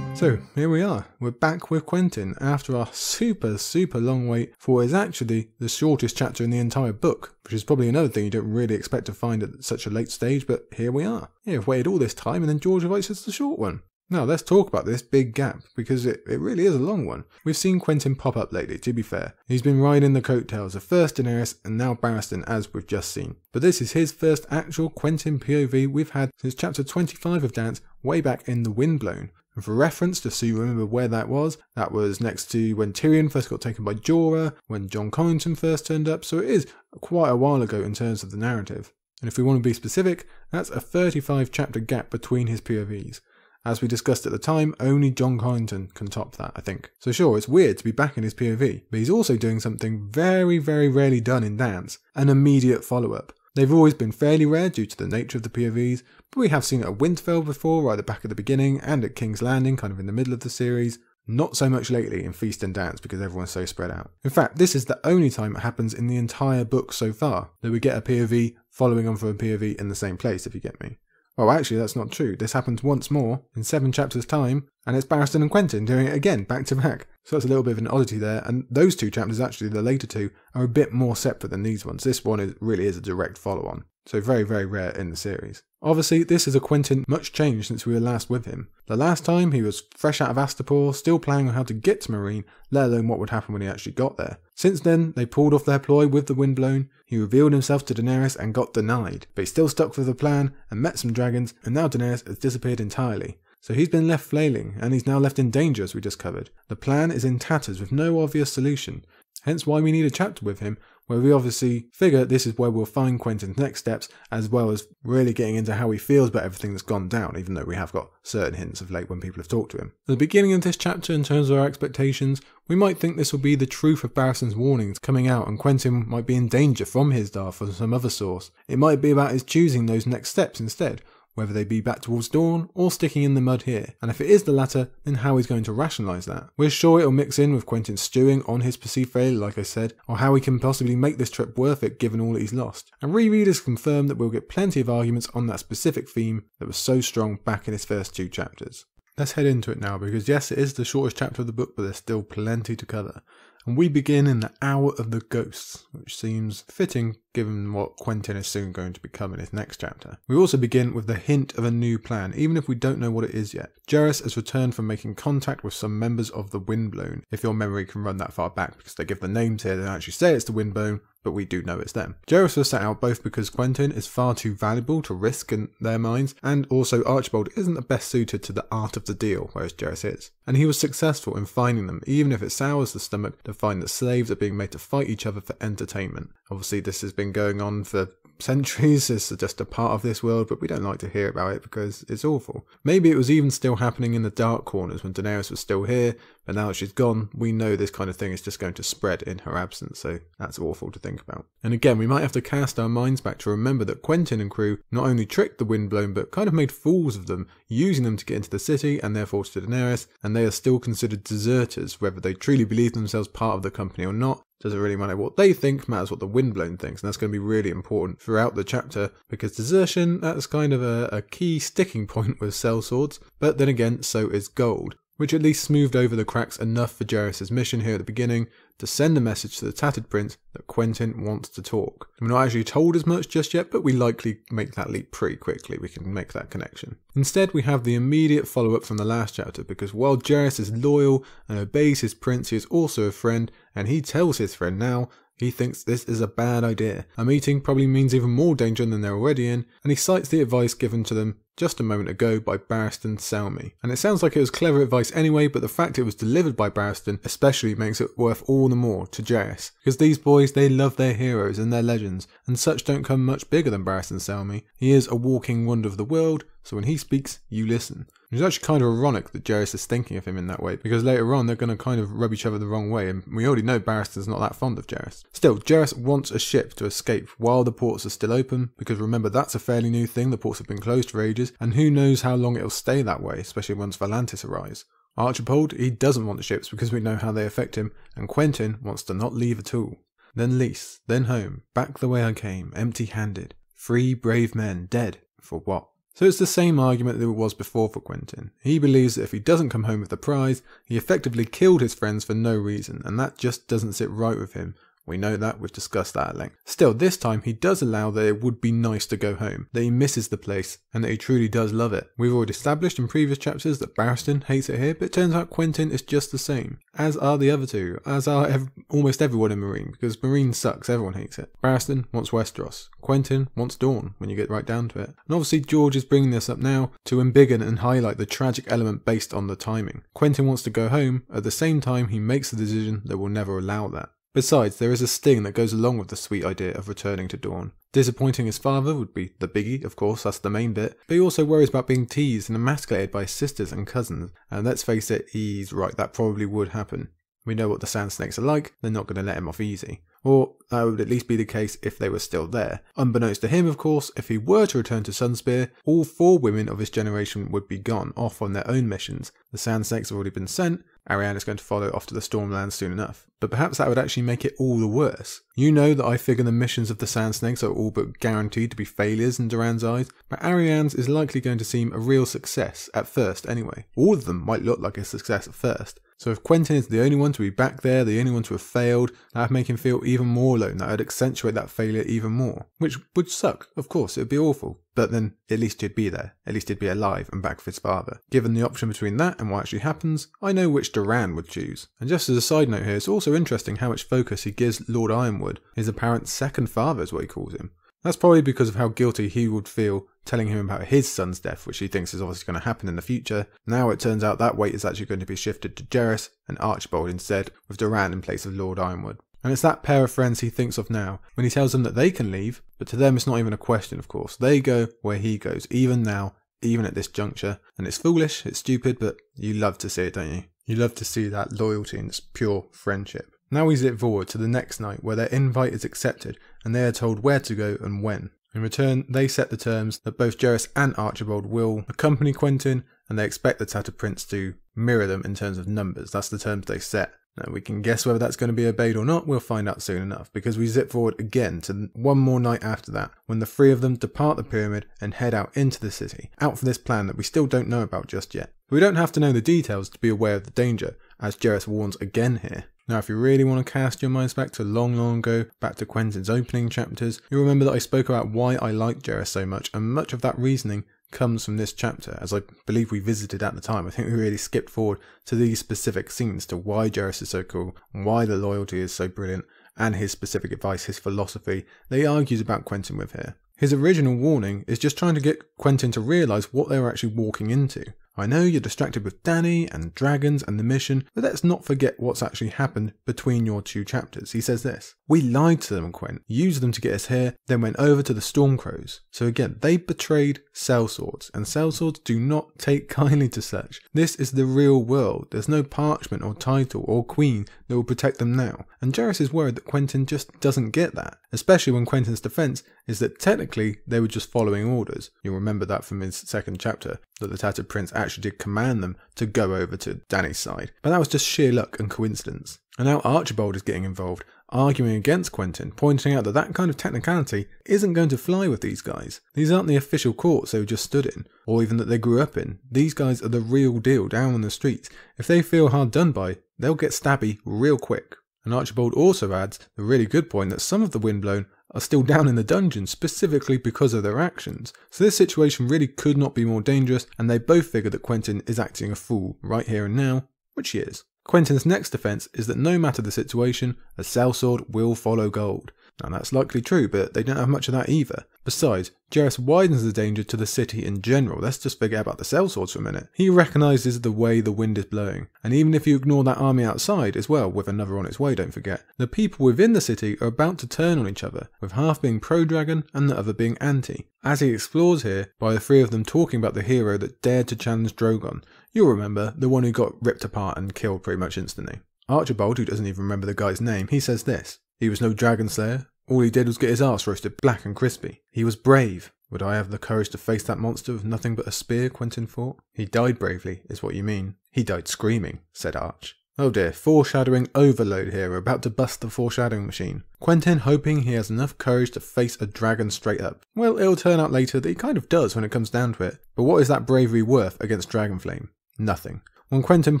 So here we are, we're back with Quentyn after our super, super long wait for what is actually the shortest chapter in the entire book, which is probably another thing you don't really expect to find at such a late stage, but here we are. Yeah, we've waited all this time and then George writes us the short one. Now let's talk about this big gap, because it, it really is a long one. We've seen Quentyn pop up lately, to be fair. He's been riding the coattails of first Daenerys and now Barristan as we've just seen. But this is his first actual Quentyn POV we've had since chapter 25 of Dance, way back in The Windblown. And for reference, just so you remember where that was, that was next to when Tyrion first got taken by Jorah, when Jon Connington first turned up, so it is quite a while ago in terms of the narrative. And if we want to be specific, that's a 35 chapter gap between his POVs. As we discussed at the time, only Jon Connington can top that, I think. So sure, it's weird to be back in his POV, but he's also doing something very, very rarely done in Dance, an immediate follow-up. They've always been fairly rare due to the nature of the POVs, but we have seen it at before, right at the back at the beginning, and at King's Landing, kind of in the middle of the series. Not so much lately in Feast and Dance because everyone's so spread out. In fact, this is the only time it happens in the entire book so far that we get a POV following on from a POV in the same place, if you get me. Oh, actually, that's not true. This happens once more in seven chapters' time, and it's Barristan and Quentyn doing it again, back to back. So that's a little bit of an oddity there. And those two chapters, actually, the later two, are a bit more separate than these ones. This one is, really is a direct follow on. So very, very rare in the series. Obviously, this is a Quentyn much changed since we were last with him. The last time he was fresh out of Astapor, still planning on how to get to Meereen, let alone what would happen when he actually got there. Since then, they pulled off their ploy with the Windblown, he revealed himself to Daenerys and got denied, but he still stuck with the plan and met some dragons, and now Daenerys has disappeared entirely. So he's been left flailing, and he's now left in danger as we just covered. The plan is in tatters with no obvious solution, hence why we need a chapter with him where we obviously figure this is where we'll find Quentyn's next steps, as well as really getting into how he feels about everything that's gone down, even though we have got certain hints of late when people have talked to him. At the beginning of this chapter, in terms of our expectations, we might think this will be the truth of Barristan's warnings coming out, and Quentyn might be in danger from his Hizdahr or some other source. It might be about his choosing those next steps instead, whether they be back towards Dorne or sticking in the mud here. And if it is the latter, then how he's going to rationalise that. We're sure it'll mix in with Quentyn stewing on his perceived failure, like I said, or how he can possibly make this trip worth it given all that he's lost. And rereaders confirm that we'll get plenty of arguments on that specific theme that was so strong back in his first two chapters. Let's head into it now because yes, it is the shortest chapter of the book, but there's still plenty to cover. And we begin in the Hour of the Ghosts, which seems fitting given what Quentyn is soon going to become in his next chapter. We also begin with the hint of a new plan, even if we don't know what it is yet. Gerris has returned from making contact with some members of the Windblown, if your memory can run that far back, because they give the names here, they actually say it's the Windblown, but we do know it's them. Gerris was set out both because Quentyn is far too valuable to risk in their minds, and also Archibald isn't the best suited to the art of the deal, whereas Gerris is. And he was successful in finding them, even if it sours the stomach to find that slaves are being made to fight each other for entertainment. Obviously, this has been going on for centuries. It's just a part of this world, but we don't like to hear about it because it's awful. Maybe it was even still happening in the dark corners when Daenerys was still here, but now that she's gone, we know this kind of thing is just going to spread in her absence, so that's awful to think about. And again, we might have to cast our minds back to remember that Quentyn and crew not only tricked the Windblown, but kind of made fools of them, using them to get into the city and therefore to Daenerys, and they are still considered deserters, whether they truly believe themselves part of the company or not. Doesn't really matter what they think, matters what the windblown thinks. And that's going to be really important throughout the chapter because desertion, that's kind of a, a key sticking point with sellswords, But then again, so is gold which at least smoothed over the cracks enough for Gerris' mission here at the beginning to send a message to the Tattered Prince that Quentyn wants to talk. We're not actually told as much just yet, but we likely make that leap pretty quickly. We can make that connection. Instead, we have the immediate follow up from the last chapter because while Gerris is loyal and obeys his prince, he is also a friend, and he tells his friend now he thinks this is a bad idea. A meeting probably means even more danger than they're already in, and he cites the advice given to them just a moment ago by Barristan Selmy. And it sounds like it was clever advice anyway, but the fact it was delivered by Barristan especially makes it worth all the more to Gerris. Because these boys, they love their heroes and their legends, and such don't come much bigger than Barristan Selmy. He is a walking wonder of the world, so when he speaks, you listen. It's actually kind of ironic that Gerris is thinking of him in that way, because later on they're going to kind of rub each other the wrong way, and we already know Barristan's not that fond of Gerris. Still, Gerris wants a ship to escape while the ports are still open, because remember that's a fairly new thing, the ports have been closed for ages, and who knows how long it'll stay that way, especially once Volantis arrives. Archibald, he doesn't want the ships because we know how they affect him, and Quentyn wants to not leave at all. Then Lys, then home, back the way I came, empty handed. Three brave men dead. For what? So it's the same argument that it was before for Quentyn. He believes that if he doesn't come home with the prize, he effectively killed his friends for no reason, and that just doesn't sit right with him, we know that, we've discussed that at length. Still, this time he does allow that it would be nice to go home, that he misses the place, and that he truly does love it. We've already established in previous chapters that Barristan hates it here, but it turns out Quentyn is just the same, as are the other two, as are ev- almost everyone in Meereen, because Meereen sucks, everyone hates it. Barristan wants Westeros, Quentyn wants Dorne, when you get right down to it. And obviously George is bringing this up now to embiggen and highlight the tragic element based on the timing. Quentyn wants to go home, at the same time he makes the decision that will never allow that. Besides, there is a sting that goes along with the sweet idea of returning to Dorne. Disappointing his father would be the biggie, of course, that's the main bit, but he also worries about being teased and emasculated by his sisters and cousins, and let's face it, he's right, that probably would happen. We know what the Sand Snakes are like, they're not going to let him off easy. Or that would at least be the case if they were still there. Unbeknownst to him, of course, if he were to return to Sunspear, all four women of his generation would be gone, off on their own missions. The Sand Snakes have already been sent, Arianne is going to follow off to the Stormlands soon enough. But perhaps that would actually make it all the worse. You know that I figure the missions of the Sand Snakes are all but guaranteed to be failures in Doran's eyes, but Arianne's is likely going to seem a real success, at first anyway. All of them might look like a success at first, so if Quentyn is the only one to be back there, the only one to have failed, that would make him feel even more alone. That would accentuate that failure even more. Which would suck, of course, it would be awful. But then at least he'd be there. At least he'd be alive and back with his father. Given the option between that and what actually happens, I know which Doran would choose. And just as a side note here, it's also interesting how much focus he gives Lord Yronwood, his apparent second father is what he calls him. That's probably because of how guilty he would feel telling him about his son's death, which he thinks is obviously going to happen in the future. Now it turns out that weight is actually going to be shifted to Gerris and Archibald instead, with Doran in place of Lord Yronwood. And it's that pair of friends he thinks of now when he tells them that they can leave, but to them it's not even a question, of course. They go where he goes, even now, even at this juncture. And it's foolish, it's stupid, but you love to see it, don't you? You love to see that loyalty and this pure friendship. Now we zip forward to the next night where their invite is accepted and they are told where to go and when. In return, they set the terms that both Gerris and Archibald will accompany Quentyn and they expect the Tattered Prince to mirror them in terms of numbers. That's the terms they set. Now, we can guess whether that's going to be obeyed or not, we'll find out soon enough, because we zip forward again to one more night after that, when the three of them depart the pyramid and head out into the city, out for this plan that we still don't know about just yet. We don't have to know the details to be aware of the danger, as Gerris warns again here. Now, if you really want to cast your minds back to long, long ago, back to Quentyn's opening chapters, you'll remember that I spoke about why I like Gerris so much, and much of that reasoning comes from this chapter, as I believe we visited at the time. I think we really skipped forward to these specific scenes to why Gerris is so cool, why the loyalty is so brilliant, and his specific advice, his philosophy that he argues about Quentyn with here. His original warning is just trying to get Quentyn to realise what they were actually walking into. I know you're distracted with Dany and dragons and the mission, but let's not forget what's actually happened between your two chapters. He says this We lied to them, Quent, used them to get us here, then went over to the Stormcrows. So again, they betrayed sellswords, and sellswords do not take kindly to such. This is the real world. There's no parchment or title or queen that will protect them now. And Gerris is worried that Quentyn just doesn't get that, especially when Quentyn's defense is that technically they were just following orders. You'll remember that from his second chapter, that the Tattered Prince actually did command them to go over to Dany's side. But that was just sheer luck and coincidence. And now Archibald is getting involved. arguing against Quentyn, pointing out that that kind of technicality isn't going to fly with these guys. These aren't the official courts they just stood in, or even that they grew up in. These guys are the real deal down on the streets. If they feel hard done by, they'll get stabby real quick. And Archibald also adds the really good point that some of the Windblown are still down in the dungeon specifically because of their actions. So this situation really could not be more dangerous, and they both figure that Quentyn is acting a fool right here and now, which he is. Quentyn's next defense is that no matter the situation, a sellsword will follow gold. Now that's likely true, but they don't have much of that either. Besides, Gerris widens the danger to the city in general. Let's just forget about the sellswords for a minute. He recognises the way the wind is blowing. And even if you ignore that army outside as well, with another on its way, don't forget, the people within the city are about to turn on each other, with half being pro-dragon and the other being anti. As he explores here, by the three of them talking about the hero that dared to challenge Drogon. You'll remember, the one who got ripped apart and killed pretty much instantly. Archibald, who doesn't even remember the guy's name, he says this. He was no dragon slayer. All he did was get his ass roasted black and crispy. He was brave. Would I have the courage to face that monster with nothing but a spear? Quentyn thought. He died bravely, is what you mean. He died screaming, said Arch. Oh dear, foreshadowing overload here. We're about to bust the foreshadowing machine. Quentyn hoping he has enough courage to face a dragon straight up. Well, it'll turn out later that he kind of does when it comes down to it. But what is that bravery worth against Dragonflame? Nothing. When Quentyn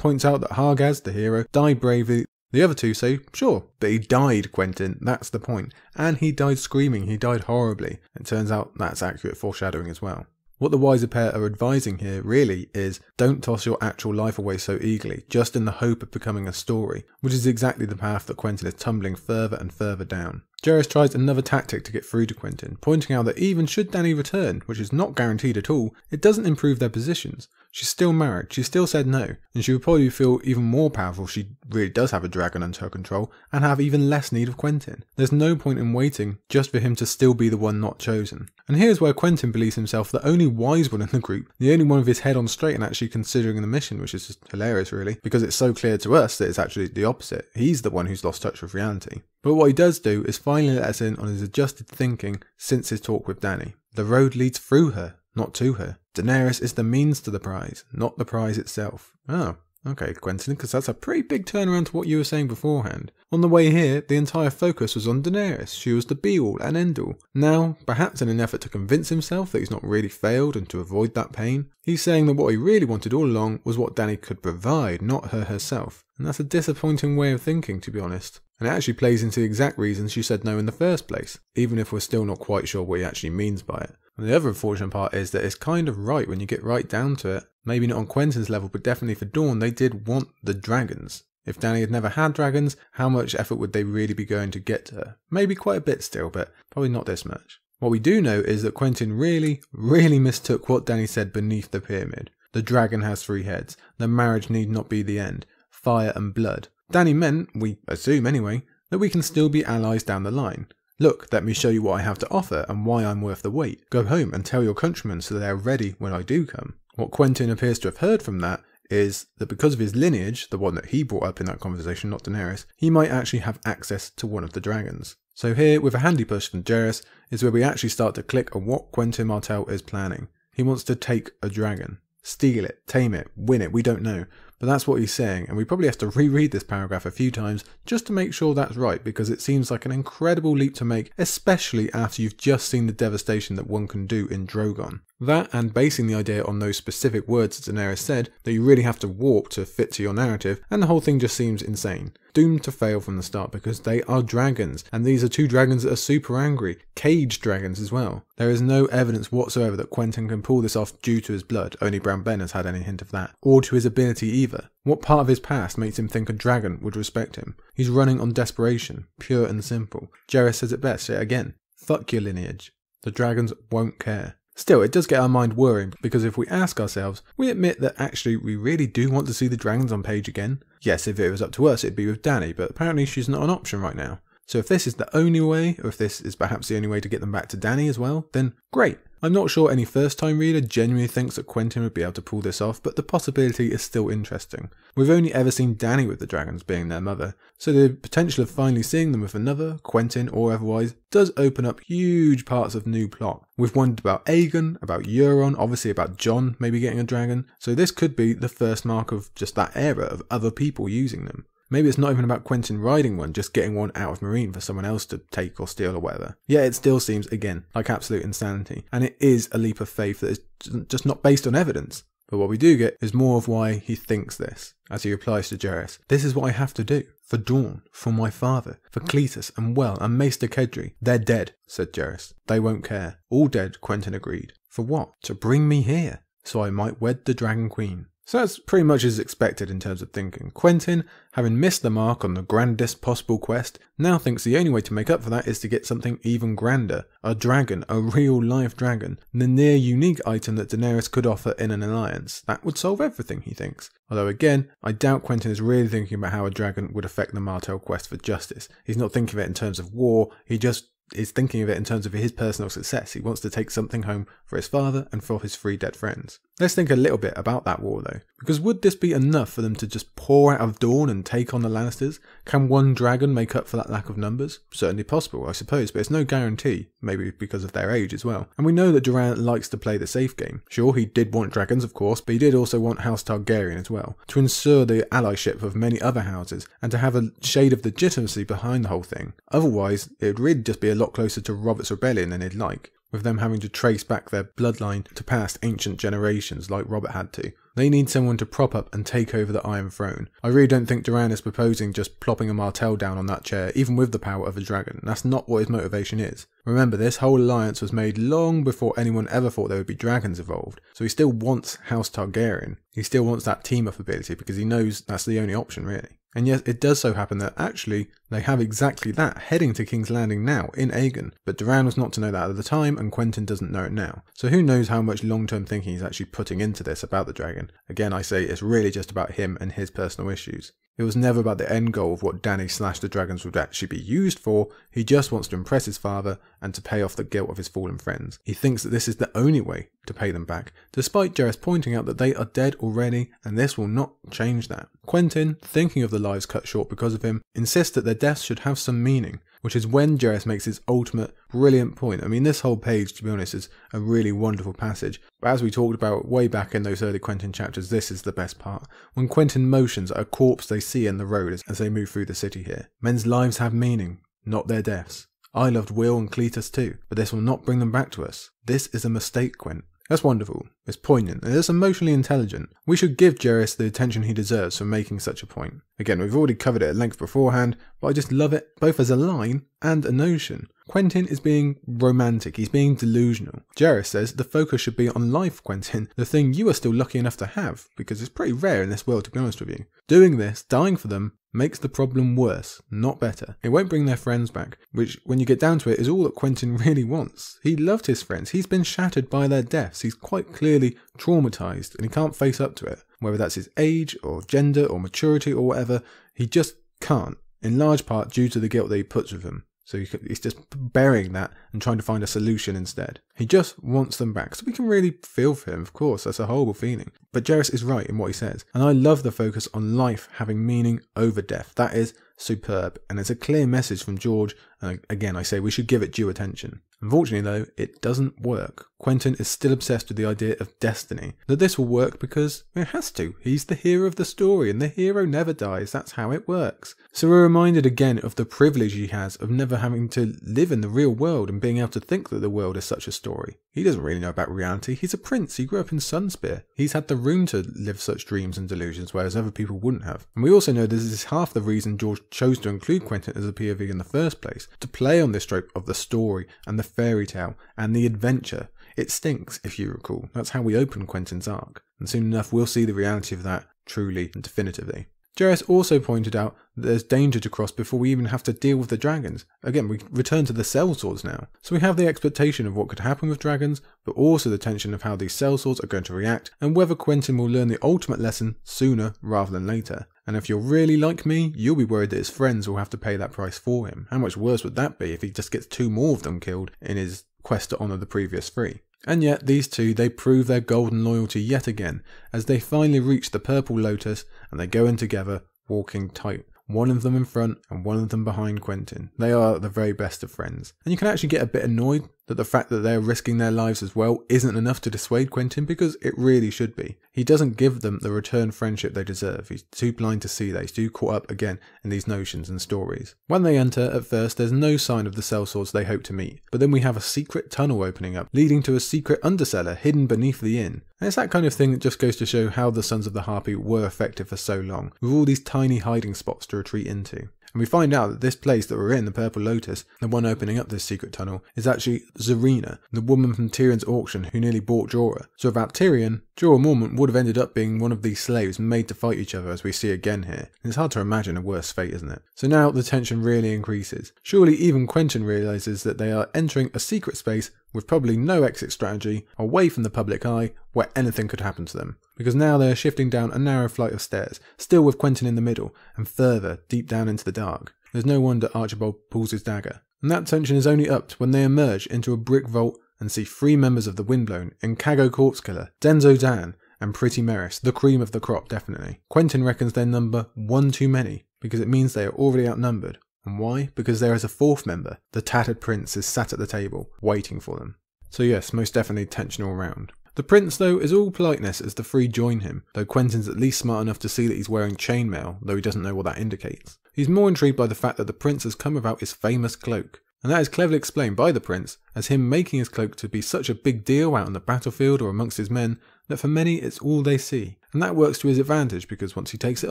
points out that Harghaz, the hero, died bravely, the other two say, sure, but he died, Quentyn, that's the point. And he died screaming, he died horribly. It turns out that's accurate foreshadowing as well. What the wiser pair are advising here really is don't toss your actual life away so eagerly, just in the hope of becoming a story, which is exactly the path that Quentyn is tumbling further and further down. Gerris tries another tactic to get through to Quentyn, pointing out that even should Dany return, which is not guaranteed at all, it doesn't improve their positions. She's still married, she still said no, and she would probably feel even more powerful if she really does have a dragon under her control and have even less need of Quentyn. There's no point in waiting just for him to still be the one not chosen. And here's where Quentyn believes himself the only wise one in the group, the only one with his head on straight and actually considering the mission, which is just hilarious really, because it's so clear to us that it's actually the opposite. He's the one who's lost touch with reality. But what he does do is finally let us in on his adjusted thinking since his talk with Dany. The road leads through her, not to her. Daenerys is the means to the prize, not the prize itself. Oh, okay, Quentyn, because that's a pretty big turnaround to what you were saying beforehand. On the way here, the entire focus was on Daenerys. She was the be all and end all. Now, perhaps in an effort to convince himself that he's not really failed and to avoid that pain, he's saying that what he really wanted all along was what Dany could provide, not her herself. And that's a disappointing way of thinking, to be honest. And it actually plays into the exact reasons she said no in the first place, even if we're still not quite sure what he actually means by it. And the other unfortunate part is that it's kind of right when you get right down to it. Maybe not on Quentyn's level, but definitely for Dorne, they did want the dragons. If Dany had never had dragons, how much effort would they really be going to get to her? Maybe quite a bit still, but probably not this much. What we do know is that Quentyn really, really mistook what Dany said beneath the pyramid. The dragon has three heads. The marriage need not be the end. Fire and blood. Dany meant, we assume anyway, that we can still be allies down the line. Look, let me show you what I have to offer and why I'm worth the wait. Go home and tell your countrymen so they are ready when I do come. What Quentyn appears to have heard from that is that because of his lineage, the one that he brought up in that conversation, not Daenerys, he might actually have access to one of the dragons. So here, with a handy push from Gerris, is where we actually start to click on what Quentyn Martell is planning. He wants to take a dragon, steal it, tame it, win it, we don't know. But that's what he's saying, and we probably have to reread this paragraph a few times just to make sure that's right, because it seems like an incredible leap to make, especially after you've just seen the devastation that one can do in Drogon. That, and basing the idea on those specific words Daenerys said, that you really have to warp to fit to your narrative, and the whole thing just seems insane. Doomed to fail from the start because they are dragons, and these are two dragons that are super angry, caged dragons as well. There is no evidence whatsoever that Quentyn can pull this off due to his blood, only Brown Ben has had any hint of that, or to his ability either. What part of his past makes him think a dragon would respect him? He's running on desperation, pure and simple. Gerris says it best, yet again. Fuck your lineage. The dragons won't care. Still, it does get our mind worrying because if we ask ourselves, we admit that actually we really do want to see the dragons on page again. Yes, if it was up to us, it'd be with Dany, but apparently she's not an option right now. So if this is the only way, or if this is perhaps the only way to get them back to Dany as well, then great. I'm not sure any first time reader genuinely thinks that Quentyn would be able to pull this off, but the possibility is still interesting. We've only ever seen Dany with the dragons being their mother, so the potential of finally seeing them with another, Quentyn or otherwise, does open up huge parts of new plot. We've wondered about Aegon, about Euron, obviously about Jon maybe getting a dragon, so this could be the first mark of just that era of other people using them. Maybe it's not even about Quentyn riding one, just getting one out of Meereen for someone else to take or steal or whatever. Yeah, it still seems, again, like absolute insanity. And it is a leap of faith that is just not based on evidence. But what we do get is more of why he thinks this, as he replies to Gerris. This is what I have to do. For Dorne, for my father, for Cletus and Will and Maester Kedry. They're dead, said Gerris. They won't care. All dead, Quentyn agreed. For what? To bring me here, so I might wed the Dragon Queen. So that's pretty much as expected in terms of thinking. Quentyn, having missed the mark on the grandest possible quest, now thinks the only way to make up for that is to get something even grander. A dragon, a real life dragon, the near unique item that Daenerys could offer in an alliance. That would solve everything, he thinks. Although again, I doubt Quentyn is really thinking about how a dragon would affect the Martell quest for justice. He's not thinking of it in terms of war, he just is thinking of it in terms of his personal success. He wants to take something home for his father and for his three dead friends. Let's think a little bit about that war though, because would this be enough for them to just pour out of Dorne and take on the Lannisters? Can one dragon make up for that lack of numbers? Certainly possible, I suppose, but it's no guarantee, maybe because of their age as well. And we know that Doran likes to play the safe game. Sure, he did want dragons, of course, but he did also want House Targaryen as well, to ensure the allyship of many other houses and to have a shade of legitimacy behind the whole thing. Otherwise, it would really just be a lot closer to Robert's Rebellion than he'd like with them having to trace back their bloodline to past ancient generations like Robert had to. They need someone to prop up and take over the Iron Throne. I really don't think Doran is proposing just plopping a Martell down on that chair, even with the power of a dragon. That's not what his motivation is. Remember, this whole alliance was made long before anyone ever thought there would be dragons involved, so he still wants House Targaryen. He still wants that team up ability because he knows that's the only option, really. And yet, it does so happen that actually they have exactly that heading to King's Landing now in Aegon. But Doran was not to know that at the time, and Quentyn doesn't know it now. So who knows how much long term thinking he's actually putting into this about the dragon. Again, I say it's really just about him and his personal issues. It was never about the end goal of what Dany slash the dragons would actually be used for. He just wants to impress his father and to pay off the guilt of his fallen friends. He thinks that this is the only way to pay them back, despite Gerris pointing out that they are dead already and this will not change that. Quentyn, thinking of the lives cut short because of him, insists that their deaths should have some meaning, which is when Gerris makes his ultimate brilliant point. I mean, this whole page, to be honest, is a really wonderful passage. But as we talked about way back in those early Quentyn chapters, this is the best part. When Quentyn motions at a corpse they see in the road as they move through the city here. Men's lives have meaning, not their deaths. I loved Will and Cletus too, but this will not bring them back to us. This is a mistake, Quent. That's wonderful. It's poignant and it's emotionally intelligent. We should give Gerris the attention he deserves for making such a point. Again, we've already covered it at length beforehand, but I just love it both as a line and a notion. Quentyn is being romantic, he's being delusional. Gerris says the focus should be on life, Quentyn, the thing you are still lucky enough to have, because it's pretty rare in this world to be honest with you. Doing this, dying for them, makes the problem worse, not better. It won't bring their friends back, which, when you get down to it, is all that Quentyn really wants. He loved his friends, he's been shattered by their deaths, he's quite clearly traumatized, and he can't face up to it. Whether that's his age, or gender, or maturity, or whatever, he just can't, in large part due to the guilt that he puts with him. So he's just burying that and trying to find a solution instead. He just wants them back. So we can really feel for him, of course, that's a horrible feeling. But Gerris is right in what he says. And I love the focus on life having meaning over death. That is superb. And it's a clear message from George. And again, I say we should give it due attention. Unfortunately, though, it doesn't work. Quentyn is still obsessed with the idea of destiny. That this will work because it has to. He's the hero of the story, and the hero never dies. That's how it works. So we're reminded again of the privilege he has of never having to live in the real world and being able to think that the world is such a story. He doesn't really know about reality. He's a prince. He grew up in Sunspear. He's had the room to live such dreams and delusions, whereas other people wouldn't have. And we also know this is half the reason George chose to include Quentyn as a POV in the first place, to play on this trope of the story and the fairy tale and the adventure. It stinks, if you recall. That's how we open Quentyn's arc. And soon enough, we'll see the reality of that truly and definitively. Gerris also pointed out that there's danger to cross before we even have to deal with the dragons. Again, we return to the sellswords now. So we have the expectation of what could happen with dragons, but also the tension of how these sellswords are going to react, and whether Quentyn will learn the ultimate lesson sooner rather than later. And if you're really like me, you'll be worried that his friends will have to pay that price for him. How much worse would that be if he just gets two more of them killed in his quest to honour the previous three? And yet these two, they prove their golden loyalty yet again, as they finally reach the purple lotus and they go in together, walking tight. One of them in front and one of them behind Quentin. They are the very best of friends. And you can actually get a bit annoyed that the fact that they're risking their lives as well isn't enough to dissuade Quentyn because it really should be. He doesn't give them the return friendship they deserve. He's too blind to see that. He's too caught up again in these notions and stories. When they enter, at first, there's no sign of the sellswords they hope to meet. But then we have a secret tunnel opening up, leading to a secret undercellar hidden beneath the inn. And it's that kind of thing that just goes to show how the Sons of the Harpy were effective for so long, with all these tiny hiding spots to retreat into. And we find out that this place that we're in, the Purple Lotus, the one opening up this secret tunnel, is actually Zahrina, the woman from Tyrion's auction who nearly bought Jorah. So without Tyrion, Jorah Mormont would have ended up being one of these slaves made to fight each other as we see again here. And it's hard to imagine a worse fate, isn't it? So now the tension really increases. Surely even Quentyn realizes that they are entering a secret space with probably no exit strategy, away from the public eye, where anything could happen to them. Because now they are shifting down a narrow flight of stairs, still with Quentyn in the middle, and further, deep down into the dark. There's no wonder Archibald pulls his dagger. And that tension is only upped when they emerge into a brick vault and see three members of the Windblown, Inkago Corpsekiller, Denzo D'han, and Pretty Meris, the cream of the crop, definitely. Quentyn reckons their number one too many, because it means they are already outnumbered. And why? Because there is a fourth member, the tattered prince, is sat at the table, waiting for them. So yes, most definitely tension all round. The prince, though, is all politeness as the three join him, though Quentyn's at least smart enough to see that he's wearing chainmail, though he doesn't know what that indicates. He's more intrigued by the fact that the prince has come about his famous cloak, and that is cleverly explained by the prince as him making his cloak to be such a big deal out on the battlefield or amongst his men that for many it's all they see. And that works to his advantage because once he takes it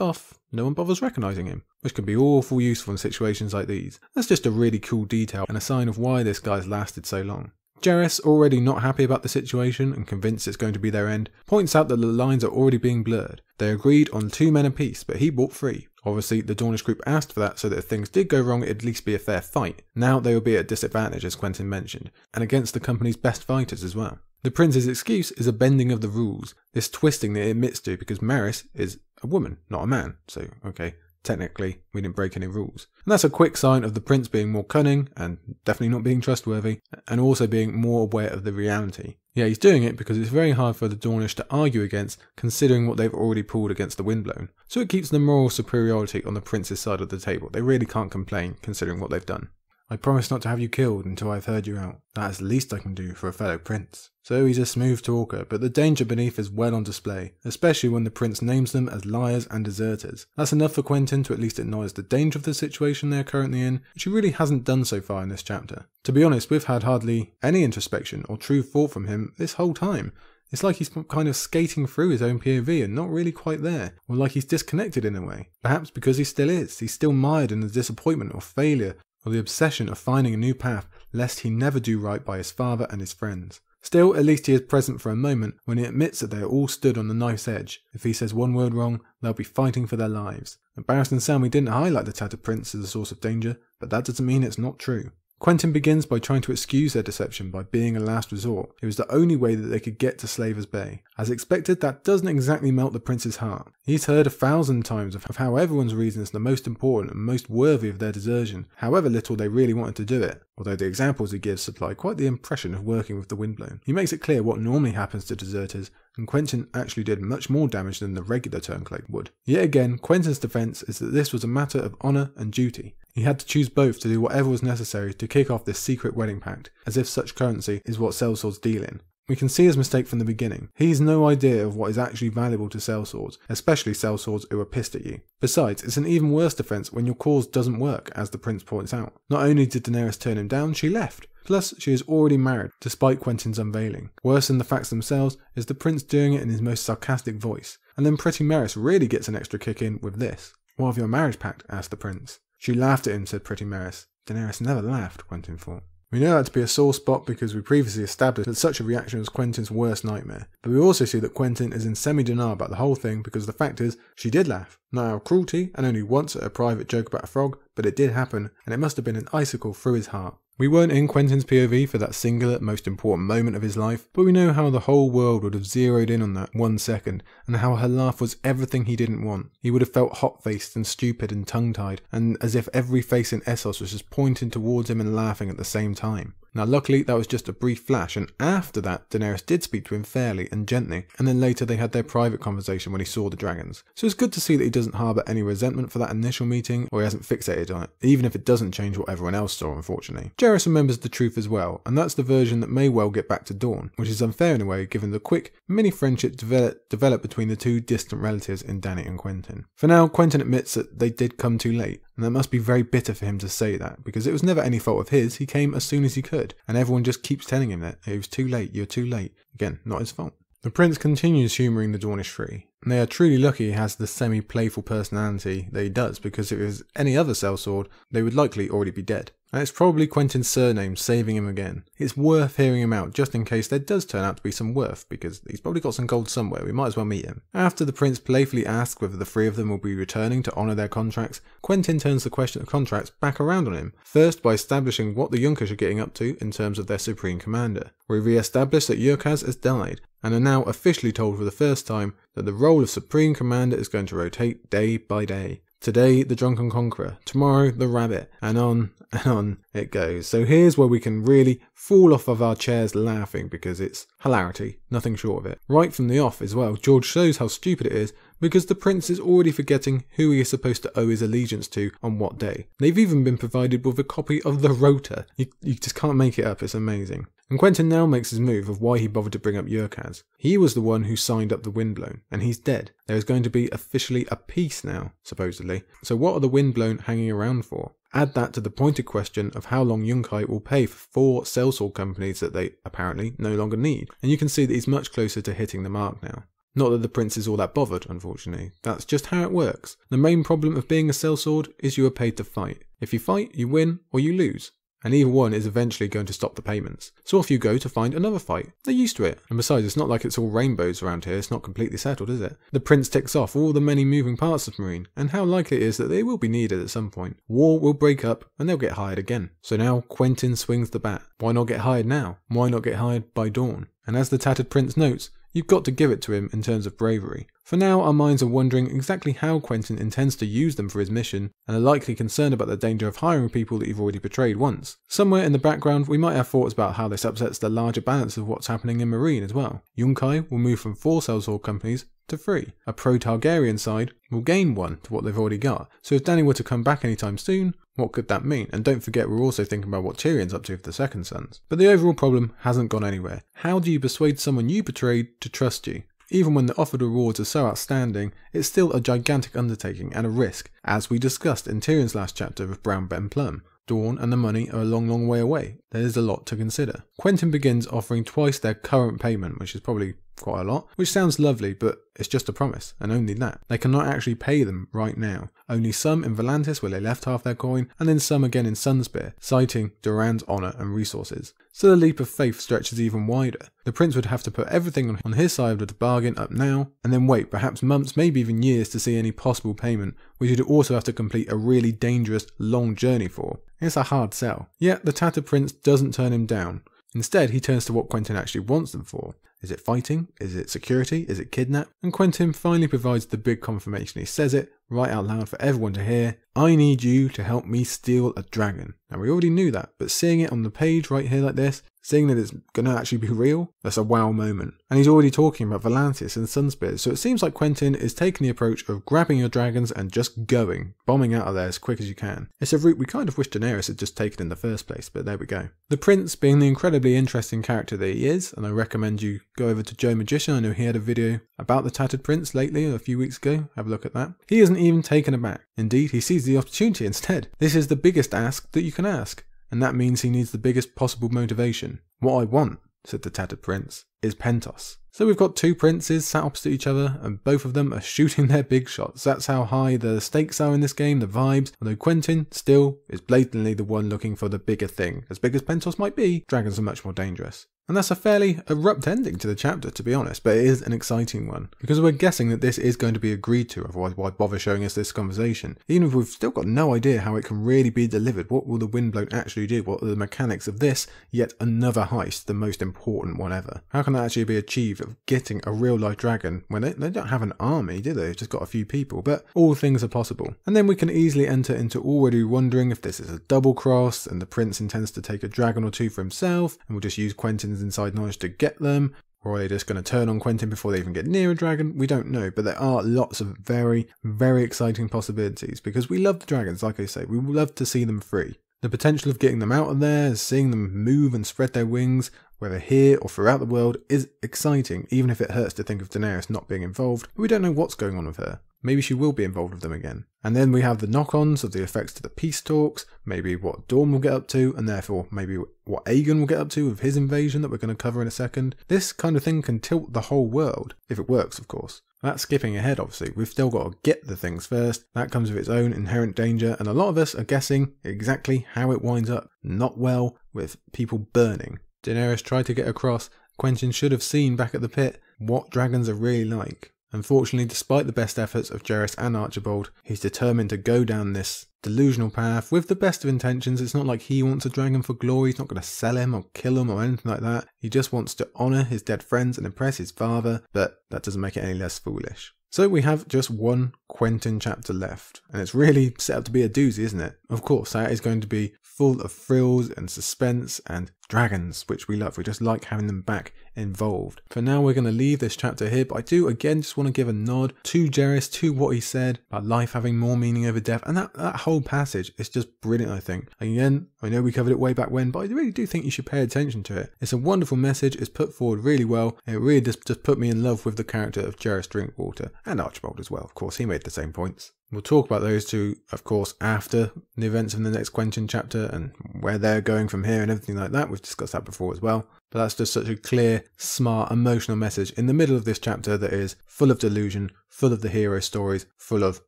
off, no one bothers recognising him, which can be awful useful in situations like these. That's just a really cool detail and a sign of why this guy's lasted so long. Gerris, already not happy about the situation and convinced it's going to be their end, points out that the lines are already being blurred. They agreed on two men apiece, but he bought three. Obviously, the Dornish group asked for that so that if things did go wrong, it'd at least be a fair fight. Now they will be at disadvantage, as Quentyn mentioned, and against the company's best fighters as well. The prince's excuse is a bending of the rules, this twisting that it admits to because Meris is a woman, not a man. So, okay, technically, we didn't break any rules. And that's a quick sign of the prince being more cunning and definitely not being trustworthy, and also being more aware of the reality. Yeah, he's doing it because it's very hard for the Dornish to argue against, considering what they've already pulled against the Windblown. So it keeps the moral superiority on the prince's side of the table. They really can't complain, considering what they've done. I promise not to have you killed until I've heard you out. That is the least I can do for a fellow prince. So he's a smooth talker, but the danger beneath is well on display, especially when the prince names them as liars and deserters. That's enough for Quentyn to at least acknowledge the danger of the situation they are currently in, which he really hasn't done so far in this chapter. To be honest, we've had hardly any introspection or true thought from him this whole time. It's like he's kind of skating through his own POV and not really quite there, or like he's disconnected in a way. Perhaps because he still is. He's still mired in the disappointment or failure or the obsession of finding a new path lest he never do right by his father and his friends. Still, at least he is present for a moment when he admits that they are all stood on the knife's edge. If he says one word wrong, they'll be fighting for their lives. And Barristan Selmy didn't highlight the tattered prince as a source of danger, but that doesn't mean it's not true. Quentyn begins by trying to excuse their deception by being a last resort. It was the only way that they could get to Slaver's Bay. As expected, that doesn't exactly melt the prince's heart. He's heard a thousand times of how everyone's reason is the most important and most worthy of their desertion, however little they really wanted to do it. Although the examples he gives supply quite the impression of working with the Windblown. He makes it clear what normally happens to deserters, and Quentyn actually did much more damage than the regular Turncloak would. Yet again, Quentyn's defence is that this was a matter of honour and duty. He had to choose both to do whatever was necessary to kick off this secret wedding pact, as if such currency is what sellswords deal in. We can see his mistake from the beginning. He has no idea of what is actually valuable to sellswords, especially sellswords who are pissed at you. Besides, it's an even worse defense when your cause doesn't work, as the prince points out. Not only did Daenerys turn him down, she left. Plus, she is already married, despite Quentyn's unveiling. Worse than the facts themselves is the prince doing it in his most sarcastic voice. And then Pretty Meris really gets an extra kick in with this. What of your marriage pact? asked the prince. She laughed at him, said Pretty Meris. Daenerys never laughed, Quentyn thought. We know that to be a sore spot because we previously established that such a reaction was Quentyn's worst nightmare. But we also see that Quentyn is in semi-denial about the whole thing because the fact is, she did laugh. Not out of cruelty, and only once at a private joke about a frog, but it did happen, and it must have been an icicle through his heart. We weren't in Quentyn's POV for that singular, most important moment of his life, but we know how the whole world would have zeroed in on that one second, and how her laugh was everything he didn't want. He would have felt hot faced and stupid and tongue tied, and as if every face in Essos was just pointing towards him and laughing at the same time. Now, luckily, that was just a brief flash, and after that, Daenerys did speak to him fairly and gently, and then later they had their private conversation when he saw the dragons. So it's good to see that he doesn't harbour any resentment for that initial meeting, or he hasn't fixated on it, even if it doesn't change what everyone else saw, unfortunately. Gerris remembers the truth as well, and that's the version that may well get back to Dorne, which is unfair in a way given the quick mini friendship develop, developed between the two distant relatives in Dany and Quentyn. For now, Quentyn admits that they did come too late, and that must be very bitter for him to say that, because it was never any fault of his, he came as soon as he could, and everyone just keeps telling him that it was too late, you're too late. Again, not his fault. The prince continues humouring the Dornish Free, and they are truly lucky he has the semi-playful personality that he does, because if it was any other sellsword, they would likely already be dead. And it's probably Quentyn's surname saving him again. It's worth hearing him out just in case there does turn out to be some worth, because he's probably got some gold somewhere, we might as well meet him. After the prince playfully asks whether the three of them will be returning to honour their contracts, Quentyn turns the question of contracts back around on him, first by establishing what the Junkers are getting up to in terms of their supreme commander. We re-establish that Yurkhaz has died, and are now officially told for the first time that the role of Supreme Commander is going to rotate day by day. Today, the Drunken Conqueror. Tomorrow, the Rabbit. And on and on it goes. So here's where we can really fall off of our chairs laughing because it's hilarity, nothing short of it. Right from the off as well, George shows how stupid it is because the prince is already forgetting who he is supposed to owe his allegiance to on what day. They've even been provided with a copy of the Rota. You, you just can't make it up, it's amazing. And Quentyn now makes his move of why he bothered to bring up Yurkhaz. He was the one who signed up the Windblown, and he's dead. There is going to be officially a peace now, supposedly. So what are the Windblown hanging around for? Add that to the pointed question of how long Yunkai will pay for four sellsword companies that they apparently no longer need, and you can see that he's much closer to hitting the mark now. Not that the prince is all that bothered, unfortunately. That's just how it works. The main problem of being a sellsword is you are paid to fight. If you fight, you win or you lose and either one is eventually going to stop the payments. So off you go to find another fight. They're used to it. And besides, it's not like it's all rainbows around here, it's not completely settled, is it? The prince ticks off all the many moving parts of Meereen, and how likely it is that they will be needed at some point. War will break up, and they'll get hired again. So now Quentyn swings the bat. Why not get hired now? Why not get hired by Dorne? And as the tattered prince notes, You've got to give it to him in terms of bravery. For now, our minds are wondering exactly how Quentyn intends to use them for his mission, and are likely concerned about the danger of hiring people that you've already betrayed once. Somewhere in the background, we might have thoughts about how this upsets the larger balance of what's happening in Meereen as well. Yunkai will move from four sellsword companies to three. A pro-Targaryen side will gain one to what they've already got. So if Dany were to come back anytime soon, what could that mean? And don't forget, we're also thinking about what Tyrion's up to for the Second Sons. But the overall problem hasn't gone anywhere. How do you persuade someone you betrayed to trust you? Even when the offered rewards are so outstanding, it's still a gigantic undertaking and a risk, as we discussed in Tyrion's last chapter with Brown Ben Plum. Dorne and the money are a long, long way away. There is a lot to consider. Quentyn begins offering twice their current payment, which is probably quite a lot, which sounds lovely, but it's just a promise, and only that. They cannot actually pay them right now. Only some in Volantis where they left half their coin, and then some again in Sunspear, citing Doran's honour and resources. So the leap of faith stretches even wider. The prince would have to put everything on his side of the bargain up now, and then wait perhaps months, maybe even years to see any possible payment, which he'd also have to complete a really dangerous, long journey for. It's a hard sell. Yet the tattered prince doesn't turn him down. Instead, he turns to what Quentyn actually wants them for. Is it fighting? Is it security? Is it kidnap? And Quentyn finally provides the big confirmation. He says it right out loud for everyone to hear. I need you to help me steal a dragon. Now we already knew that, but seeing it on the page right here like this, seeing that it's going to actually be real, that's a wow moment. And he's already talking about Volantis and Sunspears, so it seems like Quentyn is taking the approach of grabbing your dragons and just going, bombing out of there as quick as you can. It's a route we kind of wish Daenerys had just taken in the first place, but there we go. The Prince being the incredibly interesting character that he is, and I recommend you go over to Joe Magician, I know he had a video about the Tattered Prince lately, a few weeks ago, have a look at that. He isn't even taken aback. Indeed, he sees the opportunity instead. This is the biggest ask that you can ask and that means he needs the biggest possible motivation. What I want, said the tattered prince, is Pentos. So we've got two princes sat opposite each other, and both of them are shooting their big shots. That's how high the stakes are in this game, the vibes. Although Quentyn still is blatantly the one looking for the bigger thing. As big as Pentos might be, dragons are much more dangerous. And that's a fairly abrupt ending to the chapter, to be honest, but it is an exciting one. Because we're guessing that this is going to be agreed to, otherwise why bother showing us this conversation? Even if we've still got no idea how it can really be delivered, what will the Windblown actually do? What are the mechanics of this, yet another heist, the most important one ever? How can that actually be achieved of getting a real life dragon when they, they don't have an army, do they? They've just got a few people, but all things are possible. And then we can easily enter into already wondering if this is a double cross and the prince intends to take a dragon or two for himself and we'll just use Inside knowledge to get them, or are they just going to turn on Quentyn before they even get near a dragon? We don't know, but there are lots of very, very exciting possibilities because we love the dragons, like I say, we love to see them free. The potential of getting them out of there, seeing them move and spread their wings, whether here or throughout the world, is exciting, even if it hurts to think of Daenerys not being involved. We don't know what's going on with her. Maybe she will be involved with them again. And then we have the knock ons of the effects to the peace talks, maybe what Dorne will get up to, and therefore maybe what Aegon will get up to with his invasion that we're going to cover in a second. This kind of thing can tilt the whole world, if it works, of course. That's skipping ahead, obviously. We've still got to get the things first. That comes with its own inherent danger, and a lot of us are guessing exactly how it winds up. Not well, with people burning. Daenerys tried to get across. Quentyn should have seen back at the pit what dragons are really like. Unfortunately, despite the best efforts of Gerris and Archibald, he's determined to go down this delusional path with the best of intentions. It's not like he wants a dragon for glory, he's not going to sell him or kill him or anything like that. He just wants to honour his dead friends and impress his father, but that doesn't make it any less foolish. So we have just one Quentyn chapter left, and it's really set up to be a doozy, isn't it? Of course, that is going to be full of thrills and suspense and dragons, which we love. We just like having them back involved. For now, we're going to leave this chapter here, but I do again just want to give a nod to Gerris, to what he said about life having more meaning over death, and that, that whole passage is just brilliant, I think. Again, I know we covered it way back when, but I really do think you should pay attention to it. It's a wonderful message, it's put forward really well, it really just, just put me in love with the character of Gerris Drinkwater, and Archibald as well, of course, he made the same points. We'll talk about those two, of course, after the events of the next Quentyn chapter and where they're going from here and everything like that. We've discussed that before as well. But that's just such a clear, smart, emotional message in the middle of this chapter that is full of delusion, full of the hero stories, full of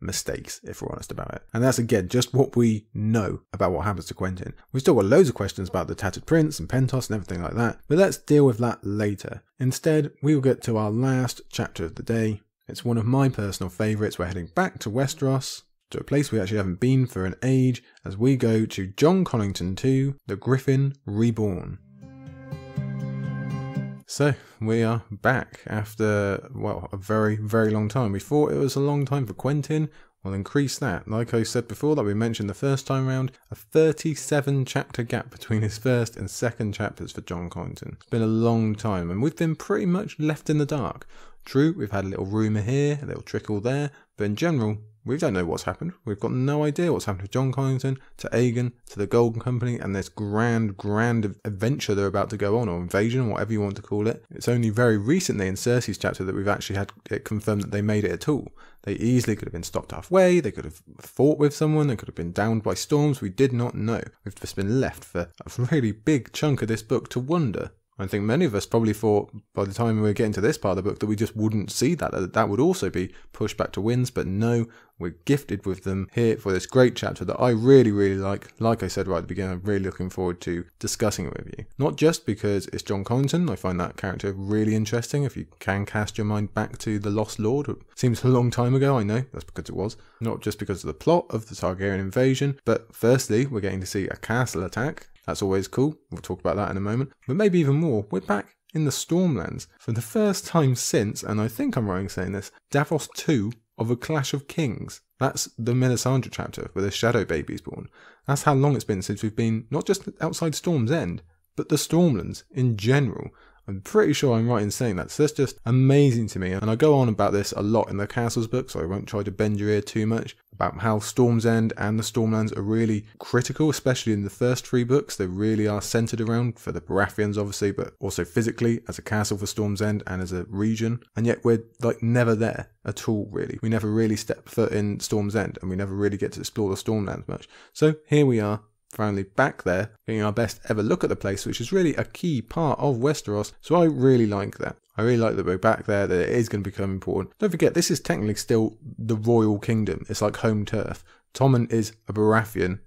mistakes, if we're honest about it. And that's again just what we know about what happens to Quentyn. We've still got loads of questions about the Tattered Prince and Pentos and everything like that, but let's deal with that later. Instead, we will get to our last chapter of the day, it's one of my personal favourites. We're heading back to Westeros, to a place we actually haven't been for an age, as we go to Jon Connington 2, The Griffin Reborn. So, we are back after, well, a very, very long time. We thought it was a long time for Quentyn. We'll increase that. Like I said before, that we mentioned the first time round, a 37 chapter gap between his first and second chapters for Jon Connington. It's been a long time, and we've been pretty much left in the dark. True, we've had a little rumour here, a little trickle there, but in general, we don't know what's happened. We've got no idea what's happened to Jon Connington, to Aegon, to the Golden Company, and this grand, grand adventure they're about to go on, or invasion, whatever you want to call it. It's only very recently in Cersei's chapter that we've actually had it confirmed that they made it at all. They easily could have been stopped halfway, they could have fought with someone, they could have been downed by storms, we did not know. We've just been left for a really big chunk of this book to wonder I think many of us probably thought by the time we were getting to this part of the book that we just wouldn't see that, that that would also be pushed back to Winds, but no, we're gifted with them here for this great chapter that I really, really like. Like I said right at the beginning, I'm really looking forward to discussing it with you. Not just because it's Jon Connington, I find that character really interesting. If you can cast your mind back to The Lost Lord, it seems a long time ago, I know, that's because it was. Not just because of the plot of the Targaryen invasion, but firstly, we're getting to see a castle attack that's always cool. We'll talk about that in a moment. But maybe even more, we're back in the Stormlands for the first time since, and I think I'm right in saying this, Davos 2 of A Clash of Kings. That's the Melisandre chapter where the Shadow Baby's born. That's how long it's been since we've been not just outside Storm's End, but the Stormlands in general. I'm pretty sure I'm right in saying that. So that's just amazing to me. And I go on about this a lot in the Castles book, so I won't try to bend your ear too much about how Storm's End and the Stormlands are really critical, especially in the first three books. They really are centered around for the Baratheons, obviously, but also physically as a castle for Storm's End and as a region. And yet we're like never there at all, really. We never really step foot in Storm's End and we never really get to explore the Stormlands much. So here we are finally back there, getting our best ever look at the place, which is really a key part of Westeros. So I really like that. I really like that we're back there, that it is going to become important. Don't forget, this is technically still the royal kingdom. It's like home turf. Tommen is a Baratheon.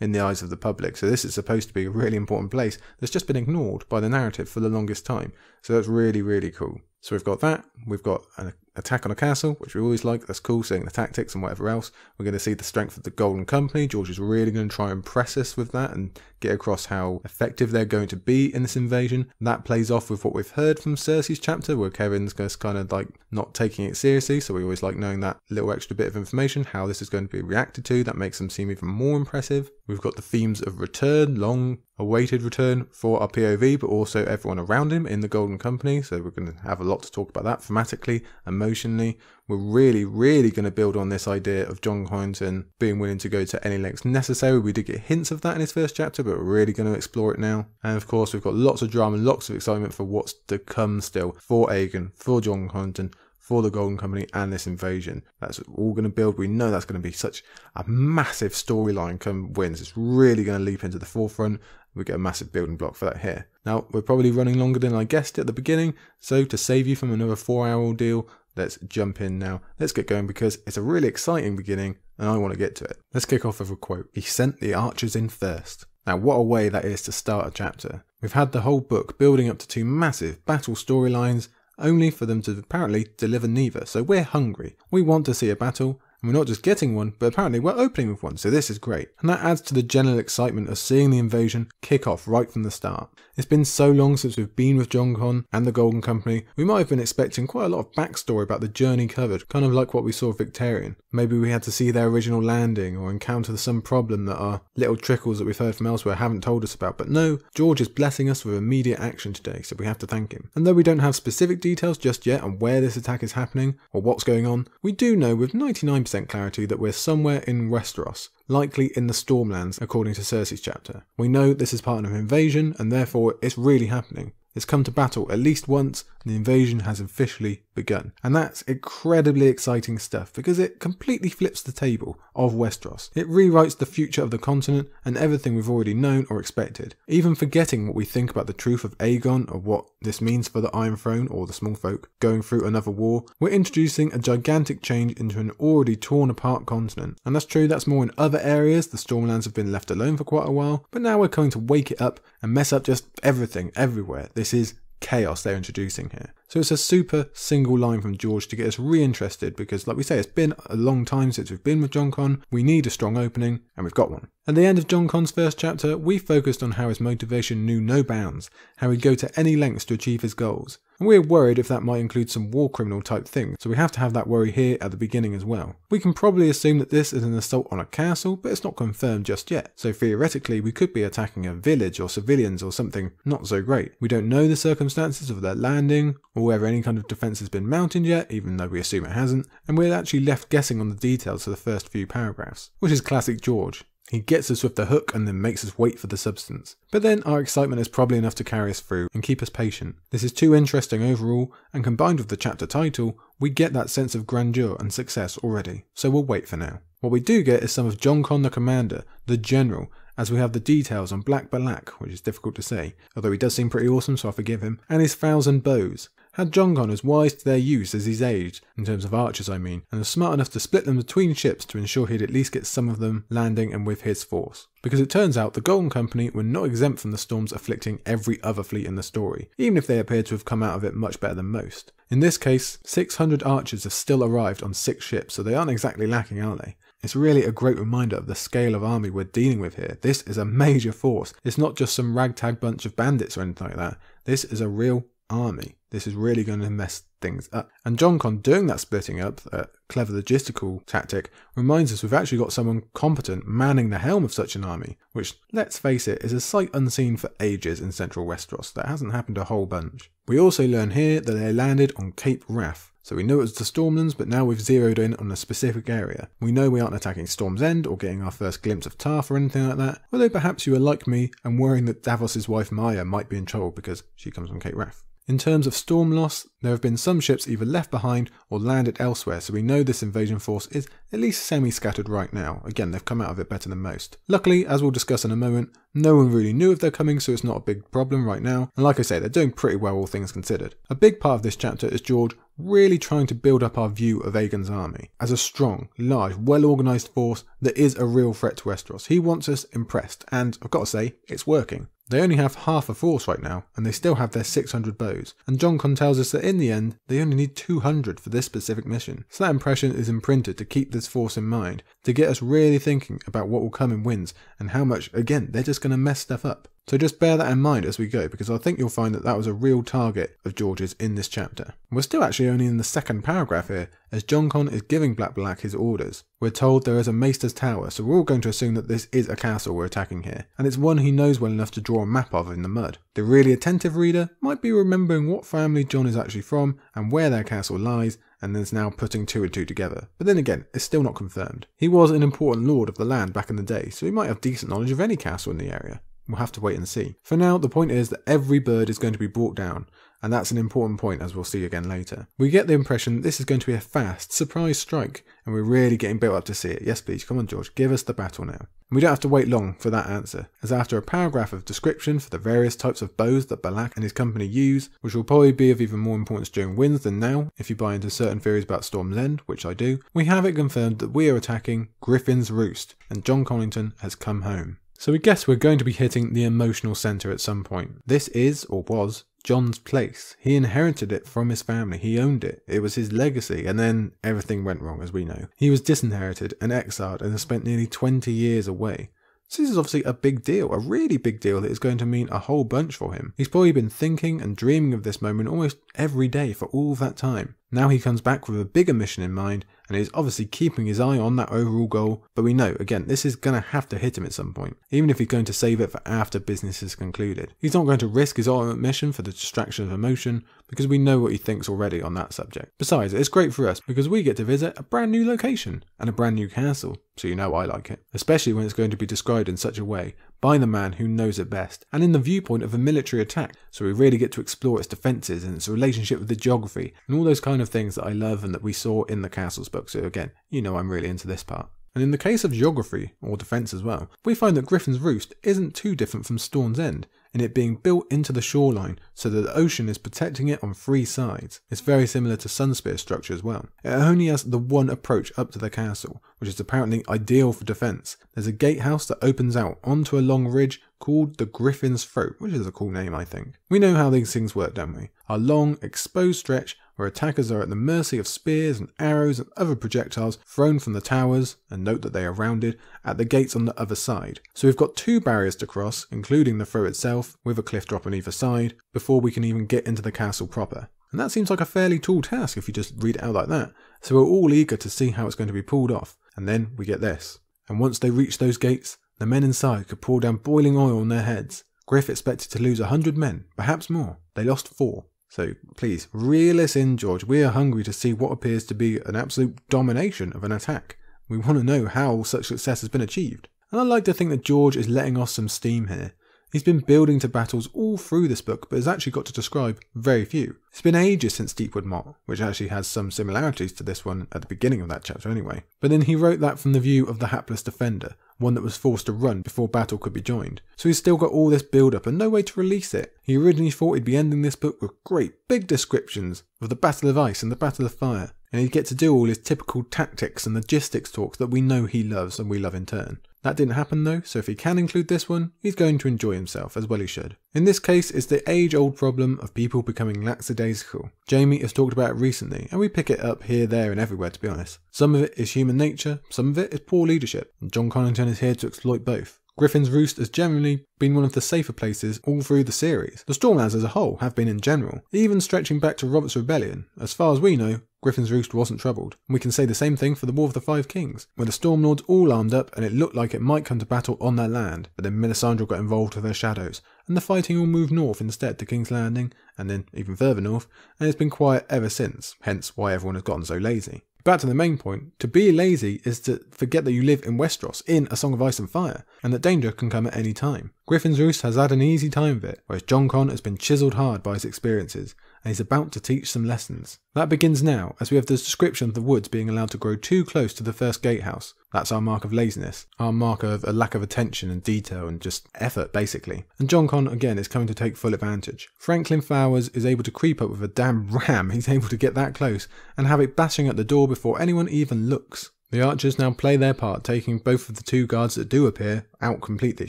in the eyes of the public. So this is supposed to be a really important place that's just been ignored by the narrative for the longest time. So that's really, really cool. So we've got that. We've got an attack on a castle, which we always like. That's cool, seeing the tactics and whatever else. We're going to see the strength of the Golden Company. George is really going to try and press us with that and get across how effective they're going to be in this invasion. That plays off with what we've heard from Cersei's chapter, where Kevan's just kind of like not taking it seriously. So we always like knowing that little extra bit of information, how this is going to be reacted to. That makes them seem even more impressive. We've got the themes of return, long awaited return for our POV, but also everyone around him in the Golden Company. So we're going to have a lot to talk about that thematically, emotionally. We're really, really going to build on this idea of Jon Connington being willing to go to any lengths necessary. We did get hints of that in his first chapter, but we're really going to explore it now. And of course, we've got lots of drama, lots of excitement for what's to come still for Aegon, for Jon Connington, for the Golden Company and this invasion. That's all going to build. We know that's going to be such a massive storyline come Winds. It's really going to leap into the forefront. We get a massive building block for that here. Now, we're probably running longer than I guessed at the beginning, so to save you from another four hour ordeal, let's jump in now. Let's get going because it's a really exciting beginning and I want to get to it. Let's kick off with a quote. He sent the archers in first. Now, what a way that is to start a chapter. We've had the whole book building up to two massive battle storylines only for them to apparently deliver neither. So we're hungry. We want to see a battle, and we're not just getting one, but apparently we're opening with one, so this is great. And that adds to the general excitement of seeing the invasion kick off right from the start. It's been so long since we've been with Jon Con and the Golden Company, we might have been expecting quite a lot of backstory about the journey covered, kind of like what we saw with Victarion. Maybe we had to see their original landing or encounter some problem that our little trickles that we've heard from elsewhere haven't told us about. But no, George is blessing us with immediate action today, so we have to thank him. And though we don't have specific details just yet on where this attack is happening or what's going on, we do know with 99% clarity that we're somewhere in Westeros, likely in the Stormlands, according to Cersei's chapter. We know this is part of an invasion, and therefore it's really happening. It's come to battle at least once, and the invasion has officially begun. And that's incredibly exciting stuff because it completely flips the table of Westeros. It rewrites the future of the continent and everything we've already known or expected. Even forgetting what we think about the truth of Aegon or what this means for the Iron Throne or the small folk going through another war, we're introducing a gigantic change into an already torn apart continent. And that's true, that's more in other areas. The Stormlands have been left alone for quite a while, but now we're going to wake it up and mess up just everything everywhere. This is chaos they're introducing here. So it's a super single line from George to get us reinterested because, like we say, it's been a long time since we've been with Jon Con. We need a strong opening, and we've got one. At the end of Jon Con's first chapter, we focused on how his motivation knew no bounds, how he'd go to any lengths to achieve his goals. And we're worried if that might include some war criminal type thing, so we have to have that worry here at the beginning as well. We can probably assume that this is an assault on a castle, but it's not confirmed just yet, so theoretically we could be attacking a village or civilians or something not so great. We don't know the circumstances of their landing, or whether any kind of defence has been mounted yet, even though we assume it hasn't, and we're actually left guessing on the details for the first few paragraphs, which is classic George. He gets us with the hook and then makes us wait for the substance. But then our excitement is probably enough to carry us through and keep us patient. This is too interesting overall, and combined with the chapter title, we get that sense of grandeur and success already, so we'll wait for now. What we do get is some of Jon Con the commander, the general, as we have the details on Black Balaq, which is difficult to say, although he does seem pretty awesome so I forgive him, and his thousand bows. Had Jon Con as wise to their use as he's aged, in terms of archers I mean, and was smart enough to split them between ships to ensure he'd at least get some of them landing and with his force. Because it turns out the Golden Company were not exempt from the storms afflicting every other fleet in the story, even if they appear to have come out of it much better than most. In this case, 600 archers have still arrived on six ships, so they aren't exactly lacking, are they? It's really a great reminder of the scale of army we're dealing with here. This is a major force. It's not just some ragtag bunch of bandits or anything like that. This is a real army. This is really going to mess things up. And Jon Con doing that splitting up, that clever logistical tactic, reminds us we've actually got someone competent manning the helm of such an army, which, let's face it, is a sight unseen for ages in central Westeros. That hasn't happened a whole bunch. We also learn here that they landed on Cape Wrath. So we know it was the Stormlands, but now we've zeroed in on a specific area. We know we aren't attacking Storm's End or getting our first glimpse of Tarth or anything like that, although perhaps you are like me and worrying that Davos's wife Marya might be in trouble because she comes from Cape Wrath. In terms of storm loss, There have been some ships either left behind or landed elsewhere, so we know this invasion force is at least semi scattered right now. Again, they've come out of it better than most. Luckily, as we'll discuss in a moment, no one really knew if they're coming, so it's not a big problem right now. And like I say, they're doing pretty well, all things considered. A big part of this chapter is George really trying to build up our view of Aegon's army as a strong, large, well organised force that is a real threat to Westeros. He wants us impressed, and I've got to say, it's working. They only have half a force right now, and they still have their 600 bows. And Jon Con tells us that in the end, they only need 200 for this specific mission. So that impression is imprinted to keep this force in mind, to get us really thinking about what will come in Winds, and how much, again, they're just going to mess stuff up. So just bear that in mind as we go, because I think you'll find that that was a real target of George's in this chapter. We're still actually only in the second paragraph here, as Jon Con is giving Black Balaq his orders. We're told there is a Maester's Tower, so we're all going to assume that this is a castle we're attacking here, and it's one he knows well enough to draw a map of in the mud. The really attentive reader might be remembering what family Jon is actually from and where their castle lies, and is now putting two and two together. But then again, it's still not confirmed. He was an important lord of the land back in the day, so he might have decent knowledge of any castle in the area. We'll have to wait and see. For now, the point is that every bird is going to be brought down, and that's an important point as we'll see again later. We get the impression this is going to be a fast, surprise strike, and we're really getting built up to see it. Yes, please, come on, George, give us the battle now. And we don't have to wait long for that answer, as after a paragraph of description for the various types of bows that Balaq and his company use, which will probably be of even more importance during Winds than now, if you buy into certain theories about Storm's End, which I do, we have it confirmed that we are attacking Griffin's Roost, and Jon Connington has come home. So we guess we're going to be hitting the emotional centre at some point. This is, or was, Jon's place. He inherited it from his family. He owned it. It was his legacy. And then everything went wrong, as we know. He was disinherited and exiled and has spent nearly 20 years away. So this is obviously a big deal, a really big deal that is going to mean a whole bunch for him. He's probably been thinking and dreaming of this moment almost every day for all that time. Now he comes back with a bigger mission in mind and is obviously keeping his eye on that overall goal, but we know, again, this is going to have to hit him at some point, even if he's going to save it for after business is concluded. He's not going to risk his ultimate mission for the distraction of emotion, because we know what he thinks already on that subject. Besides, it's great for us because we get to visit a brand new location and a brand new castle, so you know I like it, especially when it's going to be described in such a way by the man who knows it best, and in the viewpoint of a military attack, so we really get to explore its defences and its relationship with the geography, and all those kind of things that I love and that we saw in the Castles book, so again, you know I'm really into this part. And in the case of geography, or defence as well, we find that Griffin's Roost isn't too different from Storm's End, in it being built into the shoreline so that the ocean is protecting it on three sides. It's very similar to Sunspear's structure as well. It only has the one approach up to the castle, which is apparently ideal for defence. There's a gatehouse that opens out onto a long ridge called the Griffin's Throat, which is a cool name, I think. We know how these things work, don't we? A long, exposed stretch where attackers are at the mercy of spears and arrows and other projectiles thrown from the towers, and note that they are rounded, at the gates on the other side. So we've got two barriers to cross, including the throw itself, with a cliff drop on either side, before we can even get into the castle proper. And that seems like a fairly tall task if you just read it out like that. So we're all eager to see how it's going to be pulled off. And then we get this. And once they reach those gates, the men inside could pour down boiling oil on their heads. Griff expected to lose a hundred men, perhaps more. They lost four. So please, reel us in, George. We are hungry to see what appears to be an absolute domination of an attack. We want to know how such success has been achieved. And I like to think that George is letting off some steam here. He's been building to battles all through this book, but has actually got to describe very few. It's been ages since Deepwood Motte, which actually has some similarities to this one at the beginning of that chapter anyway. But then he wrote that from the view of the hapless defender, one that was forced to run before battle could be joined. So he's still got all this build up and no way to release it. He originally thought he'd be ending this book with great big descriptions of the Battle of Ice and the Battle of Fire, and he'd get to do all his typical tactics and logistics talks that we know he loves and we love in turn. That didn't happen though, so if he can include this one, he's going to enjoy himself, as well he should. In this case, it's the age old problem of people becoming lackadaisical. Jaime has talked about it recently, and we pick it up here, there, and everywhere to be honest. Some of it is human nature, some of it is poor leadership, and Jon Connington is here to exploit both. Griffin's Roost has generally been one of the safer places all through the series. The Stormlands as a whole have been in general, even stretching back to Robert's Rebellion. As far as we know, Griffin's Roost wasn't troubled. And we can say the same thing for the War of the Five Kings, where the Stormlords all armed up and it looked like it might come to battle on their land, but then Melisandre got involved with their shadows, and the fighting all moved north instead to King's Landing, and then even further north, and it's been quiet ever since, hence why everyone has gotten so lazy. Back to the main point, to be lazy is to forget that you live in Westeros, in A Song of Ice and Fire, and that danger can come at any time. Griffin's Roost has had an easy time of it, whereas Jon Con has been chiselled hard by his experiences, and he's about to teach some lessons. That begins now, as we have the description of the woods being allowed to grow too close to the first gatehouse. That's our mark of laziness, our mark of a lack of attention and detail and just effort, basically. And Jon Con, again, is coming to take full advantage. Franklyn Flowers is able to creep up with a damn ram, he's able to get that close, and have it bashing at the door before anyone even looks. The archers now play their part, taking both of the two guards that do appear out completely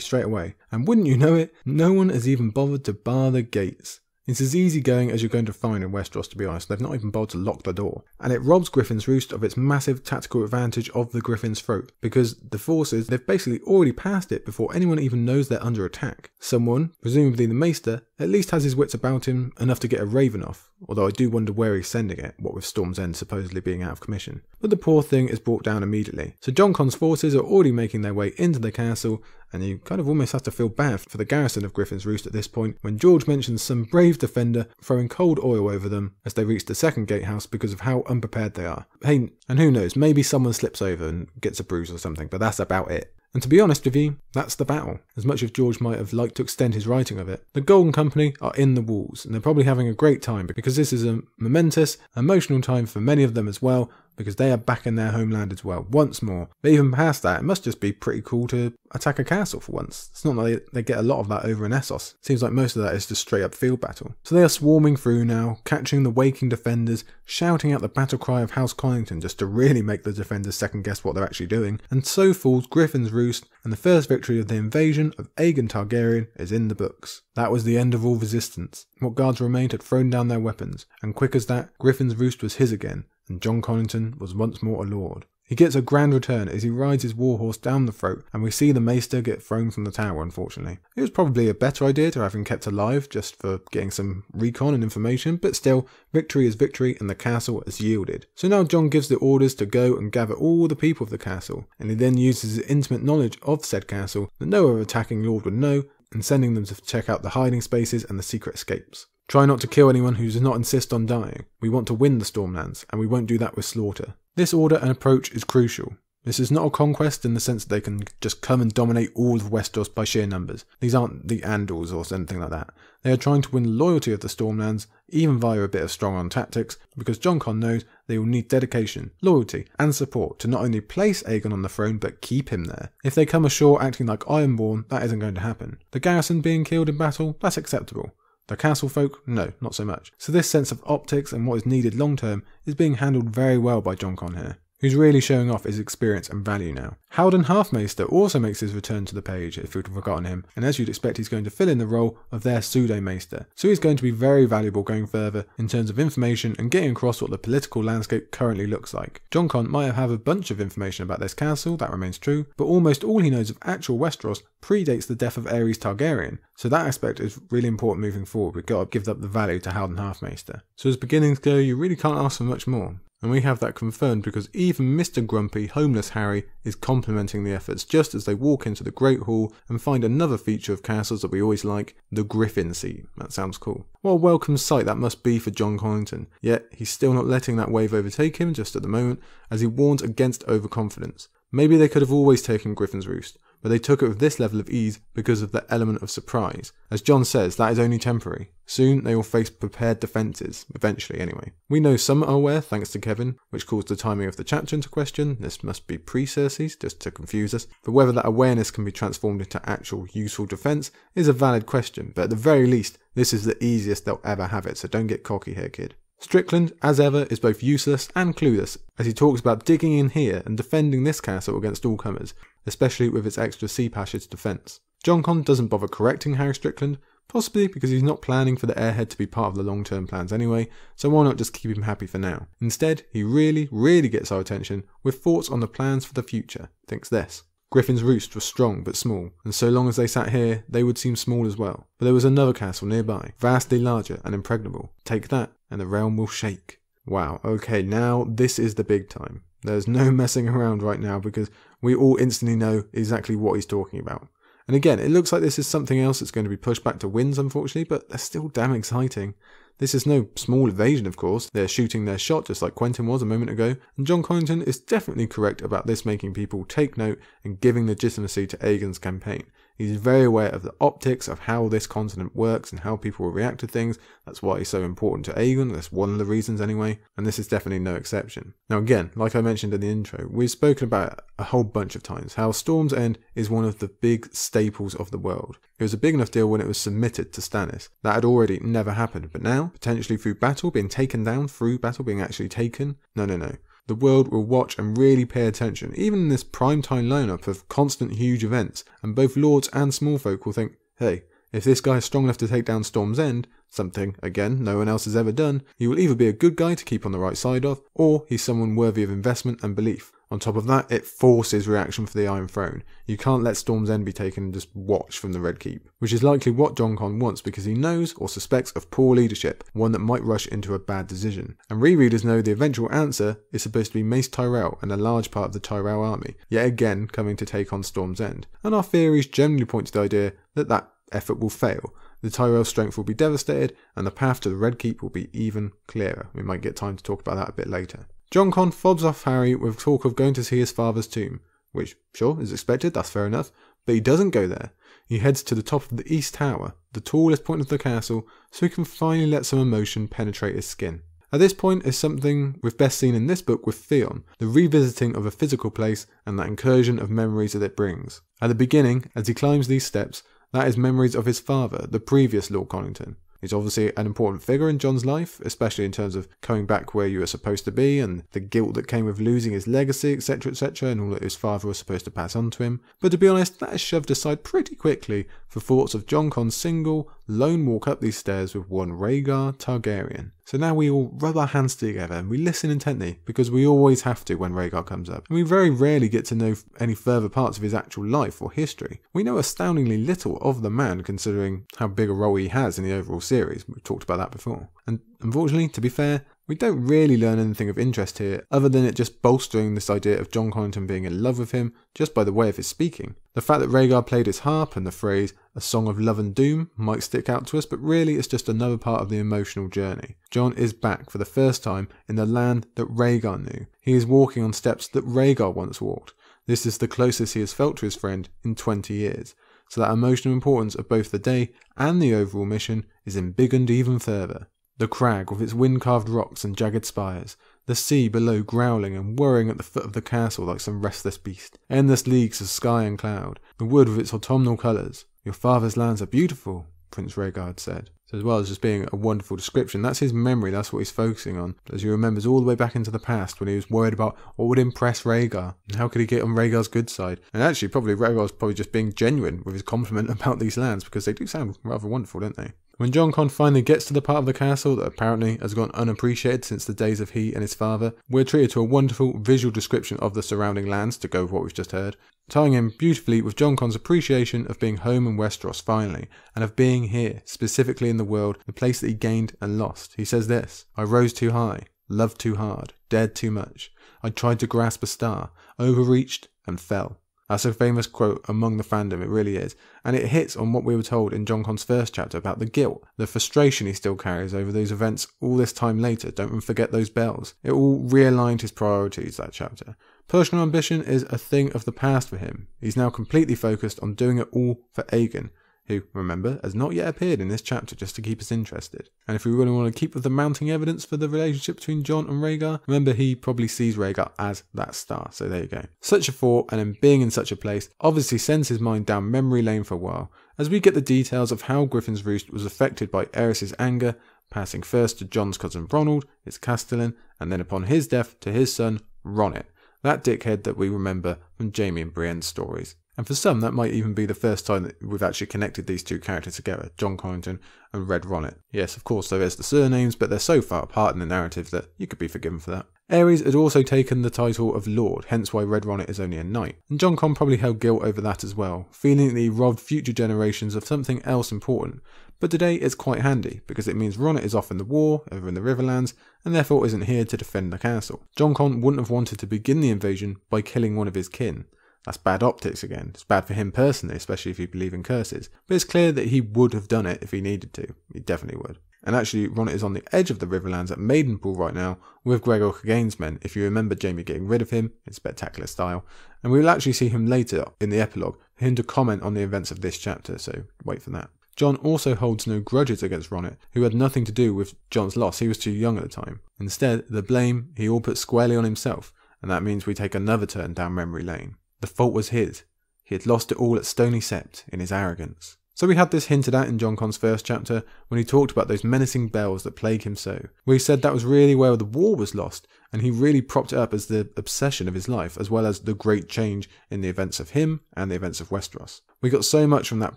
straight away. And wouldn't you know it, no one has even bothered to bar the gates. It's as easy going as you're going to find in Westeros, to be honest. They've not even bothered to lock the door. And it robs Griffin's Roost of its massive tactical advantage of the Griffin's Throat, because the forces, they've basically already passed it before anyone even knows they're under attack. Someone, presumably the Maester, at least has his wits about him enough to get a raven off, although I do wonder where he's sending it, what with Storm's End supposedly being out of commission. But the poor thing is brought down immediately. So Jon Con's forces are already making their way into the castle, and you kind of almost have to feel bad for the garrison of Griffin's Roost at this point when George mentions some brave defender throwing cold oil over them as they reach the second gatehouse because of how unprepared they are. Hey, and who knows, maybe someone slips over and gets a bruise or something, but that's about it. And to be honest with you, that's the battle. As much as George might have liked to extend his writing of it, the Golden Company are in the walls, and they're probably having a great time because this is a momentous, emotional time for many of them as well, because they are back in their homeland as well, once more. But even past that, it must just be pretty cool to attack a castle for once. It's not like they get a lot of that over in Essos. Seems like most of that is just straight up field battle. So they are swarming through now, catching the waking defenders, shouting out the battle cry of House Connington just to really make the defenders second guess what they're actually doing. And so falls Griffin's Roost, and the first victory of the invasion of Aegon Targaryen is in the books. That was the end of all resistance. What guards remained had thrown down their weapons, and quick as that, Griffin's Roost was his again, and Jon Connington was once more a lord. He gets a grand return as he rides his warhorse down the throat, and we see the maester get thrown from the tower, unfortunately. It was probably a better idea to have him kept alive just for getting some recon and information, but still, victory is victory and the castle has yielded. So now Jon gives the orders to go and gather all the people of the castle, and he then uses his intimate knowledge of said castle that no other attacking lord would know, and sending them to check out the hiding spaces and the secret escapes. Try not to kill anyone who does not insist on dying. We want to win the Stormlands, and we won't do that with slaughter. This order and approach is crucial. This is not a conquest in the sense that they can just come and dominate all of Westeros by sheer numbers. These aren't the Andals or anything like that. They are trying to win loyalty of the Stormlands, even via a bit of strong on tactics, because Jon Con knows they will need dedication, loyalty, and support to not only place Aegon on the throne, but keep him there. If they come ashore acting like Ironborn, that isn't going to happen. The garrison being killed in battle, that's acceptable. The castle folk, no, not so much. So this sense of optics and what is needed long term is being handled very well by Jon Con here who's really showing off his experience and value now. Haldon Halfmaester also makes his return to the page, if you'd forgotten him, and as you'd expect, he's going to fill in the role of their pseudo maester. So he's going to be very valuable going further in terms of information and getting across what the political landscape currently looks like. Jon Con might have a bunch of information about this castle, that remains true, but almost all he knows of actual Westeros predates the death of Aerys Targaryen, so that aspect is really important moving forward. We've got to give up the value to Haldon Halfmaester. So as beginnings go, you really can't ask for much more. And we have that confirmed because even Mr. Grumpy, homeless Harry, is complimenting the efforts just as they walk into the Great Hall and find another feature of castles that we always like, the Griffin Seat. That sounds cool. What a welcome sight that must be for Jon Connington. Yet he's still not letting that wave overtake him just at the moment, as he warns against overconfidence. Maybe they could have always taken Griffin's Roost, but they took it with this level of ease because of the element of surprise. As Jon says, that is only temporary. Soon they will face prepared defences, eventually anyway. We know some are aware, thanks to Kevan, which caused the timing of the chapter into question. This must be pre Cersei's, just to confuse us. But whether that awareness can be transformed into actual useful defence is a valid question, but at the very least, this is the easiest they'll ever have it, so don't get cocky here, kid. Strickland, as ever, is both useless and clueless as he talks about digging in here and defending this castle against all comers, especially with its extra sea passage defence. Jon Con doesn't bother correcting Harry Strickland, possibly because he's not planning for the airhead to be part of the long term plans anyway, so why not just keep him happy for now? Instead, he really, really gets our attention with thoughts on the plans for the future. Thinks this. Griffin's Roost was strong but small, and so long as they sat here, they would seem small as well. But there was another castle nearby, vastly larger and impregnable. Take that, and the realm will shake. Wow, okay, now this is the big time. There's no messing around right now because we all instantly know exactly what he's talking about. And again, it looks like this is something else that's going to be pushed back to Winds, unfortunately, but they're still damn exciting. This is no small evasion, of course. They're shooting their shot just like Quentyn was a moment ago, and Jon Connington is definitely correct about this making people take note and giving legitimacy to Aegon's campaign. He's very aware of the optics of how this continent works and how people will react to things. That's why he's so important to Aegon. That's one of the reasons, anyway. And this is definitely no exception. Now, again, like I mentioned in the intro, we've spoken about a whole bunch of times how Storm's End is one of the big staples of the world. It was a big enough deal when it was submitted to Stannis. That had already never happened, but now, potentially through battle, being taken down, through battle being actually taken, no, no, no the world will watch and really pay attention, even in this primetime lineup of constant huge events, and both lords and small folk will think, hey, if this guy is strong enough to take down Storm's End, something, again, no one else has ever done, he will either be a good guy to keep on the right side of, or he's someone worthy of investment and belief. On top of that, it forces reaction for the Iron Throne. You can't let Storm's End be taken and just watch from the Red Keep, which is likely what Jon Con wants because he knows or suspects of poor leadership, one that might rush into a bad decision. And rereaders know the eventual answer is supposed to be Mace Tyrell and a large part of the Tyrell army, yet again coming to take on Storm's End. And our theories generally point to the idea that that effort will fail, the Tyrell strength will be devastated, and the path to the Red Keep will be even clearer. We might get time to talk about that a bit later. Jon Con fobs off Harry with talk of going to see his father's tomb, which, sure, is expected, that's fair enough, but he doesn't go there. He heads to the top of the East Tower, the tallest point of the castle, so he can finally let some emotion penetrate his skin. At this point is something we've best seen in this book with Theon, the revisiting of a physical place and that incursion of memories that it brings. At the beginning, as he climbs these steps, that is memories of his father, the previous Lord Connington, He's obviously an important figure in Jon's life, especially in terms of coming back where you were supposed to be and the guilt that came with losing his legacy, etc., etc., and all that his father was supposed to pass on to him. But to be honest, that is shoved aside pretty quickly for thoughts of Jon Con's single, lone walk up these stairs with one Rhaegar Targaryen. So now we all rub our hands together and we listen intently because we always have to when Rhaegar comes up. And we very rarely get to know any further parts of his actual life or history. We know astoundingly little of the man considering how big a role he has in the overall series. We've talked about that before. And unfortunately, to be fair, we don't really learn anything of interest here, other than it just bolstering this idea of Jon Connington being in love with him just by the way of his speaking. The fact that Rhaegar played his harp and the phrase, a song of love and doom, might stick out to us, but really it's just another part of the emotional journey. Jon is back for the first time in the land that Rhaegar knew. He is walking on steps that Rhaegar once walked. This is the closest he has felt to his friend in 20 years. So that emotional importance of both the day and the overall mission is embiggened even further. The crag with its wind carved rocks and jagged spires, the sea below growling and whirring at the foot of the castle like some restless beast, endless leagues of sky and cloud, the wood with its autumnal colours. Your father's lands are beautiful, Prince Rhaegar said. So as well as just being a wonderful description, that's his memory, that's what he's focusing on. As he remembers all the way back into the past when he was worried about what would impress Rhaegar and how could he get on Rhaegar's good side. And actually probably Rhaegar's probably just being genuine with his compliment about these lands because they do sound rather wonderful, don't they? When Jon Con finally gets to the part of the castle that apparently has gone unappreciated since the days of he and his father, we're treated to a wonderful visual description of the surrounding lands to go with what we've just heard, tying in beautifully with Jon Con's appreciation of being home in Westeros finally, and of being here, specifically in the world, the place that he gained and lost. He says this I rose too high, loved too hard, dared too much. I tried to grasp a star, overreached, and fell. That's a famous quote among the fandom, it really is. And it hits on what we were told in Jon Con's first chapter about the guilt, the frustration he still carries over those events all this time later. Don't forget those bells. It all realigned his priorities, that chapter. Personal ambition is a thing of the past for him. He's now completely focused on doing it all for Aegon, who, remember, has not yet appeared in this chapter just to keep us interested. And if we really want to keep with the mounting evidence for the relationship between Jon and Rhaegar, remember he probably sees Rhaegar as that star, so there you go. Such a thought, and being in such a place, obviously sends his mind down memory lane for a while, as we get the details of how Griffin's Roost was affected by Aerys's anger, passing first to Jon's cousin Ronald, his castellan, and then upon his death to his son, Ronnet, that dickhead that we remember from Jaime and Brienne's stories. And for some, that might even be the first time that we've actually connected these two characters together, Jon Connington and Red Ronnet. Yes, of course, there is the surnames, but they're so far apart in the narrative that you could be forgiven for that. Aerys had also taken the title of Lord, hence why Red Ronnet is only a knight. And Jon Con probably held guilt over that as well, feeling that he robbed future generations of something else important. But today it's quite handy, because it means Ronnet is off in the war, over in the Riverlands, and therefore isn't here to defend the castle. Jon Con wouldn't have wanted to begin the invasion by killing one of his kin. That's bad optics again. It's bad for him personally, especially if you believe in curses. But it's clear that he would have done it if he needed to. He definitely would. And actually, Ronnet is on the edge of the Riverlands at Maidenpool right now with Gregor Clegane's men, if you remember Jaime getting rid of him in spectacular style. And we will actually see him later in the epilogue him to comment on the events of this chapter, so wait for that. Jon also holds no grudges against Ronnet, who had nothing to do with Jon's loss. He was too young at the time. Instead, the blame he all put squarely on himself, and that means we take another turn down memory lane. The fault was his. He had lost it all at Stony Sept in his arrogance. So we had this hinted at in Jon Con's first chapter when he talked about those menacing bells that plague him so, he said that was really where the war was lost, and he really propped it up as the obsession of his life, as well as the great change in the events of him and the events of Westeros. We got so much from that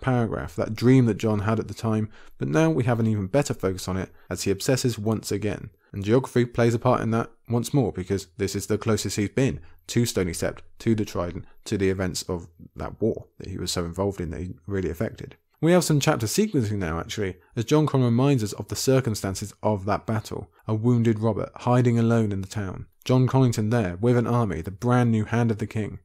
paragraph, that dream that Jon had at the time, but now we have an even better focus on it as he obsesses once again. And geography plays a part in that once more because this is the closest he's been to Stony Sept, to the Trident, to the events of that war that he was so involved in that he really affected. We have some chapter sequencing now, actually, as Jon Con reminds us of the circumstances of that battle. A wounded Robert hiding alone in the town. Jon Connington there, with an army, the brand new Hand of the King.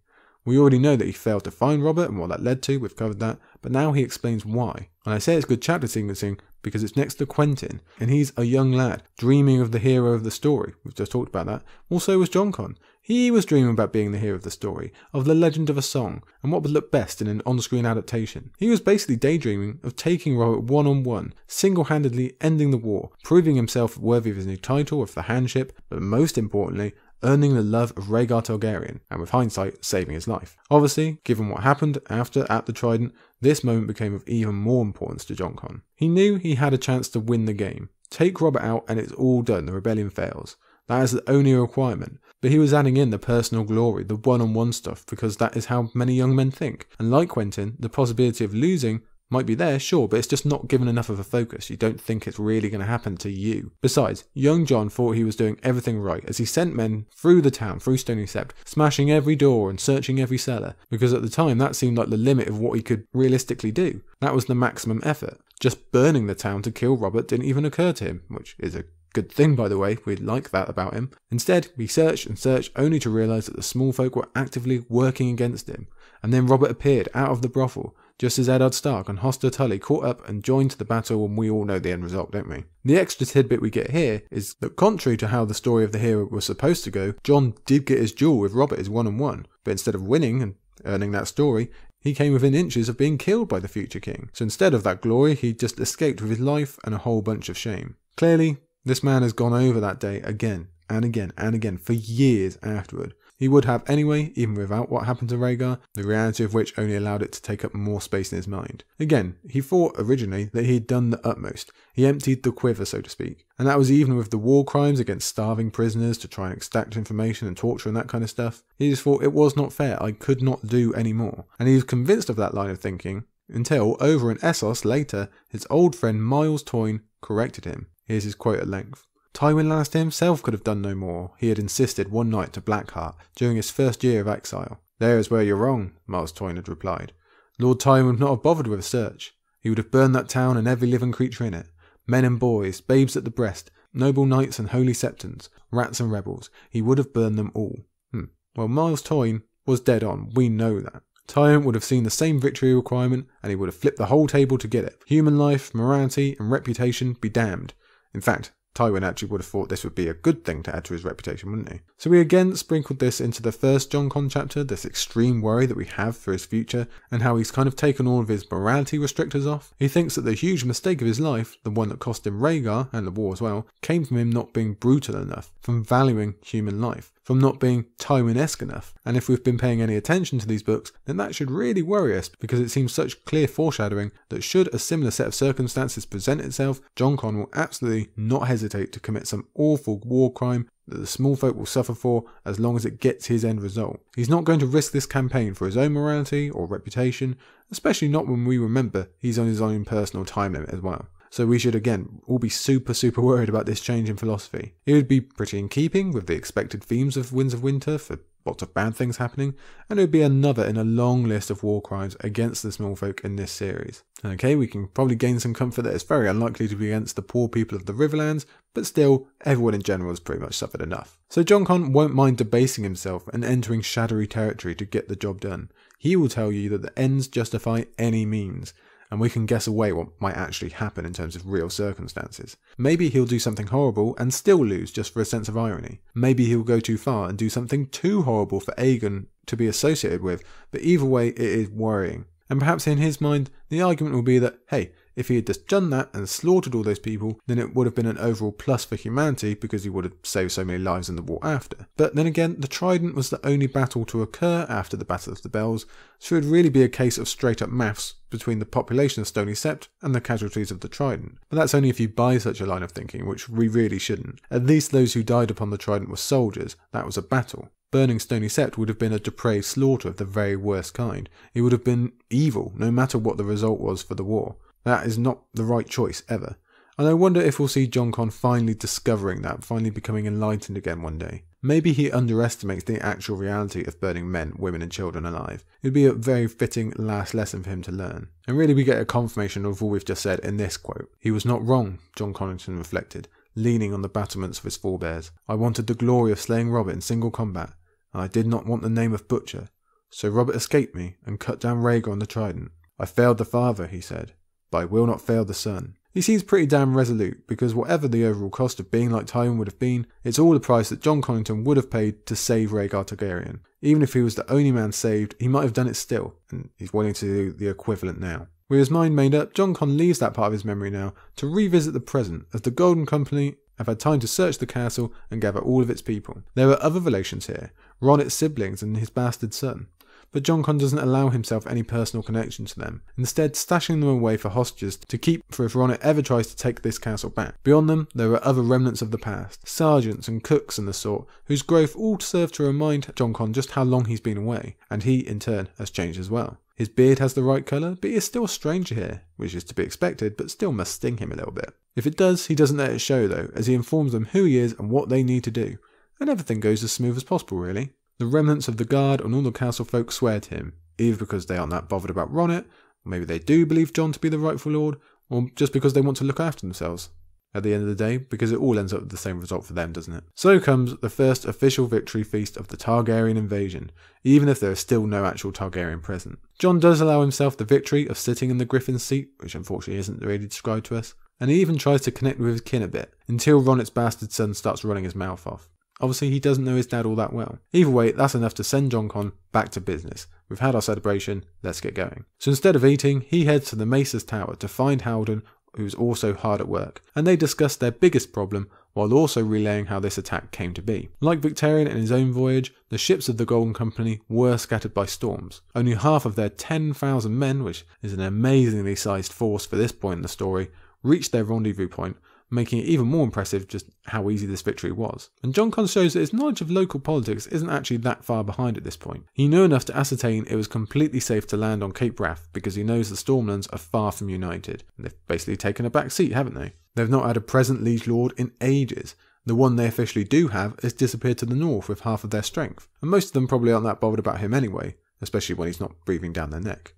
We already know that he failed to find Robert and what that led to, we've covered that, but now he explains why. And I say it's good chapter sequencing because it's next to Quentyn, and he's a young lad, dreaming of the hero of the story. We've just talked about that. Also was Jon Con. He was dreaming about being the hero of the story, of the legend of a song, and what would look best in an on screen adaptation. He was basically daydreaming of taking Robert one on one, single handedly ending the war, proving himself worthy of his new title of the Handship, but most importantly, earning the love of Rhaegar Targaryen, and with hindsight, saving his life. Obviously, given what happened after at the Trident, this moment became of even more importance to Jon Con. He knew he had a chance to win the game. Take Robert out and it's all done, the rebellion fails. That is the only requirement. But he was adding in the personal glory, the one on one stuff, because that is how many young men think. And like Quentyn, the possibility of losing might be there, sure, but it's just not given enough of a focus. You don't think it's really going to happen to you. Besides, young Jon thought he was doing everything right as he sent men through the town, through Stony Sept, smashing every door and searching every cellar, because at the time that seemed like the limit of what he could realistically do. That was the maximum effort. Just burning the town to kill Robert didn't even occur to him, which is a Good thing, by the way, we like that about him. Instead, we searched and searched only to realise that the small folk were actively working against him. And then Robert appeared out of the brothel, just as Eddard Stark and Hoster Tully caught up and joined the battle, and we all know the end result, don't we? The extra tidbit we get here is that contrary to how the story of the hero was supposed to go, Jon did get his duel with Robert as one on one, but instead of winning and earning that story, he came within inches of being killed by the future king. So instead of that glory, he just escaped with his life and a whole bunch of shame. Clearly, this man has gone over that day again and again and again for years afterward. He would have anyway, even without what happened to Rhaegar, the reality of which only allowed it to take up more space in his mind. Again, he thought originally that he had done the utmost. He emptied the quiver, so to speak. And that was even with the war crimes against starving prisoners to try and extract information and torture and that kind of stuff. He just thought it was not fair, I could not do any more. And he was convinced of that line of thinking until, over in Essos later, his old friend Myles Toyne corrected him. Here's his quote at length. Tywin Lannister himself could have done no more, he had insisted one night to Blackheart during his first year of exile. There is where you're wrong, Myles Toyne had replied. Lord Tywin would not have bothered with a search. He would have burned that town and every living creature in it. Men and boys, babes at the breast, noble knights and holy septons, rats and rebels. He would have burned them all. Hmm. Well, Myles Toyne was dead on. We know that. Tywin would have seen the same victory requirement and he would have flipped the whole table to get it. Human life, morality, and reputation be damned. In fact, Tywin actually would have thought this would be a good thing to add to his reputation, wouldn't he? So we again sprinkled this into the first Jon Con chapter, this extreme worry that we have for his future, and how he's kind of taken all of his morality restrictors off. He thinks that the huge mistake of his life, the one that cost him Rhaegar, and the war as well, came from him not being brutal enough, from valuing human life from not being Tywin-esque enough. And if we've been paying any attention to these books, then that should really worry us because it seems such clear foreshadowing that should a similar set of circumstances present itself, Jon Con will absolutely not hesitate to commit some awful war crime that the small folk will suffer for as long as it gets his end result. He's not going to risk this campaign for his own morality or reputation, especially not when we remember he's on his own personal time limit as well. So we should again all be super, super worried about this change in philosophy. It would be pretty in keeping with the expected themes of Winds of Winter for lots of bad things happening, and it would be another in a long list of war crimes against the small folk in this series. Okay, we can probably gain some comfort that it's very unlikely to be against the poor people of the Riverlands, but still, everyone in general has pretty much suffered enough. So Jon Con won't mind debasing himself and entering shadowy territory to get the job done. He will tell you that the ends justify any means, and we can guess away what might actually happen in terms of real circumstances. Maybe he'll do something horrible and still lose just for a sense of irony. Maybe he'll go too far and do something too horrible for Aegon to be associated with, but either way, it is worrying. And perhaps in his mind, the argument will be that, hey, if he had just done that and slaughtered all those people, then it would have been an overall plus for humanity because he would have saved so many lives in the war after. But then again, the Trident was the only battle to occur after the Battle of the Bells, so it would really be a case of straight up maths between the population of Stony Sept and the casualties of the Trident. But that's only if you buy such a line of thinking, which we really shouldn't. At least those who died upon the Trident were soldiers, that was a battle. Burning Stony Sept would have been a depraved slaughter of the very worst kind. It would have been evil, no matter what the result was for the war. That is not the right choice ever. And I wonder if we'll see Jon Con finally discovering that, finally becoming enlightened again one day. Maybe he underestimates the actual reality of burning men, women, and children alive. It would be a very fitting last lesson for him to learn. And really, we get a confirmation of all we've just said in this quote. He was not wrong, Jon Connington reflected, leaning on the battlements of his forebears. I wanted the glory of slaying Robert in single combat, and I did not want the name of Butcher. So Robert escaped me and cut down Rhaegar on the Trident. I failed the father, he said, but I will not fail the son. He seems pretty damn resolute because whatever the overall cost of being like Tywin would have been, it's all the price that Jon Connington would have paid to save Rhaegar Targaryen. Even if he was the only man saved, he might have done it still, and he's willing to do the equivalent now. With his mind made up, Jon Con leaves that part of his memory now to revisit the present, as the Golden Company have had time to search the castle and gather all of its people. There are other relations here, Ronnet's siblings and his bastard son but Jon Con doesn't allow himself any personal connection to them, instead stashing them away for hostages to keep for if Ronnet ever tries to take this castle back. Beyond them, there are other remnants of the past, sergeants and cooks and the sort, whose growth all serve to remind Jon Con just how long he's been away, and he, in turn, has changed as well. His beard has the right colour, but he is still a stranger here, which is to be expected, but still must sting him a little bit. If it does, he doesn't let it show though, as he informs them who he is and what they need to do. And everything goes as smooth as possible, really. The remnants of the guard and all the castle folk swear to him, either because they aren't that bothered about Ronnet, or maybe they do believe Jon to be the rightful lord, or just because they want to look after themselves. At the end of the day, because it all ends up with the same result for them, doesn't it? So comes the first official victory feast of the Targaryen invasion, even if there is still no actual Targaryen present. Jon does allow himself the victory of sitting in the Griffin's seat, which unfortunately isn't really described to us, and he even tries to connect with his kin a bit, until Ronnet's bastard son starts running his mouth off. Obviously, he doesn't know his dad all that well. Either way, that's enough to send Jon Con back to business. We've had our celebration, let's get going. So instead of eating, he heads to the Maester's Tower to find Haldon, who's also hard at work, and they discuss their biggest problem while also relaying how this attack came to be. Like Victarion in his own voyage, the ships of the Golden Company were scattered by storms. Only half of their 10,000 men, which is an amazingly sized force for this point in the story, reached their rendezvous point, making it even more impressive just how easy this victory was. And Jon Con shows that his knowledge of local politics isn't actually that far behind at this point. He knew enough to ascertain it was completely safe to land on Cape Wrath because he knows the Stormlands are far from united. And they've basically taken a back seat, haven't they? They've not had a present liege lord in ages. The one they officially do have has disappeared to the north with half of their strength, and most of them probably aren't that bothered about him anyway, especially when he's not breathing down their neck.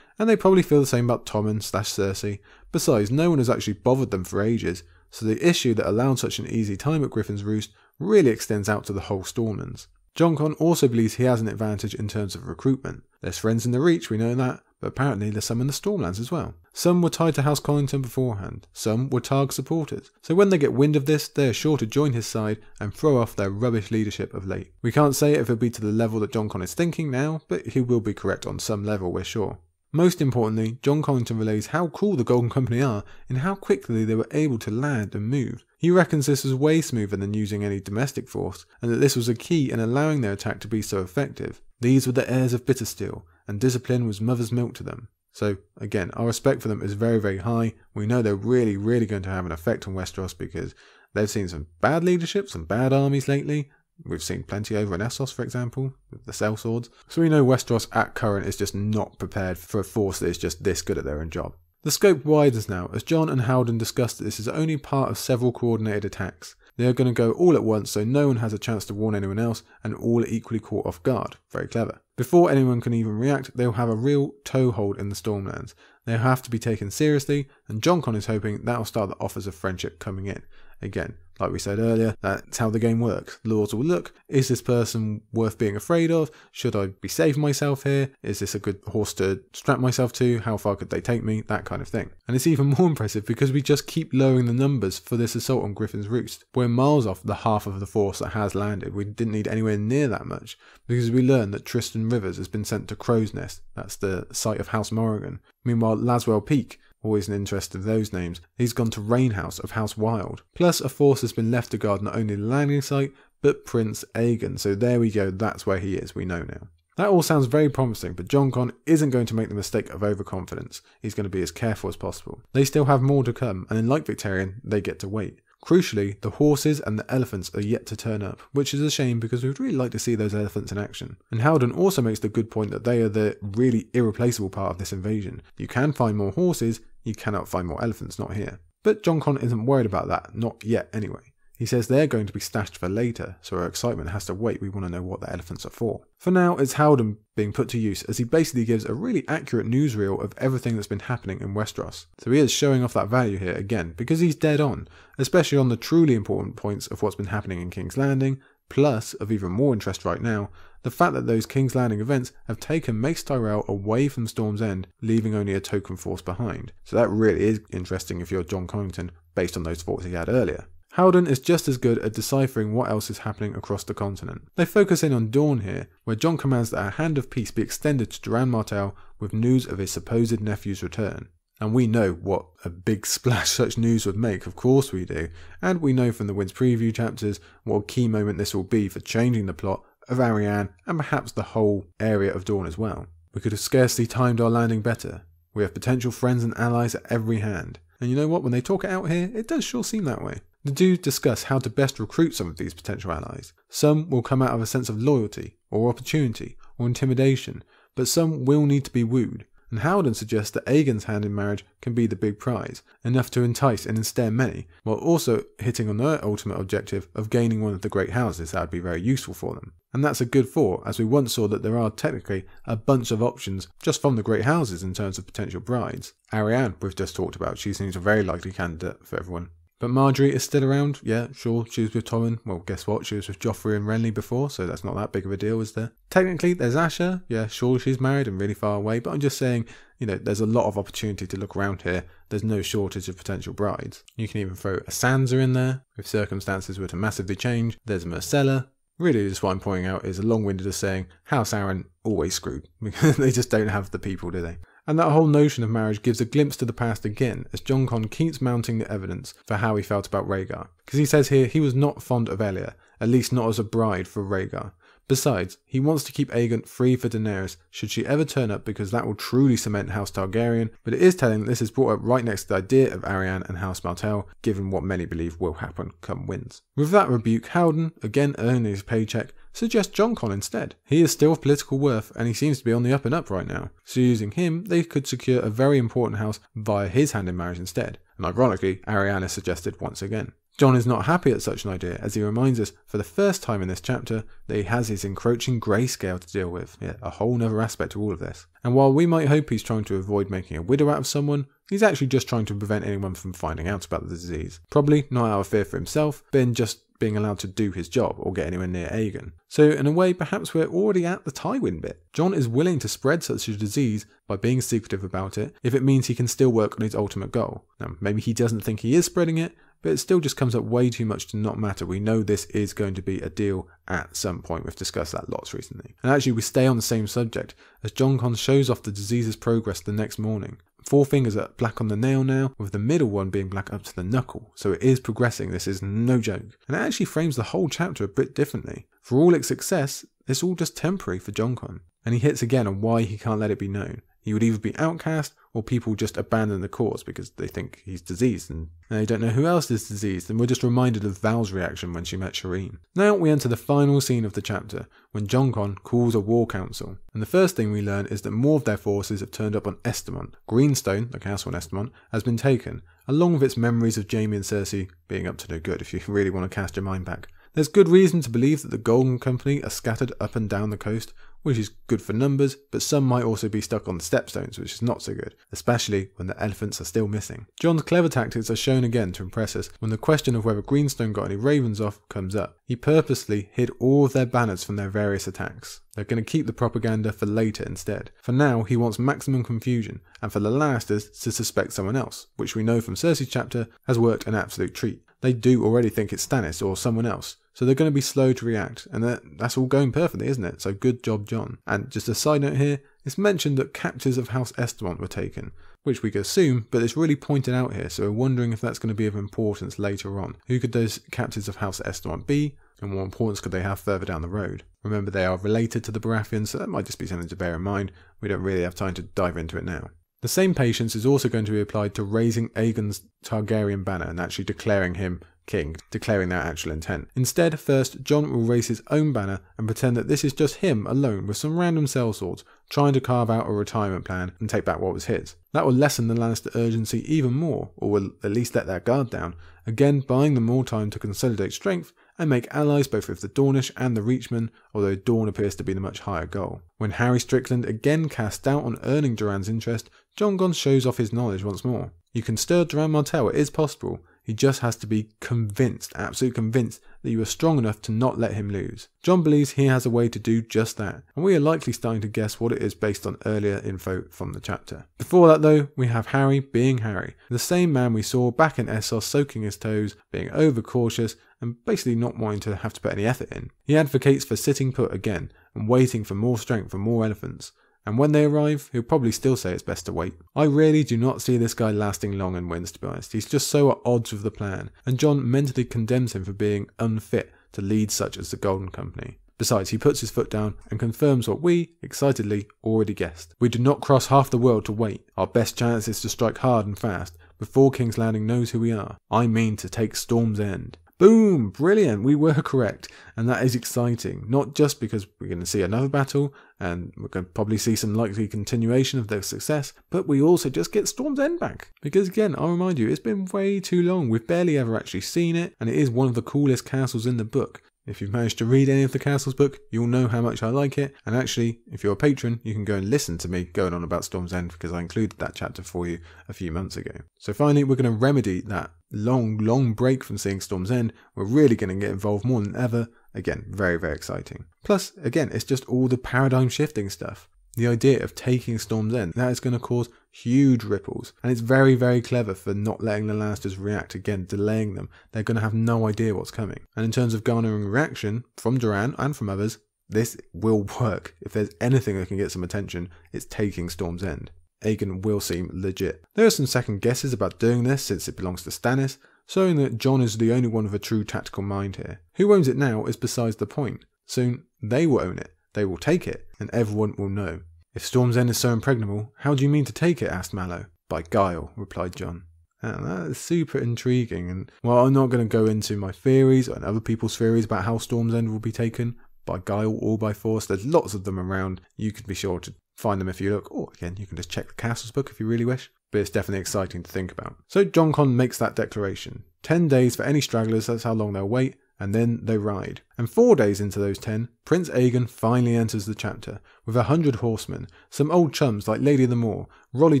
And they probably feel the same about Tommen slash Cersei. Besides, no one has actually bothered them for ages, so the issue that allowed such an easy time at Griffin's Roost really extends out to the whole Stormlands. Jon Con also believes he has an advantage in terms of recruitment. There's friends in the Reach, we know that, but apparently there's some in the Stormlands as well. Some were tied to House Connington beforehand, some were Targ supporters, so when they get wind of this, they are sure to join his side and throw off their rubbish leadership of late. We can't say if it'll be to the level that Jon Con is thinking now, but he will be correct on some level, we're sure. Most importantly, Jon Connington relays how cool the Golden Company are and how quickly they were able to land and move. He reckons this was way smoother than using any domestic force, and that this was a key in allowing their attack to be so effective. These were the heirs of Bittersteel, and discipline was mother's milk to them. So, again, our respect for them is very, very high. We know they're really, really going to have an effect on Westeros because they've seen some bad leadership, some bad armies lately, We've seen plenty over in Essos, for example, with the sellswords. So we know Westeros at current is just not prepared for a force that is just this good at their own job. The scope widens now, as Jon and Haldon discuss that this is only part of several coordinated attacks. They are going to go all at once so no one has a chance to warn anyone else and all are equally caught off guard. Very clever. Before anyone can even react, they'll have a real toehold in the Stormlands. They'll have to be taken seriously, and Jon Con is hoping that'll start the offers of friendship coming in. Again, Like we said earlier, that's how the game works. Lords will look, is this person worth being afraid of? Should I be saving myself here? Is this a good horse to strap myself to? How far could they take me? That kind of thing. And it's even more impressive because we just keep lowering the numbers for this assault on Griffin's Roost. We're miles off the half of the force that has landed. We didn't need anywhere near that much because we learned that Tristan Rivers has been sent to Crow's Nest. That's the site of House Morrigan. Meanwhile, Laswell Peake Always an interest in those names. He's gone to Rainhouse of House Wylde. Plus, a force has been left to guard not only the landing site, but Prince Aegon. So there we go, that's where he is, we know now. That all sounds very promising, but Jon Con isn't going to make the mistake of overconfidence. He's going to be as careful as possible. They still have more to come, and like Victarion, they get to wait. Crucially, the horses and the elephants are yet to turn up, which is a shame because we'd really like to see those elephants in action. And Haldon also makes the good point that they are the really irreplaceable part of this invasion. You can find more horses, you cannot find more elephants, not here. But Jon Con isn't worried about that, not yet anyway. He says they're going to be stashed for later, so our excitement has to wait. We want to know what the elephants are for. For now, it's Haldon being put to use as he basically gives a really accurate newsreel of everything that's been happening in Westeros. So he is showing off that value here again because he's dead on, especially on the truly important points of what's been happening in King's Landing, plus, of even more interest right now, the fact that those King's Landing events have taken Mace Tyrell away from Storm's End, leaving only a token force behind. So that really is interesting if you're Jon Connington, based on those thoughts he had earlier. Haldon is just as good at deciphering what else is happening across the continent. They focus in on Dorne here, where Jon commands that a hand of peace be extended to Doran Martell with news of his supposed nephew's return. And we know what a big splash such news would make, of course we do. And we know from the Winds preview chapters what a key moment this will be for changing the plot of Arianne and perhaps the whole area of Dorne as well. We could have scarcely timed our landing better. We have potential friends and allies at every hand. And you know what, when they talk it out here, it does sure seem that way. The do discuss how to best recruit some of these potential allies. Some will come out of a sense of loyalty, or opportunity, or intimidation, but some will need to be wooed. And Haldon suggests that Aegon's hand in marriage can be the big prize, enough to entice and ensnare many, while also hitting on their ultimate objective of gaining one of the great houses that would be very useful for them. And that's a good thought, as we once saw that there are technically a bunch of options just from the great houses in terms of potential brides. Arianne, we've just talked about, she seems a very likely candidate for everyone. But Margaery is still around. Yeah, sure, she was with Tommen. Well, guess what? She was with Joffrey and Renly before, so that's not that big of a deal, is there? Technically, there's Asha. Yeah, sure, she's married and really far away, but I'm just saying, you know, there's a lot of opportunity to look around here. There's no shortage of potential brides. You can even throw a Sansa in there if circumstances were to massively change. There's Myrcella. Really, just what I'm pointing out is a long-winded of saying House Arryn always screwed because they just don't have the people, do they? And that whole notion of marriage gives a glimpse to the past again as Jon Con keeps mounting the evidence for how he felt about Rhaegar. Because he says here he was not fond of Elia, at least not as a bride for Rhaegar. Besides, he wants to keep Aegon free for Daenerys should she ever turn up because that will truly cement House Targaryen, but it is telling that this is brought up right next to the idea of Arianne and House Martell, given what many believe will happen come Winds. With that rebuke, Haldon, again earning his paycheck, suggests Jon Con instead. He is still of political worth and he seems to be on the up and up right now, so using him, they could secure a very important house via his hand in marriage instead. And ironically, Arianne is suggested once again. Jon is not happy at such an idea, as he reminds us for the first time in this chapter that he has his encroaching grayscale to deal with. Yeah, a whole other aspect to all of this. And while we might hope he's trying to avoid making a widow out of someone, he's actually just trying to prevent anyone from finding out about the disease. Probably not out of fear for himself, but in just being allowed to do his job or get anywhere near Aegon. So, in a way, perhaps we're already at the Tywin bit. Jon is willing to spread such a disease by being secretive about it if it means he can still work on his ultimate goal. Now, maybe he doesn't think he is spreading it, but it still just comes up way too much to not matter. We know this is going to be a deal at some point. We've discussed that lots recently. And actually, we stay on the same subject as Jon Con shows off the disease's progress the next morning. Four fingers are black on the nail now, with the middle one being black up to the knuckle. So it is progressing, this is no joke. And it actually frames the whole chapter a bit differently. For all its success, it's all just temporary for Jon Con. And he hits again on why he can't let it be known. He would either be outcast or people just abandon the cause because they think he's diseased and they don't know who else is diseased. And we're just reminded of Val's reaction when she met Shireen. Now we enter the final scene of the chapter when Jon Con calls a war council. And the first thing we learn is that more of their forces have turned up on Estermont. Greenstone, the castle on Estermont, has been taken, along with its memories of Jaime and Cersei being up to no good if you really want to cast your mind back. There's good reason to believe that the Golden Company are scattered up and down the coast, which is good for numbers, but some might also be stuck on the stepstones, which is not so good, especially when the elephants are still missing. Jon's clever tactics are shown again to impress us when the question of whether Greenstone got any ravens off comes up. He purposely hid all of their banners from their various attacks. They're going to keep the propaganda for later instead. For now, he wants maximum confusion, and for the Lannisters to suspect someone else, which we know from Cersei's chapter has worked an absolute treat. They do already think it's Stannis or someone else, so they're going to be slow to react, and that, that's all going perfectly, isn't it? So good job, Jon. And just a side note here, it's mentioned that captives of House Estermont were taken, which we could assume, but it's really pointed out here, so we're wondering if that's going to be of importance later on. Who could those captives of House Estermont be, and what importance could they have further down the road? Remember, they are related to the Baratheons, so that might just be something to bear in mind. We don't really have time to dive into it now. The same patience is also going to be applied to raising Aegon's Targaryen banner and actually declaring him king, declaring their actual intent. Instead, first, Jon will raise his own banner and pretend that this is just him alone with some random sellswords, trying to carve out a retirement plan and take back what was his. That will lessen the Lannister urgency even more, or will at least let their guard down, again buying them more time to consolidate strength and make allies both with the Dornish and the Reachmen, although Dorne appears to be the much higher goal. When Harry Strickland again casts doubt on earning Doran's interest, Jon Con shows off his knowledge once more. You can stir Doran Martell, it is possible, he just has to be convinced, absolutely convinced, that you are strong enough to not let him lose. Jon believes he has a way to do just that, and we are likely starting to guess what it is based on earlier info from the chapter. Before that, though, we have Harry being Harry, the same man we saw back in Essos soaking his toes, being overcautious, and basically not wanting to have to put any effort in. He advocates for sitting put again and waiting for more strength from more elephants and when they arrive, he'll probably still say it's best to wait. I really do not see this guy lasting long in Winds, to be honest. He's just so at odds with the plan, and Jon mentally condemns him for being unfit to lead such as the Golden Company. Besides, he puts his foot down and confirms what we, excitedly, already guessed. We do not cross half the world to wait. Our best chance is to strike hard and fast, before King's Landing knows who we are. I mean to take Storm's End. Boom! Brilliant! We were correct. And that is exciting. Not just because we're going to see another battle and we're going to probably see some likely continuation of their success, but we also just get Storm's End back. Because again, I'll remind you, it's been way too long. We've barely ever actually seen it, and it is one of the coolest castles in the book. If you've managed to read any of the Castles book, you'll know how much I like it. And actually, if you're a patron, you can go and listen to me going on about Storm's End because I included that chapter for you a few months ago. So finally, we're going to remedy that long, long break from seeing Storm's End. We're really going to get involved more than ever. Again, very, very exciting. Plus, again, it's just all the paradigm shifting stuff. The idea of taking Storm's End, that is going to cause huge ripples. And it's very, very clever for not letting the Lannisters react again, delaying them. They're going to have no idea what's coming. And in terms of garnering reaction from Doran and from others, this will work. If there's anything that can get some attention, it's taking Storm's End. Aegon will seem legit. There are some second guesses about doing this since it belongs to Stannis, showing that Jon is the only one with a true tactical mind here. Who owns it now is besides the point. Soon, they will own it, they will take it, and everyone will know. If Storm's End is so impregnable, how do you mean to take it? asked Mallow. By guile, replied Jon. And that is super intriguing. And while I'm not going to go into my theories and other people's theories about how Storm's End will be taken, by guile or by force, there's lots of them around. You can be sure to find them if you look. Or again, you can just check the Castles book if you really wish. But it's definitely exciting to think about. So Jon Con makes that declaration. Ten days for any stragglers, that's how long they'll wait and then they ride. And four days into those ten, Prince Aegon finally enters the chapter, with a hundred horsemen, some old chums like Lady Lemore, Rolly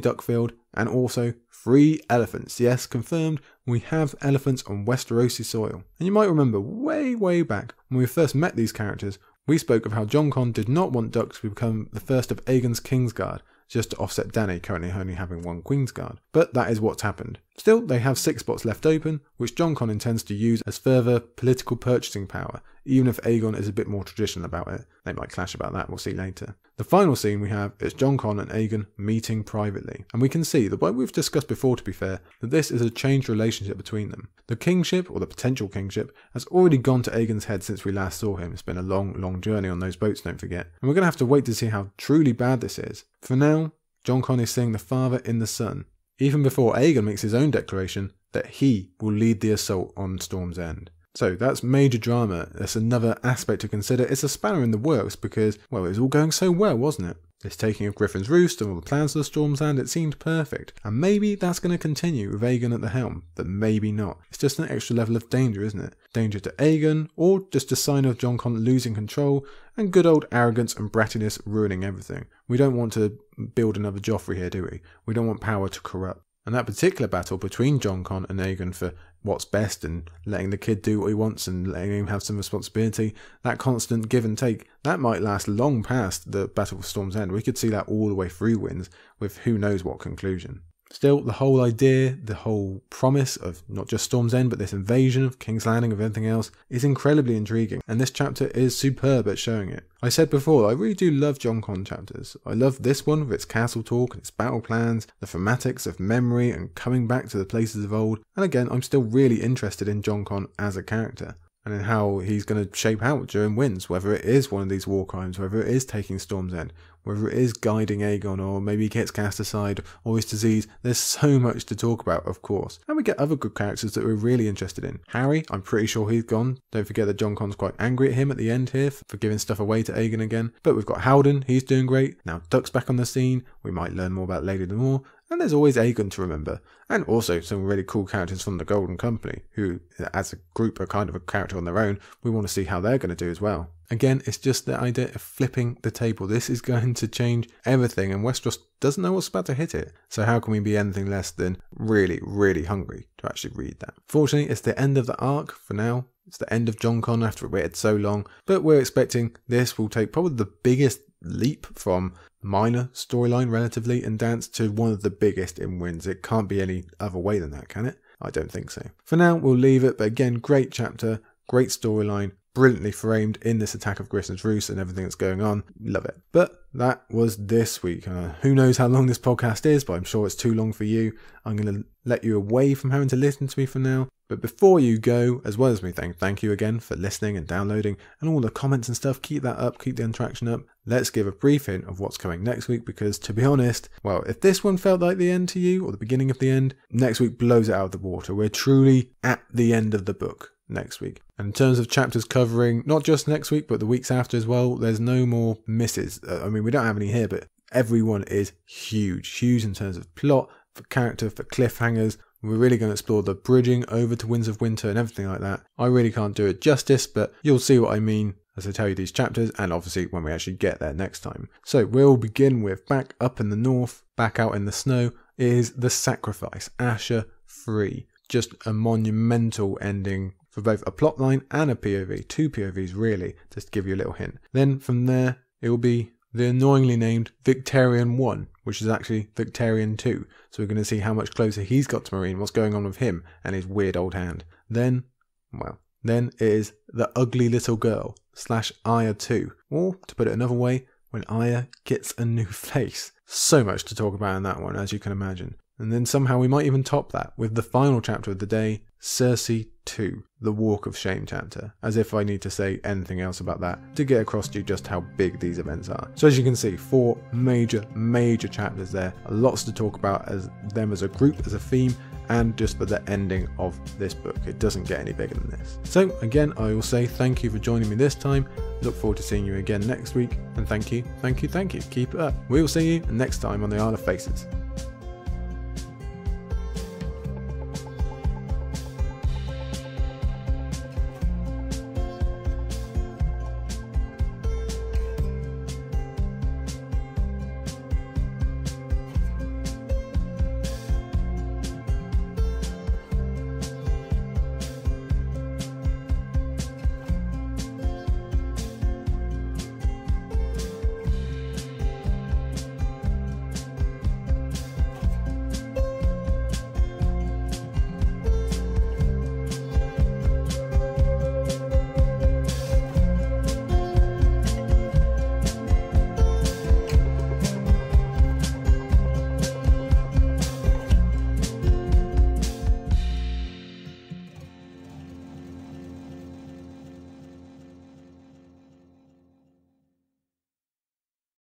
Duckfield, and also three elephants. Yes, confirmed, we have elephants on Westerosi soil. And you might remember way, way back when we first met these characters, we spoke of how Jon Con did not want Duck to become the first of Aegon's Kingsguard, just to offset Dany currently only having one Queensguard. But that is what's happened. Still, they have six spots left open, which Jon Con intends to use as further political purchasing power, even if Aegon is a bit more traditional about it. They might clash about that, we'll see later. The final scene we have is Jon Con and Aegon meeting privately, and we can see that what we've discussed before to be fair, that this is a changed relationship between them. The kingship, or the potential kingship, has already gone to Aegon's head since we last saw him. It's been a long, long journey on those boats, don't forget. And we're going to have to wait to see how truly bad this is. For now, Jon Con is seeing the father in the son, even before Aegon makes his own declaration that he will lead the assault on Storm's End. So that's major drama. That's another aspect to consider. It's a spanner in the works because, well, it was all going so well, wasn't it? This taking of Griffin's Roost and all the plans for the Storm's End, it seemed perfect. And maybe that's going to continue with Aegon at the helm, but maybe not. It's just an extra level of danger, isn't it? Danger to Aegon, or just a sign of Jon Con losing control, and good old arrogance and brattiness ruining everything. We don't want to build another Joffrey here, do we? We don't want power to corrupt. And that particular battle between Jon Con and Aegon for what's best and letting the kid do what he wants and letting him have some responsibility, that constant give and take, that might last long past the Battle of Storm's End. We could see that all the way through Winds with who knows what conclusion. Still, the whole idea, the whole promise of not just Storm's End, but this invasion of King's Landing, of everything else, is incredibly intriguing, and this chapter is superb at showing it. I said before, I really do love Jon Con chapters. I love this one with its castle talk and its battle plans, the thematics of memory and coming back to the places of old, and again, I'm still really interested in Jon Con as a character and in how he's going to shape out during Winds, whether it is one of these war crimes, whether it is taking Storm's End, whether it is guiding Aegon, or maybe he gets cast aside, or his disease. There's so much to talk about, of course. And we get other good characters that we're really interested in. Harry, I'm pretty sure he's gone. Don't forget that Jon Con's quite angry at him at the end here for giving stuff away to Aegon again. But we've got Haldon, he's doing great. Now Duck's back on the scene. We might learn more about Lady Lemore. And there's always Aegon to remember. And also some really cool characters from the Golden Company, who, as a group, are kind of a character on their own. We want to see how they're going to do as well. Again, it's just the idea of flipping the table. This is going to change everything, and Westeros doesn't know what's about to hit it. So, how can we be anything less than really, really hungry to actually read that? Fortunately, it's the end of the arc for now. It's the end of Jon Con after it waited so long, but we're expecting this will take probably the biggest leap from minor storyline relatively in Dance to one of the biggest in Winds. It can't be any other way than that, can it? I don't think so. For now, we'll leave it, but again, great chapter, great storyline, brilliantly framed in this attack of Griffin's Roost and everything that's going on. Love it. But that was this week. Uh, who knows how long this podcast is, but I'm sure it's too long for you. I'm going to let you away from having to listen to me for now. But before you go, as well as me saying thank you again for listening and downloading and all the comments and stuff, keep that up, keep the interaction up. Let's give a brief hint of what's coming next week because, to be honest, well, if this one felt like the end to you or the beginning of the end, next week blows it out of the water. We're truly at the end of the book next week. And in terms of chapters covering not just next week, but the weeks after as well, there's no more misses. Uh, I mean, we don't have any here, but everyone is huge. Huge in terms of plot, for character, for cliffhangers. We're really going to explore the bridging over to Winds of Winter and everything like that. I really can't do it justice, but you'll see what I mean as I tell you these chapters, and obviously when we actually get there next time. So we'll begin with back up in the north, back out in the snow, is the sacrifice, Asha free. Just a monumental ending for both a plotline and a POV, two POVs really, just to give you a little hint. Then from there, it will be the annoyingly named Victarion 1, which is actually Victarion 2. So we're going to see how much closer he's got to Meereen, what's going on with him and his weird old hand. Then, well, then it is The Ugly Little Girl slash Arya 2. Or, to put it another way, when Arya gets a new face. So much to talk about in that one, as you can imagine. And then somehow we might even top that with the final chapter of the day, Cersei 2, the Walk of Shame chapter, as if I need to say anything else about that to get across to you just how big these events are. So as you can see, four major, major chapters there, lots to talk about as them as a group, as a theme, and just for the ending of this book. It doesn't get any bigger than this. So again, I will say thank you for joining me this time. Look forward to seeing you again next week, and thank you, thank you, thank you. Keep it up. We will see you next time on the Isle of Faces.